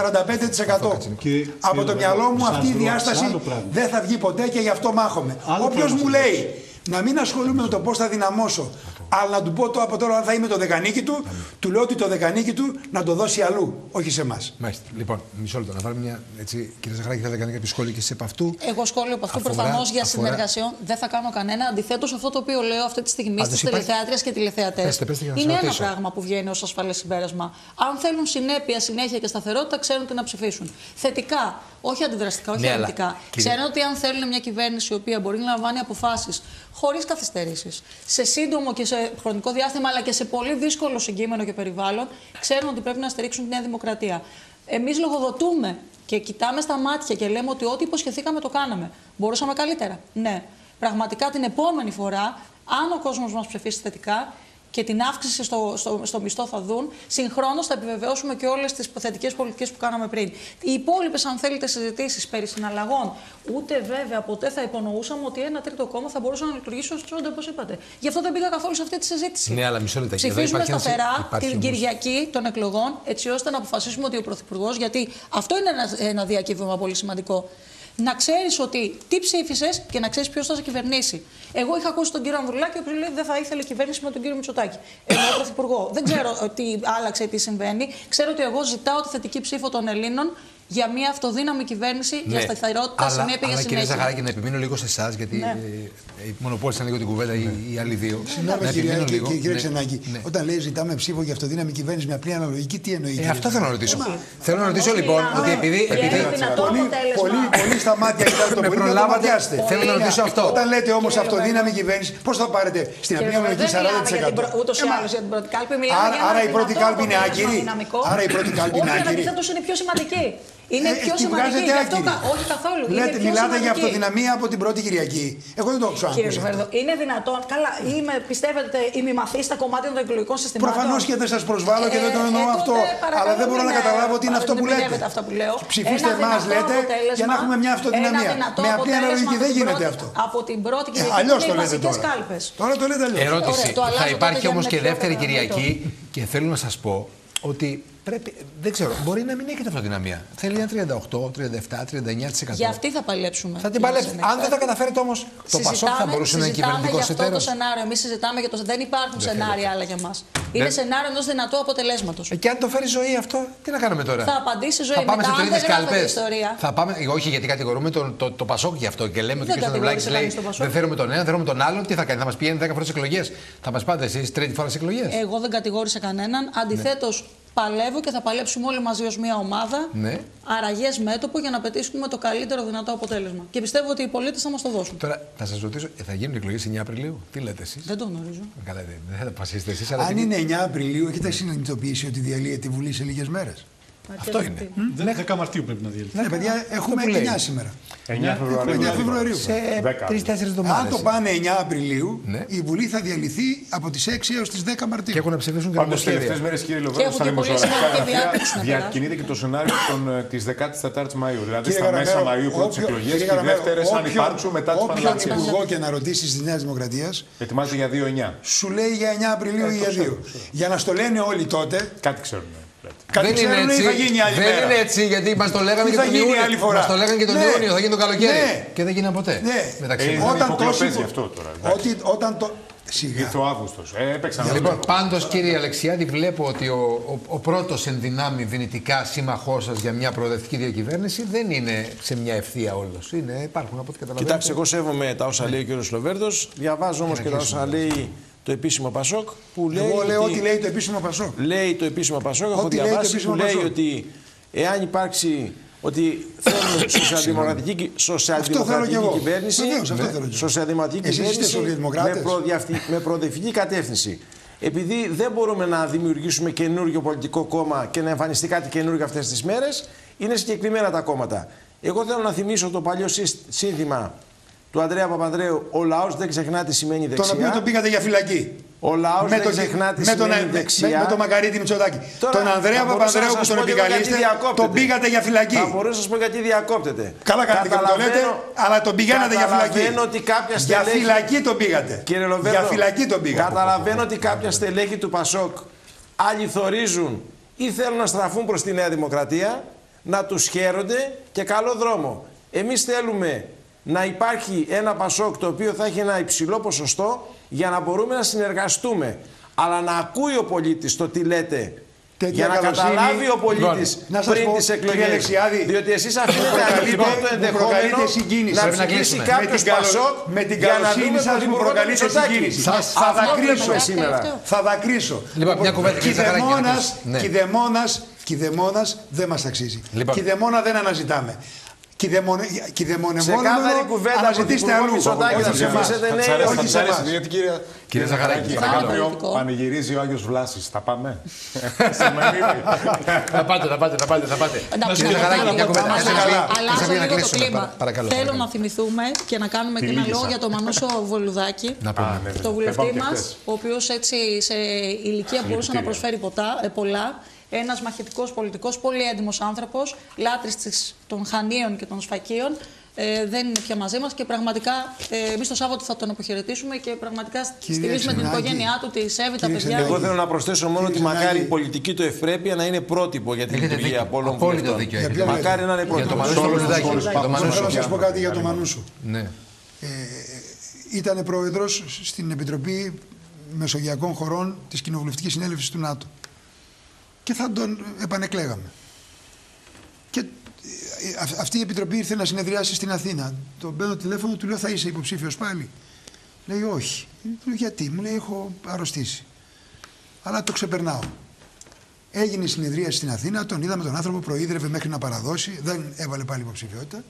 Από το μυαλό μου αυτή η διάσταση δεν θα βγει ποτέ και γι' αυτό μάχομαι. Όποιος μου λέει να μην ασχολούμαι με το πώς θα δυναμώσω αλλά να του πω το από τώρα αν θα είμαι το δεκανίκι του, του λέω ότι το δεκανίκι του να το δώσει αλλού, όχι σε εμάς. Μάλιστα. Λοιπόν, μισό λεπτό να βάλουμε μια. Έτσι, κύριε Ζαχράκη, θέλετε να κάνει κάποιο σχόλιο και σε επ' αυτού; Εγώ σχόλιο από αυτού προφανώς για συνεργασία δεν θα κάνω κανένα. Αντιθέτως, αυτό το οποίο λέω αυτή τη στιγμή στις τηλεθεάτριες και τηλεθεατές είναι ένα πράγμα που βγαίνει ως ασφαλές συμπέρασμα. Αν θέλουν συνέπεια, συνέχεια και σταθερότητα, ξέρουν τι να ψηφίσουν. Θετικά, όχι αντιδραστικά, όχι ναι, αρνητικά. Ξέρουν ότι αν θέλουν μια κυβέρνηση η οποία μπορεί να λαμβάνει αποφάσεις χωρίς καθυστερήσεις, σε σύντομο και σε χρονικό διάστημα, αλλά και σε πολύ δύσκολο συγκείμενο και περιβάλλον, ξέρουν ότι πρέπει να στηρίξουν τη Νέα Δημοκρατία. Εμείς λογοδοτούμε και κοιτάμε στα μάτια και λέμε ότι ό,τι υποσχεθήκαμε το κάναμε. Μπορούσαμε καλύτερα. Ναι. Πραγματικά την επόμενη φορά, αν ο κόσμος μας ψηφίσει θετικά, και την αύξηση στο, στο, στο μισθό θα δουν. Συγχρόνως θα επιβεβαιώσουμε και όλες τις θετικέ πολιτικές που κάναμε πριν. Οι υπόλοιπες, αν θέλετε, συζητήσεις περί συναλλαγών, ούτε βέβαια ποτέ θα υπονοούσαμε ότι ένα τρίτο κόμμα θα μπορούσε να λειτουργήσει ως τρώνε, όπως είπατε. Γι' αυτό δεν πήγα καθόλου σε αυτή τη συζήτηση. Ναι, αλλά μισό λεπτό. Ψηφίζουμε σταθερά την Κυριακή των εκλογών, έτσι ώστε να αποφασίσουμε ότι ο Πρωθυπουργός, γιατί αυτό είναι ένα, ένα διακύβευμα πολύ σημαντικό να ξέρεις ότι τι ψήφισες και να ξέρεις ποιος θα σε κυβερνήσει. Εγώ είχα ακούσει τον κύριο Ανδρουλάκη, ο οποίος λέει δεν θα ήθελε κυβέρνηση με τον κύριο Μητσοτάκη. Εγώ, πρωθυπουργό. δεν ξέρω τι άλλαξε, τι συμβαίνει. Ξέρω ότι εγώ ζητάω τη θετική ψήφο των Ελλήνων για μια αυτοδύναμη κυβέρνηση, ναι. για σταθερότητα, συνέπεια για συνέχεια. Κύριε Ζαχαράκη, να επιμείνω λίγο σε εσάς, γιατί ναι. ε, ε, μονοπόλησαν λίγο την κουβέντα ναι. οι, άλλοι δύο. Συγγνώμη, κύριε, λίγο. κύριε ναι. Ξενάκη, ναι. όταν λέει ζητάμε ψήφο για αυτοδύναμη κυβέρνηση με απλή αναλογική, τι εννοεί. Ε, αυτό θέλω να ρωτήσω. Θέλω να ρωτήσω λοιπόν ότι επειδή. Πολύ στα μάτια κοιτάτε το πολύ, να το Θέλω να ρωτήσω αυτό. Όταν λέτε όμως αυτοδύναμη κυβέρνηση, πώς θα πάρετε στην απλή αναλογική 40%. Ούτως ή άλλως για την πρώτη κάλπη μιλάμε. Άρα η πρώτη κάλπη είναι άκυρη. Άρα η πρώτη κάλπη είναι άκυρη. είναι πιο σημαντική. Είναι ε, πιο σημαντική. Γι αυτό, όχι καθόλου. Λέτε, είναι μιλάτε για αυτοδυναμία από την πρώτη Κυριακή. Εγώ δεν το έχω Κύριε Βερδο, είναι δυνατόν. Καλά, είμαι, πιστεύετε, είμαι μαθή στα κομμάτια των εκλογικών συστημάτων. Προφανώς και δεν σας προσβάλλω και δεν το ε, εννοώ ε, αυτό. Αλλά δεν μπορώ να καταλάβω τι είναι αυτό που λέτε. Ψηφίστε εμά, λέτε, για να έχουμε μια αυτοδυναμία. Με απλή αναλογική δεν γίνεται αυτό. Από την πρώτη Κυριακή. Αλλιώς το λέτε τώρα. Τώρα το λέτε αλλιώς. Ερώτηση. Θα υπάρχει όμως και δεύτερη Κυριακή και θέλω να σας πω ότι πρέπει, δεν ξέρω, μπορεί να μην έχετε αυτοδυναμία. Θέλει ένα 38, 37, 39%. Για αυτή θα παλέψουμε. Θα την παλέψουμε. Αν δεν τα καταφέρετε όμως, το Πασόκ θα μπορούσε να είναι κυβερνητικό εταίρο. αυτό το σενάριο. Εμείς συζητάμε για το. Δεν υπάρχουν δεν σενάρια άλλα για μας. Είναι σενάριο ενός δυνατού αποτελέσματος. Ε, και αν το φέρει ζωή αυτό, τι να κάνουμε τώρα; Θα απαντήσει ζωή. Θα πάμε σε τρίτε κάλπε. Θα πάμε, όχι γιατί κατηγορούμε το, το, το Πασόκ γι' αυτό και λέμε ότι ο κ. Σταυρουλάκη λέει δεν θέλουμε τον ένα, δεν θέλουμε τον άλλον. Τι θα κάνει, θα μας πηγαίνει 10 φορές εκλογές. Θα μας πάτε εσείς τρίτη φορά εκλογές; Εγώ δεν κατηγόρησα κανέναν. Αντιθέτως, παλεύω και θα παλέψουμε όλοι μαζί ως μια ομάδα. Ναι. Αραγές μέτωπο για να πετύχουμε το καλύτερο δυνατό αποτέλεσμα. Και πιστεύω ότι οι πολίτες θα μας το δώσουν. Τώρα θα σας ρωτήσω, ε, θα γίνουν εκλογές 9 Απριλίου; Τι λέτε εσείς; Δεν το γνωρίζω. Καλά, δεν θα αποφασίσετε εσείς. Αν είναι 9 Απριλίου, έχετε συνειδητοποιήσει ότι διαλύεται η Βουλή σε λίγες μέρες; Αυτό είναι. Δεν είναι 10 Μαρτίου πρέπει να διαλυθεί. Ναι, παιδιά, έχουμε 9 σήμερα. 9 Φεβρουαρίου. 9 Φεβρουαρίου. Σε 3-4 εβδομάδες. Αν το πάνε 9 Απριλίου, ναι. η Βουλή θα διαλυθεί από τις 6 έως τις 10 Μαρτίου. Και έχουν να ψηφίσουν και Πάντως τι τελευταίες μέρες, κύριε Λοβέρδο, στα δημοσιογραφικά διακινείται και το σενάριο της 14η Μαου. Δηλαδή στα μέσα Μαου πρώτες εκλογές και οι δεύτερες, αν υπάρξουν μετά τις παραλαμβάνει. Όποιον υπουργό και να ρωτήσει της Νέας Δημοκρατίας. Ετοιμάζεται για 2-9. Σου λέει για 9 Απριλίου ή για 2. Για να στο λένε όλοι τότε. Κάτι ξέρουν. Κάτι δεν είναι έτσι. Θα γίνει άλλη δεν μέρα. είναι έτσι γιατί μας το λέγανε και τον Ιούνιο. Άλλη φορά; Μας το λέγανε και τον ναι. Ιούνιο, θα γίνει το καλοκαίρι. Ναι. Και δεν γίνει ποτέ. Ναι. Μεταξύ ε, όταν το αυτό τώρα. Ότι, όταν το... Σιγά. Ήρθε ο Αύγουστος. Ε, έπαιξαν λοιπόν, πάντως κύριε Αλεξιάδη, βλέπω ότι ο, ο, ο πρώτος εν δυνάμει δυνητικά σύμμαχός σας για μια προοδευτική διακυβέρνηση δεν είναι σε μια ευθεία όλος. Υπάρχουν από ό,τι καταλαβαίνετε. Κοιτάξτε, εγώ σέβομαι τα όσα λέει ο κ. Λοβέρδος. Διαβάζω όμως και τα όσα λέει το επίσημο Πασόκ που λέει. Εγώ λέω ότι λέει το επίσημο Πασόκ. Λέει το επίσημο Πασόκ. Έχω διαβάσει που λέει ότι εάν υπάρξει ότι θέλουν σοσιαλδημοκρατική, σοσιαλδημοκρατική κυβέρνηση, σοσιαλδημοκρατική κυβέρνηση με, με προοδευτική κατεύθυνση. Επειδή δεν μπορούμε να δημιουργήσουμε καινούργιο πολιτικό κόμμα και να εμφανιστεί κάτι καινούργιο αυτές τις μέρες, είναι συγκεκριμένα τα κόμματα. Εγώ θέλω να θυμίσω το παλιό σύνθημα του Ανδρέα Παπανδρέου, ο λαός δεν ξεχνά τι σημαίνει δεξιά. Τον οποίο τον πήγατε για φυλακή. Ο λαός δεν ξεχνά τι σημαίνει τον, δεξιά. Με, με τον Μακαρίτη Μητσοτάκη. Τώρα, τον Ανδρέα Παπανδρέου που τον επικαλείστε, τον πήγατε για φυλακή. Θα μπορούσα να σας πω γιατί διακόπτεται. Καλά κάνετε και το λέτε, αλλά τον πηγαίνατε για φυλακή. Ότι κάποια στελέχη... Για φυλακή τον πήγατε. Κύριε Λοβέρδο, για φυλακή τον πήγατε. Καταλαβαίνω ότι κάποια στελέχη του Πασόκ άλλοι θορίζουν ή θέλουν να στραφούν προς τη Νέα Δημοκρατία, να τους χαίρονται και καλό δρόμο. Εμείς θέλουμε να υπάρχει ένα Πασόκ το οποίο θα έχει ένα υψηλό ποσοστό για να μπορούμε να συνεργαστούμε. Αλλά να ακούει ο πολίτης το τι λέτε για να καταλάβει ο πολίτης πριν τις εκλογές. Διότι εσείς αφήνετε ανοιχτό το ενδεχόμενο να ψηφίσει κάποιος Πασόκ με την καλοσύνη σας που προκαλείτε συγκίνηση. Θα δακρύσω σήμερα. Θα δακρύσω. Λοιπόν, μια κουβέντα Κηδεμόνα ναι. δεν μας αξίζει. Λοιπόν. Κηδεμόνα δεν αναζητάμε και Σε κάθε κουβέντα αναζητήστε αλλού. Όχι σε εμάς. Όχι σε εμάς. Κύριε Ζαχαράκη, πανηγυρίζει ο Άγιος Βλάσης. Θα πάμε. Θα πάτε, θα πάτε, θα πάτε. Θα πάτε. Κύριε Ζαχαράκη, μια κουβέντα. Αλλάζω λίγο το κλίμα. Θέλω να θυμηθούμε και να κάνουμε και ένα λόγο για τον Μανούσο Βολουδάκη. Το βουλευτή μας, ο οποίος έτσι σε ηλικία μπορούσε να προσφέρει πολλά ένας μαχητικός πολιτικός, πολύ έντιμος άνθρωπος, λάτρης των Χανίων και των Σφακίων, ε, δεν είναι πια μαζί μας και πραγματικά ε, εμείς το Σάββατο θα τον αποχαιρετήσουμε και πραγματικά στηρίζουμε την οικογένειά του, τη Σέβη, τα παιδιά. Εγώ θέλω να προσθέσω μόνο ότι μακάρι η πολιτική του ευπρέπεια να είναι πρότυπο για την λειτουργία από όλων των Μακάρι να είναι πρότυπο. Θέλω να σα πω κάτι για τον Μανούσο. Ναι. Ε, ήταν πρόεδρος στην Επιτροπή Μεσογειακών Χωρών της Κοινοβουλευτικής Συνέλευσης του ΝΑΤΟ και θα τον επανεκλέγαμε. Και ε, αυτή η επιτροπή ήρθε να συνεδριάσει στην Αθήνα. Τον παίρνω τηλέφωνο, του λέω θα είσαι υποψήφιος πάλι; Λέει όχι. Λέω γιατί, μου λέει έχω αρρωστήσει. Αλλά το ξεπερνάω. Έγινε η συνεδρία στην Αθήνα, τον είδαμε τον άνθρωπο, προείδρευε μέχρι να παραδώσει, δεν έβαλε πάλι υποψηφιότητα.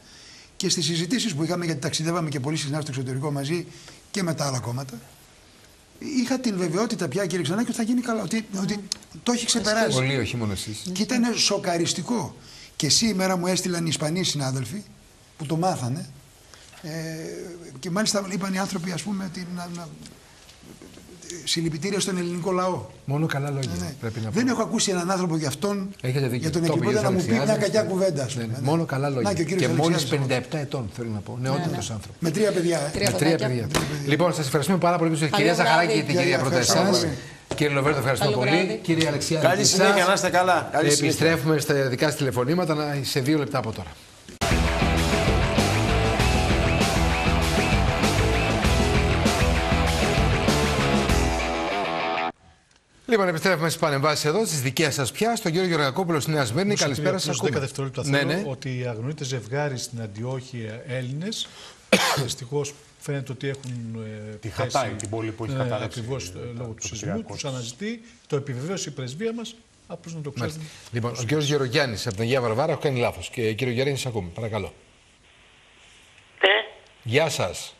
Και στις συζητήσεις που είχαμε, γιατί ταξιδεύαμε και πολύ συχνά στο εξωτερικό μαζί και με τα άλλα κόμματα, είχα την βεβαιότητα πια, κύριε Ξανάκη, ότι θα γίνει καλά. Ότι, ότι το έχει ξεπεράσει. Πολύ, όχι μόνο εσείς. Και ήταν σοκαριστικό. Και σήμερα μου έστειλαν οι Ισπανοί συνάδελφοι που το μάθανε. Ε, και μάλιστα είπαν οι άνθρωποι, ας πούμε, την, να, να, συλληπιτήρια στον ελληνικό λαό. Μόνο καλά λόγια. Ναι, ναι. Πρέπει να Δεν έχω ακούσει έναν άνθρωπο για αυτόν, για τον Εκκληπώτα να μου πει μια κακιά κουβέντα. Ναι, ναι. Μόνο καλά λόγια. και, και μόλις 57 ετών θέλω να πω. Νεότερος ναι, άνθρωπος. Με τρία παιδιά. Ε. Με τρία παιδιά. Λοιπόν, σας ευχαριστούμε πάρα πολύ που ήρθατε. Κυρία Ζαχαράκη και την κυρία Πρωτεσά. Κύριε Λοβέρδο, ευχαριστώ πολύ. Κύριε Αλεξία, Καλή συνέχεια, να είστε καλά. Καλή Επιστρέφουμε στα δικά σας τηλεφωνήματα σε δύο λεπτά από τώρα. Λοιπόν, επιστρέφουμε στις παρεμβάσεις εδώ, στις δικές σας πια, στον κύριο Γεωργακόπουλο στη Νέα Σμύρνη. Καλησπέρα σας. 10 δευτερόλεπτα ναι, ναι. ότι αγνοείται ζευγάρι στην Αντιόχεια Έλληνες. Δυστυχώς φαίνεται ότι έχουν. Ε, τη χατάει την πόλη που έχει ναι, Ακριβώς ε, λόγω του σεισμού. Τους αναζητεί. Το επιβεβαίωσε η πρεσβεία μας. Απλώς να το ξέρουμε. Λοιπόν, ο κύριος Γερογιάννη από την Αγία Βαρβάρα, έχω κάνει λάθος. Και κύριο Γερογιάννη, σας ακούμε. Παρακαλώ. Ναι. Γεια σας.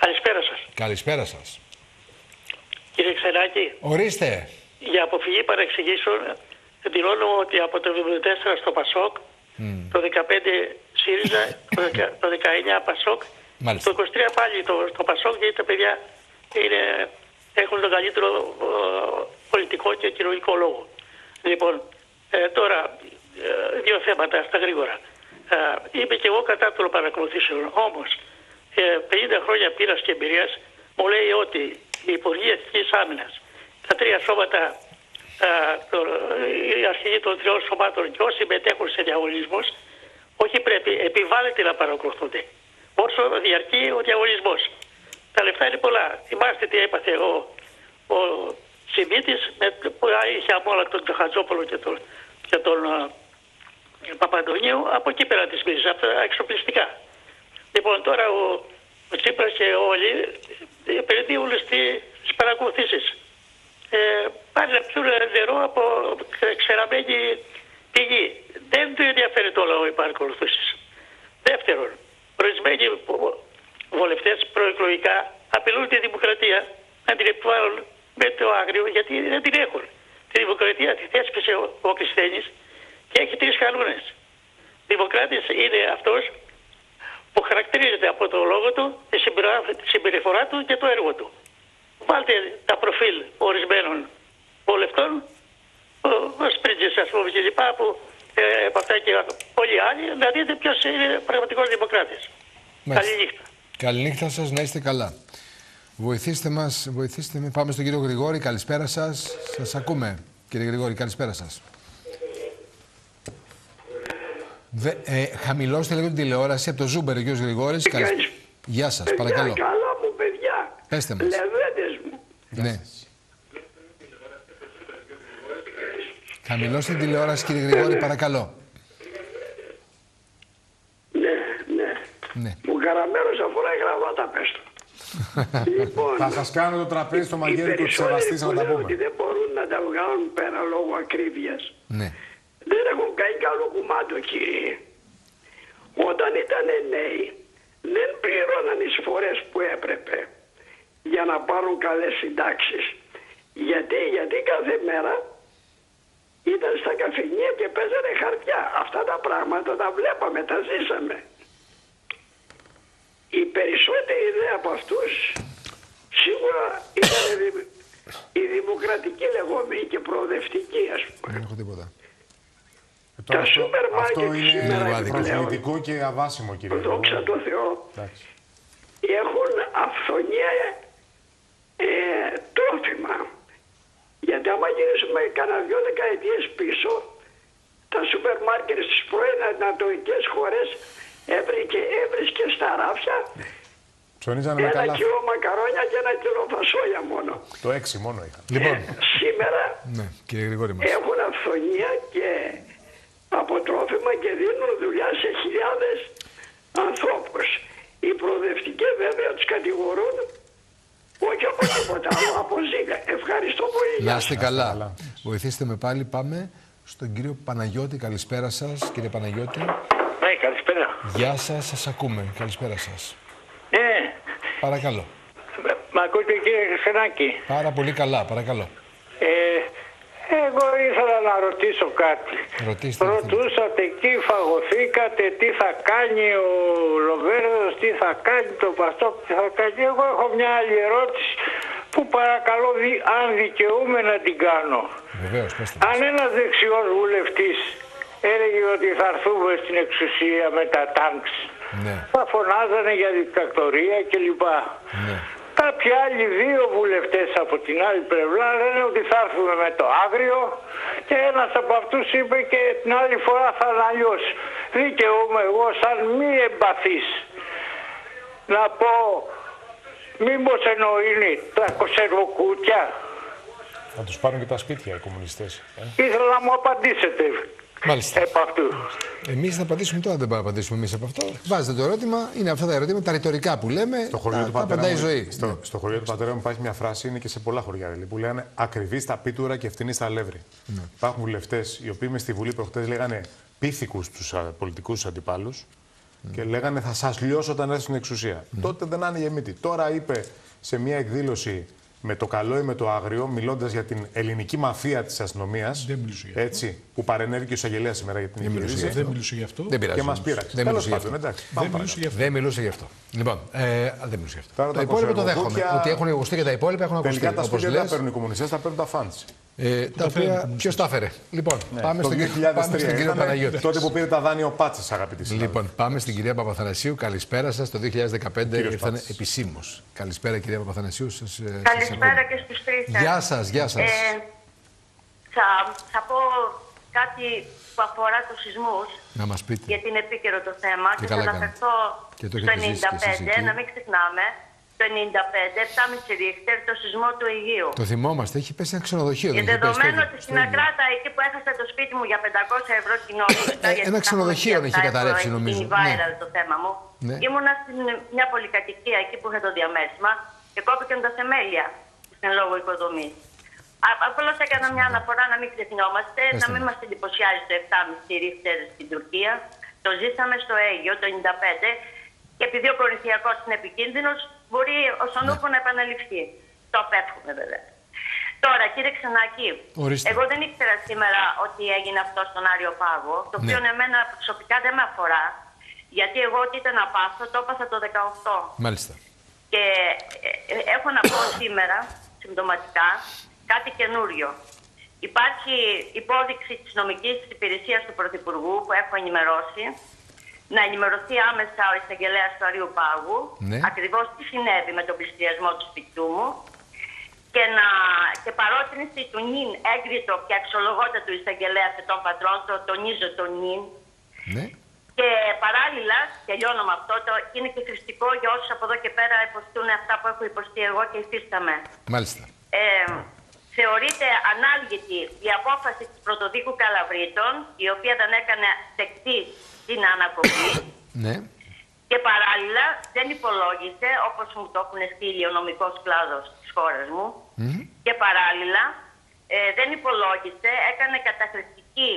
Καλησπέρα σας. Καλησπέρα σας. Κύριε Ξεράκη. Ορίστε για αποφυγή παρεξηγήσεων δηλώνω ότι από το 1974 στο Πασόκ, το 2015 ΣΥΡΙΖΑ, το 19 Πασόκ, το 23 πάλι το, το Πασόκ γιατί τα παιδιά είναι, έχουν τον καλύτερο πολιτικό και κοινωνικό λόγο. Λοιπόν, ε, τώρα ε, δύο θέματα στα γρήγορα. Ε, είμαι και εγώ κατά των παρακολουθήσεων. Όμως, 50 χρόνια πείρας και εμπειρίας μου λέει ότι η Υπουργή Εθνικής Άμυνας τα τρία σώματα, η αρχηγοί των τριών σωμάτων και όσοι συμμετέχουν σε διαγωνισμούς, όχι πρέπει, επιβάλλεται να παρακολουθούνται. Όσο διαρκεί ο διαγωνισμός. Τα λεφτά είναι πολλά. Θυμάστε τι έπαθε ο, ο Σιμίτης που είχε αμόλα τον Χατζόπολο και τον, και τον uh, Παπαντονίου. Από εκεί πέρα τη μίλησε, από τα εξοπλιστικά. Λοιπόν, τώρα ο, ο Τσίπρας και όλοι επενδύουν στις παρακολουθήσεις ε, πάνε να πιούν νερό από ξεραμένη πηγή. Δεν του ενδιαφέρει το λαό οι παρακολουθήσεις. Δεύτερον, ορισμένοι βολευτές προεκλογικά απειλούν τη δημοκρατία να την επιβάλλουν με το άγριο γιατί δεν την έχουν. Τη δημοκρατία τη θέσπισε ο, ο και έχει τρεις κανόνες. Δημοκράτης είναι αυτός που χαρακτηρίζεται από το λόγο του, τη συμπεριφορά του και το έργο του βάλτε τα προφίλ ορισμένων βουλευτών, ο Σπίρτζης ας πούμε και λοιπά, που ε, από αυτά και όλοι άλλοι, να δείτε ποιος είναι πραγματικός δημοκράτης. Καλή νύχτα. Καληνύχτα σας, να είστε καλά. Βοηθήστε μας, βοηθήστε με. Πάμε στον κύριο Γρηγόρη. Καλησπέρα σας. Σας ακούμε, κύριε Γρηγόρη. Καλησπέρα σας. Δε, ε, χαμηλώστε λίγο την τηλεόραση από το Ζούμπερ, ο κύριος Γρηγόρης. Γεια σας, παρακαλώ. Καλά μου, παιδιά. Πέστε μας. Ναι. Χαμηλώστε την τηλεόραση, κύριε Γρηγόρη, παρακαλώ. Ναι, ναι. ναι. Μου καραμένος αφορά η γραβάτα, πες το. λοιπόν, θα σας κάνω το τραπέζι στο μαγείρι τους Σεβαστής να τα πούμε. ότι δεν μπορούν να τα βγάλουν πέρα λόγω ακρίβειας. Ναι. Δεν έχουν κάνει καλό κουμάντο, κύριε. Όταν ήταν νέοι, δεν πλήρωναν εισφορές που έπρεπε για να πάρουν καλές συντάξεις. Γιατί, γιατί κάθε μέρα ήταν στα καφενεία και παίζανε χαρτιά. Αυτά τα πράγματα τα βλέπαμε, τα ζήσαμε. Οι περισσότεροι ιδέα από αυτούς σίγουρα ήταν η δημοκρατική λεγόμενη και προοδευτική ας πούμε. Δεν έχω τίποτα. Ε, τα σούπερ μάρκετ αυτό είναι προκλητικό και αβάσιμο κύριε Δόξα τω Θεώ. Έχουν αυθονία ε, τρόφιμα. Γιατί άμα γυρίσουμε κανένα δυο δεκαετίες πίσω, τα σούπερ μάρκετ στις πρώην ανατολικές χώρες έβρισκε, έβρισκε στα ράφια Ψωνίζανε ένα καλά. κιλό μακαρόνια και ένα κιλό φασόλια μόνο. Το έξι μόνο είχα. Λοιπόν. Ε, σήμερα ναι, κύριε Γρηγόρη μας. έχουν αυθονία και αποτρόφιμα και δίνουν δουλειά σε χιλιάδες ανθρώπους. Οι προοδευτικοί βέβαια τους κατηγορούν όχι από τίποτα άλλο, από ζήκα. Ευχαριστώ πολύ. Να είστε καλά. Βοηθήστε με πάλι. Πάμε στον κύριο Παναγιώτη. Καλησπέρα σας, κύριε Παναγιώτη. Ναι, καλησπέρα. Γεια σας, σας ακούμε. Καλησπέρα σας. Ναι. Παρακαλώ. Μ' ακούτε κύριε Χρυσενάκη. Πάρα πολύ καλά, παρακαλώ. Ε, εγώ ήθελα να ρωτήσω κάτι. Ρωτήστε. Ρωτούσατε εκεί, φαγωθήκατε, τι θα κάνει ο Λοβέρδος, τι θα κάνει το Παστόκ, τι θα κάνει. Εγώ έχω μια άλλη ερώτηση που παρακαλώ αν δικαιούμαι να την κάνω. Βεβαίως, αν ένας δεξιός βουλευτής έλεγε ότι θα έρθουμε στην εξουσία με τα τάγκς, ναι. θα φωνάζανε για δικτακτορία κλπ. Ναι. Τα Κάποιοι άλλοι δύο βουλευτές από την άλλη πλευρά λένε ότι θα έρθουμε με το άγριο και ένας από αυτούς είπε και την άλλη φορά θα αναλειώσει. Δικαιούμαι εγώ σαν μη εμπαθής να πω μήπως εννοεί τα κοσερβοκούτια. Να τους πάρουν και τα σπίτια οι κομμουνιστές. Ε. Ήθελα να μου απαντήσετε. Μάλιστα. Επ' αυτού. Εμείς θα απαντήσουμε τώρα, δεν μπορούμε να απαντήσουμε εμείς από αυτό. Βάζετε το ερώτημα, είναι αυτά τα ερωτήματα, τα ρητορικά που λέμε. Στο χωριό τα, του πατέρα μου, ζωή. Στο, ναι. στο χωριό του πατέρα μου υπάρχει μια φράση, είναι και σε πολλά χωριά δηλαδή, που λένε Ακριβή στα πίτουρα και ευθυνή στα αλεύρι. Ναι. Υπάρχουν βουλευτές οι οποίοι με στη Βουλή προχτές λέγανε πίθηκους τους πολιτικούς αντιπάλους mm. και λέγανε Θα σας λιώσω όταν έρθει στην εξουσία. Mm. Τότε δεν άνοιγε μύτη. Τώρα είπε σε μια εκδήλωση με το καλό ή με το άγριο, μιλώντας για την ελληνική μαφία της αστυνομίας. Έτσι, που παρενέβη και ο Εισαγγελέα σήμερα για την εγχείρηση. Δεν μιλούσε γι' αυτό. Δεν πειράζει. Και μας πείραξε. Δεν μιλούσε γι' αυτό. δεν, μιλούσε γι αυτό. δεν μιλούσε γι' αυτό. Λοιπόν, ε, δεν μιλούσε γι' αυτό. Τώρα τα υπόλοιπα το δέχομαι. Ότι έχουν ακουστεί και τα υπόλοιπα έχουν ακουστεί. Τελικά τα σπίτια δεν τα παίρνουν οι κομμουνιστές, τα παίρνουν τα φάντς. Ε, τα οποία ποιος τα έφερε; Λοιπόν, ναι, πάμε, στο, 2003, πάμε στον κύριο Παναγιώτη. Τότε που πήρε τα δάνεια ο Πάτσα, αγαπητοί συνάδελφοι. Λοιπόν, πάμε στην κυρία Παπαθανασίου. Καλησπέρα σας. Το 2015 ήρθαν επισήμως. Καλησπέρα, κυρία Παπαθανασίου. Σας, ε, Καλησπέρα και στους τρεις. Γεια σας, γεια σας. Ε, θα, θα πω κάτι που αφορά τους σεισμούς. Να μας πείτε. Γιατί είναι επίκαιρο το θέμα. Και, και θα αναφερθώ στο 95. Να μην ξεχνάμε το 95, 7,5 ρίχτερ, το σεισμό του Αιγείου. Το θυμόμαστε, έχει πέσει ένα ξενοδοχείο. Και δεδομένου ότι στην Ακράτα, εκεί που έχασα το σπίτι μου για 500 ευρώ κοινότητα. Ε, ένα ξενοδοχείο έχει καταρρεύσει, νομίζω. Είναι viral ναι. το θέμα μου. Ναι. Ήμουνα στην μια πολυκατοικία εκεί που είχε το διαμέσμα και κόπηκαν τα θεμέλια στην λόγω οικοδομή. Απλώς έκανα μια αναφορά να μην ξεχνιόμαστε, να μην μας εντυπωσιάζει το 7,5 ρίχτερ στην Τουρκία. Το ζήσαμε στο Αίγιο το 95 και επειδή ο προμηθειακό είναι επικίνδυνος, μπορεί ο Σονούπο ναι. να επαναληφθεί. Το απέφχομαι βέβαια. Τώρα, κύριε Ξενάκη, εγώ δεν ήξερα σήμερα ότι έγινε αυτό στον Άριο Πάγο, το οποίο ναι. εμένα προσωπικά δεν με αφορά, γιατί εγώ ό,τι ήταν να πάθω, το έπαθα το 18. Μάλιστα. Και ε, ε, έχω να πω σήμερα, συμπτωματικά, κάτι καινούριο. Υπάρχει υπόδειξη της νομικής υπηρεσίας του Πρωθυπουργού που έχω ενημερώσει, να ενημερωθεί άμεσα ο εισαγγελέας του Αρίου Πάγου, ναι. ακριβώς τι συνέβη με τον πληστηριασμό του σπιτιού μου και, να, και παρότρινση του νυν έγκριτο και αξιολογότητα του εισαγγελέα σε τον πατρόν, το τονίζω το νυν. Ναι. Και παράλληλα, τελειώνω με αυτό, το, είναι και χρηστικό για όσους από εδώ και πέρα υποστούν αυτά που έχω υποστεί εγώ και υφίσταμαι. Μάλιστα. Ε, θεωρείται ανάλγητη η απόφαση της Πρωτοδίκου Καλαβρίτων, η οποία δεν έκανε δεκτή την ανακοπή. ναι. Και παράλληλα δεν υπολόγισε, όπως μου το έχουν στείλει ο νομικός κλάδος της χώρας μου, και παράλληλα ε, δεν υπολόγισε, έκανε καταχρηστική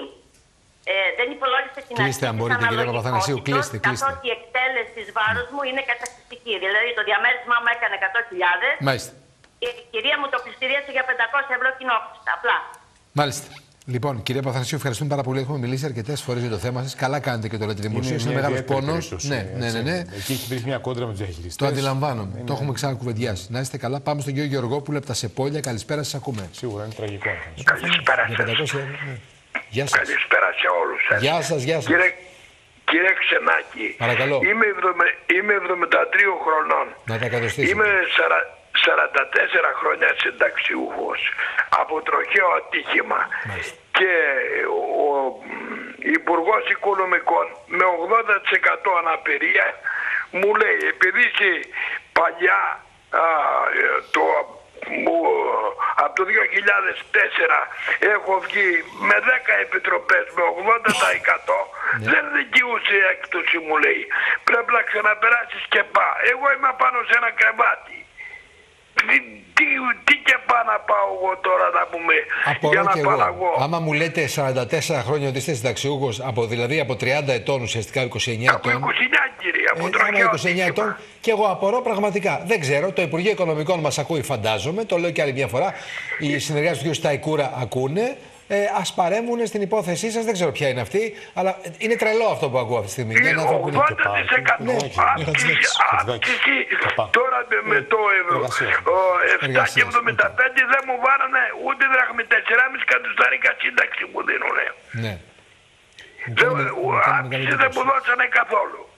ε, δεν υπολόγισε την κλείστε, αρχή της αναλογικότητας, κλείστε, κλείστε. καθώς η εκτέλεση της βάρους μου είναι καταχρηστική. Δηλαδή το διαμέρισμά μου έκανε 100.000 Μάλιστα. και η κυρία μου το πληστηρίασε για 500 ευρώ κοινόχρηστα, απλά. Μάλιστα. Λοιπόν, κυρία Παθανασίου, ευχαριστούμε πάρα πολύ. Έχουμε μιλήσει αρκετές φορές για το θέμα σας. Καλά κάνετε και το λέτε δημοσίως. Είναι, είναι μεγάλος πόνος. Ναι, ναι, ναι, ναι. Εκεί έχει βρει μια κόντρα με τους διαχειριστές. Το αντιλαμβάνομαι. Είναι... Το έχουμε ξανακουβεντιάσει. Να είστε καλά. Πάμε στον κύριο Γεωργόπουλο από τα Σεπόλια. Καλησπέρα, σας ακούμε. Σίγουρα είναι τραγικό. Καλησπέρα σας. Ναι. Γεια σας. Καλησπέρα σε όλους σας. Γεια σας, γεια σας. Κύριε, κύριε Ξενάκη, Παρακαλώ. Είμαι, 70, είμαι 73 χρονών. Να τα Είμαι 44 χρόνια συνταξιούχος. Από τροχαίο ατύχημα και ο υπουργός Οικονομικών με 80% αναπηρία μου λέει επειδή είσαι παλιά α, το, μου, από το 2004 έχω βγει με 10 επιτροπές με 80% ναι. δεν δικαιούσε η έκπτωση μου λέει. Πρέπει να ξαναπεράσεις και πά. Εγώ είμαι πάνω σε ένα κρεβάτι τι, τι και πάω να πάω εγώ τώρα να πούμε Απορώ για να πάω εγώ. Άμα μου λέτε 44 χρόνια ότι είστε συνταξιούχος, από, δηλαδή από 30 ετών ουσιαστικά 29 ετών. Από 29 κύριε, από ε, 29 ετών και εγώ απορώ πραγματικά. Δεν ξέρω, το Υπουργείο Οικονομικών μας ακούει φαντάζομαι, το λέω και άλλη μια φορά. Οι συνεργάτες του κ. Σταϊκούρα ακούνε ε, ας παρέμβουν στην υπόθεσή σας. Δεν ξέρω ποια είναι αυτή, αλλά είναι τρελό αυτό που ακούω αυτή τη στιγμή. Είναι 80% αύξηση τώρα με το ευρώ. 7,75 δεν μου βάρανε ούτε δραχμή 4,5 κατουσταρίκα σύνταξη μου δίνουνε. Ναι. Αύξηση δεν μου δώσανε καθόλου.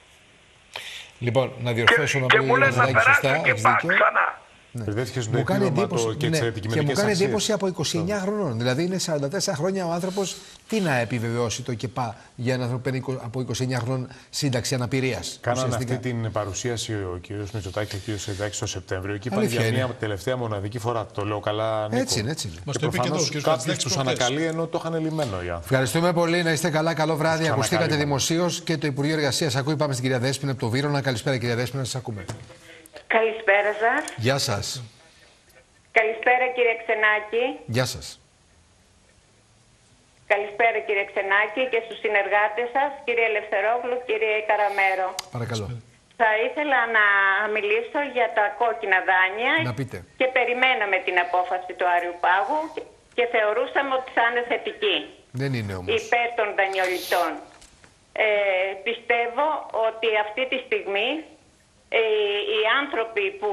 Λοιπόν, να διορθώσω να πω ότι δεν σωστά. Και ξανά. Ναι. Μου κάνει εντύπωση, και, ναι. και μου κάνει εντύπωση από 29 χρονών. Δηλαδή είναι 44 χρόνια ο άνθρωπος. Τι να επιβεβαιώσει το ΚΕΠΑ για έναν άνθρωπο από 29 χρονών σύνταξη αναπηρίας. Κάνανε αυτή την παρουσίαση ο κ. Μητσοτάκη και ο κ. Σεντάκη το Σεπτέμβριο και είπαν για μια τελευταία μοναδική φορά. Το λέω καλά. Νίκο. Έτσι είναι, έτσι είναι. Μας το είπε και Κάποιος τους ανακαλεί ενώ το είχαν λυμμένο οι άνθρωποι. Ευχαριστούμε πολύ. Να είστε καλά. Καλό βράδυ. Ακουστήκατε δημοσίως και το Υπουργείο Εργασίας ακούει. Πάμε στην κυρία Δέσπινα από το Βύρονα. Καλησπέρα κυρία Δέσπινα, σας ακούμε. Καλησπέρα σας. Γεια σας. Καλησπέρα κύριε Ξενάκη. Γεια σας. Καλησπέρα κύριε Ξενάκη και στους συνεργάτες σας, κύριε Ελευθερόγλου, κύριε Καραμέρο. Παρακαλώ. Θα ήθελα να μιλήσω για τα κόκκινα δάνεια να πείτε. και περιμέναμε την απόφαση του Άριου Πάγου και θεωρούσαμε ότι θα είναι θετική. Δεν είναι όμως. Υπέρ των δανειολητών. Ε, πιστεύω ότι αυτή τη στιγμή ε, οι άνθρωποι που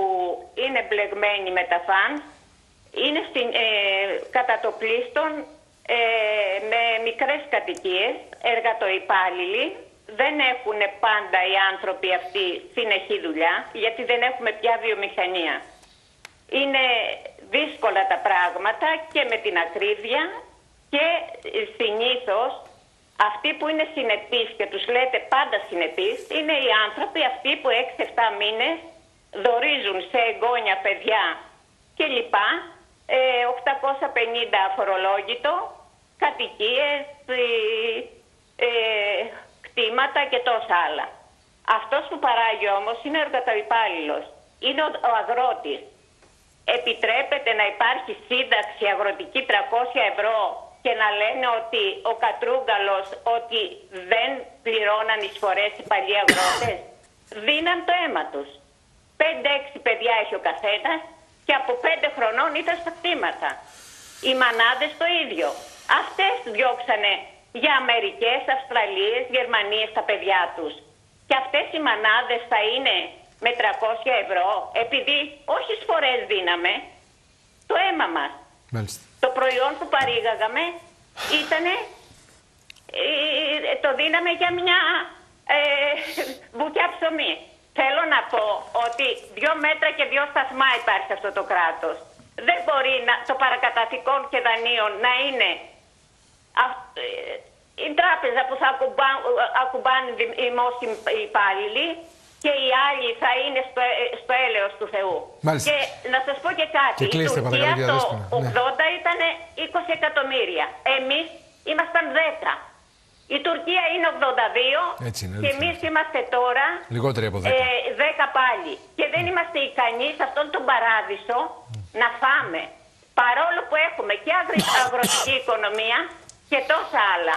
είναι μπλεγμένοι με τα φαν είναι στην, ε, κατά το πλήστον ε, με μικρές κατοικίες, εργατοϊπάλληλοι. Δεν έχουν πάντα οι άνθρωποι αυτοί συνεχή δουλειά, γιατί δεν έχουμε πια βιομηχανία. Είναι δύσκολα τα πράγματα και με την ακρίβεια και συνήθως αυτοί που είναι συνεπείς και τους λέτε πάντα συνεπείς είναι οι άνθρωποι αυτοί που 6-7 μήνες δορίζουν σε εγγόνια παιδιά κλπ. Ε, 850 αφορολόγητο, κατοικίες, ε, ε, κτήματα και τόσα άλλα. Αυτός που παράγει όμως είναι ο εργατοϊπάλληλος. Είναι ο, ο αγρότης. Επιτρέπεται να υπάρχει σύνταξη αγροτική 300 ευρώ και να λένε ότι ο Κατρούγκαλος ότι δεν πληρώναν εισφορές οι παλιοί αγρότες. Δίναν το αίμα τους. Πέντε-έξι παιδιά έχει ο καθένας και από πέντε χρονών ήταν στα κτήματα. Οι μανάδες το ίδιο. Αυτές διώξανε για Αμερικές, Αυστραλίες, Γερμανίες τα παιδιά τους. Και αυτές οι μανάδες θα είναι με 300 ευρώ επειδή όχι φορές δίναμε το αίμα μας. Μάλιστα. Το προϊόν που παρήγαγαμε ήταν ε, το δίναμε για μια ε, βουκιά ψωμί. Θέλω να πω ότι δύο μέτρα και δύο σταθμά υπάρχει αυτό το κράτος. Δεν μπορεί να, το παρακαταθήκον και δανείων να είναι ε, η τράπεζα που θα ακουμπά, ακουμπάνε οι δημόσιοι υπάλληλοι και οι άλλοι θα είναι στο, ε, στο έλεος του Θεού. Μάλιστα. Και να σας πω και κάτι. Και κλείστε, η Τουρκία το 80 ναι. ήταν 20 εκατομμύρια. Εμείς ήμασταν 10. Η Τουρκία είναι 82 Έτσι είναι, και εμείς είμαστε τώρα Λιγότεροι από 10. Ε, 10 πάλι. Και δεν είμαστε ικανοί σε αυτόν τον παράδεισο να φάμε. Παρόλο που έχουμε και αγροτική οικονομία και τόσα άλλα.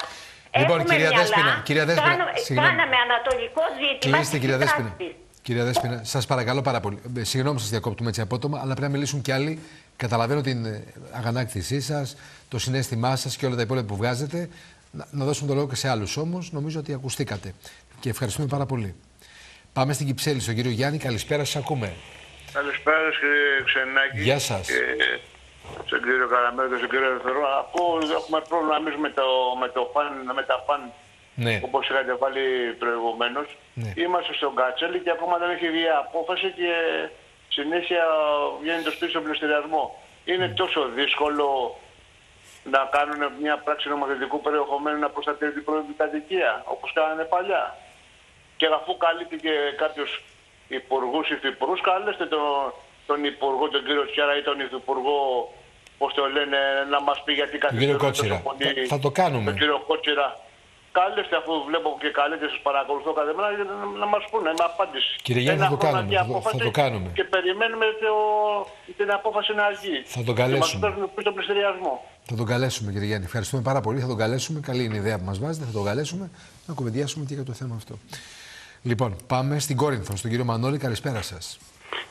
Λοιπόν, Έχουμε κυρία μυαλά, Δέσποινα, κυρία Δέσποινα, κάνουμε, συγγνώμη. κάναμε ανατολικό ζήτημα Κλείστε, της κυρία Δέσποινα. τάξης. Κυρία Δέσποινα, σας παρακαλώ πάρα πολύ. Ε, Συγγνώμη, σας διακόπτουμε έτσι απότομα, αλλά πρέπει να μιλήσουν κι άλλοι. Καταλαβαίνω την ε, αγανάκτησή σας, το συνέστημά σας και όλα τα υπόλοιπα που βγάζετε. Να, να δώσουμε το λόγο και σε άλλους όμως. Νομίζω ότι ακουστήκατε. Και ευχαριστούμε πάρα πολύ. Πάμε στην Κυψέλη, στον κύριο Γιάννη. Καλησπέρα, σας ακούμε. Καλησπέρα, κύριε Ξενάκη. Γεια σας. Στον κύριο Καραμέρο και στον κύριο Ελευθερό. Ακούω ότι έχουμε πρόβλημα εμεί με, το, με, το φαν, με τα φαν Ναι. όπως είχατε βάλει προηγουμένως. Ναι. Είμαστε στον Κατσέλη και ακόμα δεν έχει βγει απόφαση και συνέχεια βγαίνει το σπίτι στον πληστηριασμό. Είναι Ναι. τόσο δύσκολο να κάνουν μια πράξη νομοθετικού περιεχομένου να προστατεύει την πρώτη κατοικία, όπως κάνανε παλιά. Και αφού καλύπτηκε κάποιος υπουργούς, υφυπουργούς, καλέστε τον, τον υπουργό, τον κύριο Τσιάρα ή τον υφυπουργό, πώς το λένε, να μας πει γιατί Τον κύριο καθυστερούν Κότσιρα. τόσο πολύ. Θα, θα το κάνουμε. Τον κύριο Κότσιρα. Κάλεστε αφού βλέπω και καλείτε, σας παρακολουθώ κάθε μέρα για να, να μας πούνε με απάντηση. Κύριε Γιάννη, Ένα θα το χρόνο κάνουμε, και θα το- θα απόφαση το κάνουμε. Και περιμένουμε το, την απόφαση να βγει. Θα τον καλέσουμε. Και μας παίρνουν πίσω τον πληστηριασμό. Θα τον καλέσουμε, κύριε Γιάννη. Ευχαριστούμε πάρα πολύ. Θα τον καλέσουμε. Καλή είναι η ιδέα που μας βάζετε. Θα τον καλέσουμε να κουβεντιάσουμε και για το θέμα αυτό. Λοιπόν, πάμε στην Κόρινθο, στον κύριο Μανώλη. Καλησπέρα σας.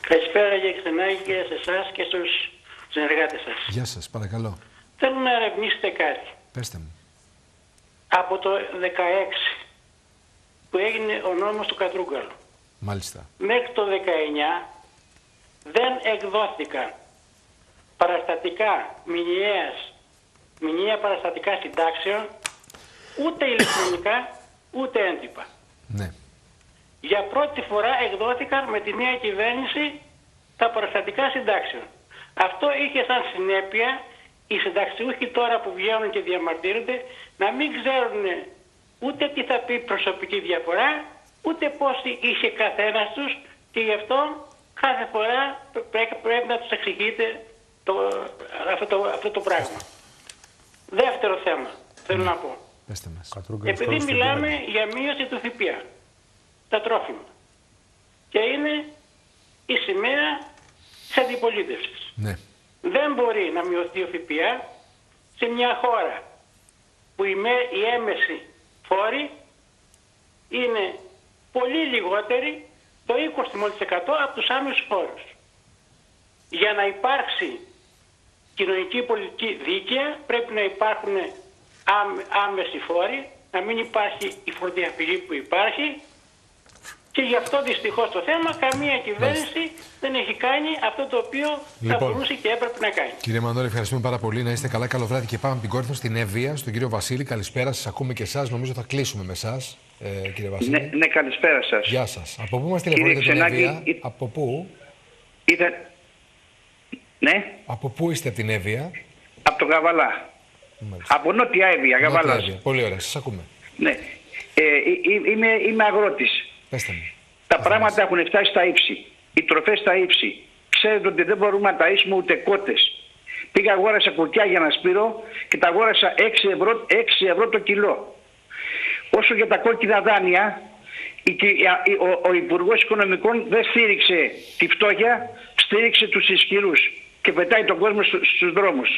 Καλησπέρα για Ξενάκη και σε εσάς και στους συνεργάτε σας. Γεια σας, παρακαλώ. Θέλω να ερευνήσετε κάτι. Πέστε μου. Από το 16 που έγινε ο νόμος του Κατρούγκαλου Μάλιστα. μέχρι το 19 δεν εκδόθηκαν παραστατικά μηνιαίας, μηνιαία παραστατικά συντάξεων ούτε ηλεκτρονικά ούτε έντυπα. Ναι. Για πρώτη φορά εκδόθηκαν με τη νέα κυβέρνηση τα παραστατικά συντάξεων. Αυτό είχε σαν συνέπεια οι συνταξιούχοι τώρα που βγαίνουν και διαμαρτύρονται να μην ξέρουν ούτε τι θα πει προσωπική διαφορά, ούτε πώς είχε καθένας τους και γι' αυτό κάθε φορά πρέπει, πρέπει να τους εξηγείτε το, αυτό, το, αυτό το πράγμα. Δεύτερο θέμα, θέλω να πω. Επειδή μιλάμε για μείωση του ΦΠΑ, τα τρόφιμα. Και είναι η σημαία της αντιπολίτευσης. Ναι. Δεν μπορεί να μειωθεί ο ΦΠΑ σε μια χώρα που η, η έμεση φόροι είναι πολύ λιγότεροι, το 20% από τους άμεσους φόρους. Για να υπάρξει κοινωνική πολιτική δίκαια πρέπει να υπάρχουν άμεση φόροι, να μην υπάρχει η φοροδιαφυγή που υπάρχει και γι' αυτό δυστυχώς το θέμα καμία κυβέρνηση δεν έχει κάνει αυτό το οποίο λοιπόν, θα μπορούσε και έπρεπε να κάνει. Κύριε Μανώλη, ευχαριστούμε πάρα πολύ. Να είστε καλά. Καλό βράδυ και πάμε από την κόρη στην Εύβοια, στον κύριο Βασίλη. Καλησπέρα σας. Ακούμε και εσάς. Νομίζω θα κλείσουμε με εσάς, ε, κύριε Βασίλη. Ναι, ναι, καλησπέρα σας. Γεια σας. Από πού μας τηλεφωνείτε την Εύβοια, ή... Από πού; Ήταν... Ναι. Από πού είστε από την Εύβοια, Από το Γαβαλά. Μάλιστα. Από Νότια Εύβοια, Γαβαλάς. Πολύ ωραία, σας ακούμε. Ναι. Ε, είμαι, είμαι αγρότης. Τα πράγματα έχουν φτάσει στα ύψη. Οι τροφές στα ύψη. Ξέρετε ότι δεν μπορούμε να ταΐσουμε ούτε κότες. Πήγα αγόρασα κουκιά για να σπείρω και τα αγόρασα 6 ευρώ, 6 ευρώ το κιλό. Όσο για τα κόκκινα δάνεια, ο, ο Υπουργός Οικονομικών δεν στήριξε τη φτώχεια, στήριξε τους ισχυρούς και πετάει τον κόσμο στους δρόμους.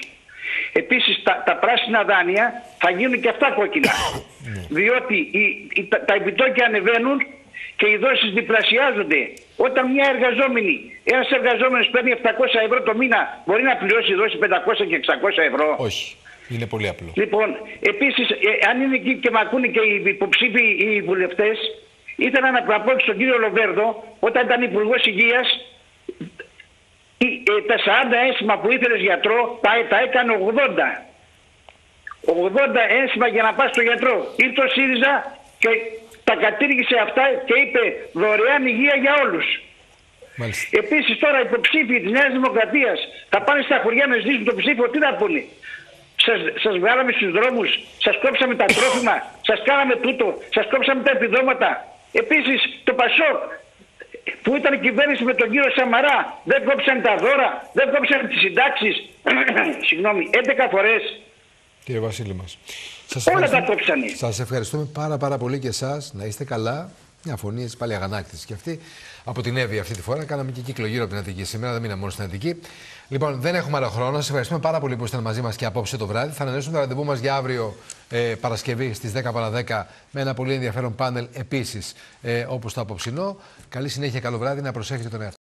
Επίσης τα, τα πράσινα δάνεια θα γίνουν και αυτά κόκκινα. Ναι. Διότι οι, τα, τα επιτόκια ανεβαίνουν και οι δόσεις διπλασιάζονται. Όταν μια εργαζόμενη, ένας εργαζόμενος παίρνει 700 ευρώ το μήνα, μπορεί να πληρώσει δόση 500 και 600 ευρώ. Όχι. Είναι πολύ απλό. Λοιπόν, επίσης, ε, αν είναι εκεί και με ακούνε και οι υποψήφοι οι βουλευτές, ήθελα να πω στον κύριο Λοβέρδο, όταν ήταν υπουργός υγείας, ε, τα 40 ένσημα που ήθελε γιατρό, τα, τα έκανε 80. 80 ένσημα για να πας στο γιατρό. Ήρθε ο ΣΥΡΙΖΑ και τα κατήργησε αυτά και είπε δωρεάν υγεία για όλους. Επίση Επίσης τώρα οι υποψήφοι της Νέας Δημοκρατίας θα πάνε στα χωριά να ζητήσουν το ψήφιο, τι θα πούνε. Σας, σας βγάλαμε στους δρόμους, σας κόψαμε τα τρόφιμα, σας κάναμε τούτο, σας κόψαμε τα επιδόματα. Επίσης το Πασόκ που ήταν κυβέρνηση με τον κύριο Σαμαρά δεν κόψαν τα δώρα, δεν κόψαν τις συντάξεις, συγγνώμη, 11 φορές. Κύριε Βασίλη μας. Σας Όλα τα κόψανε. Σας ευχαριστούμε πάρα πάρα πολύ και εσάς. Να είστε καλά. Μια φωνή έτσι πάλι αγανάκτηση και αυτή. Από την Εύη αυτή τη φορά κάναμε και κύκλο γύρω από την Αττική. Σήμερα δεν μείναμε μόνο στην Αττική. Λοιπόν, δεν έχουμε άλλο χρόνο. Σας ευχαριστούμε πάρα πολύ που ήσασταν μαζί μας και απόψε το βράδυ. Θα ανανεώσουμε το ραντεβού μας για αύριο ε, Παρασκευή στις 10 παρα 10 με ένα πολύ ενδιαφέρον πάνελ επίσης ε, όπως το απόψινό. Καλή συνέχεια, καλό βράδυ. Να προσέχετε τον εαυτό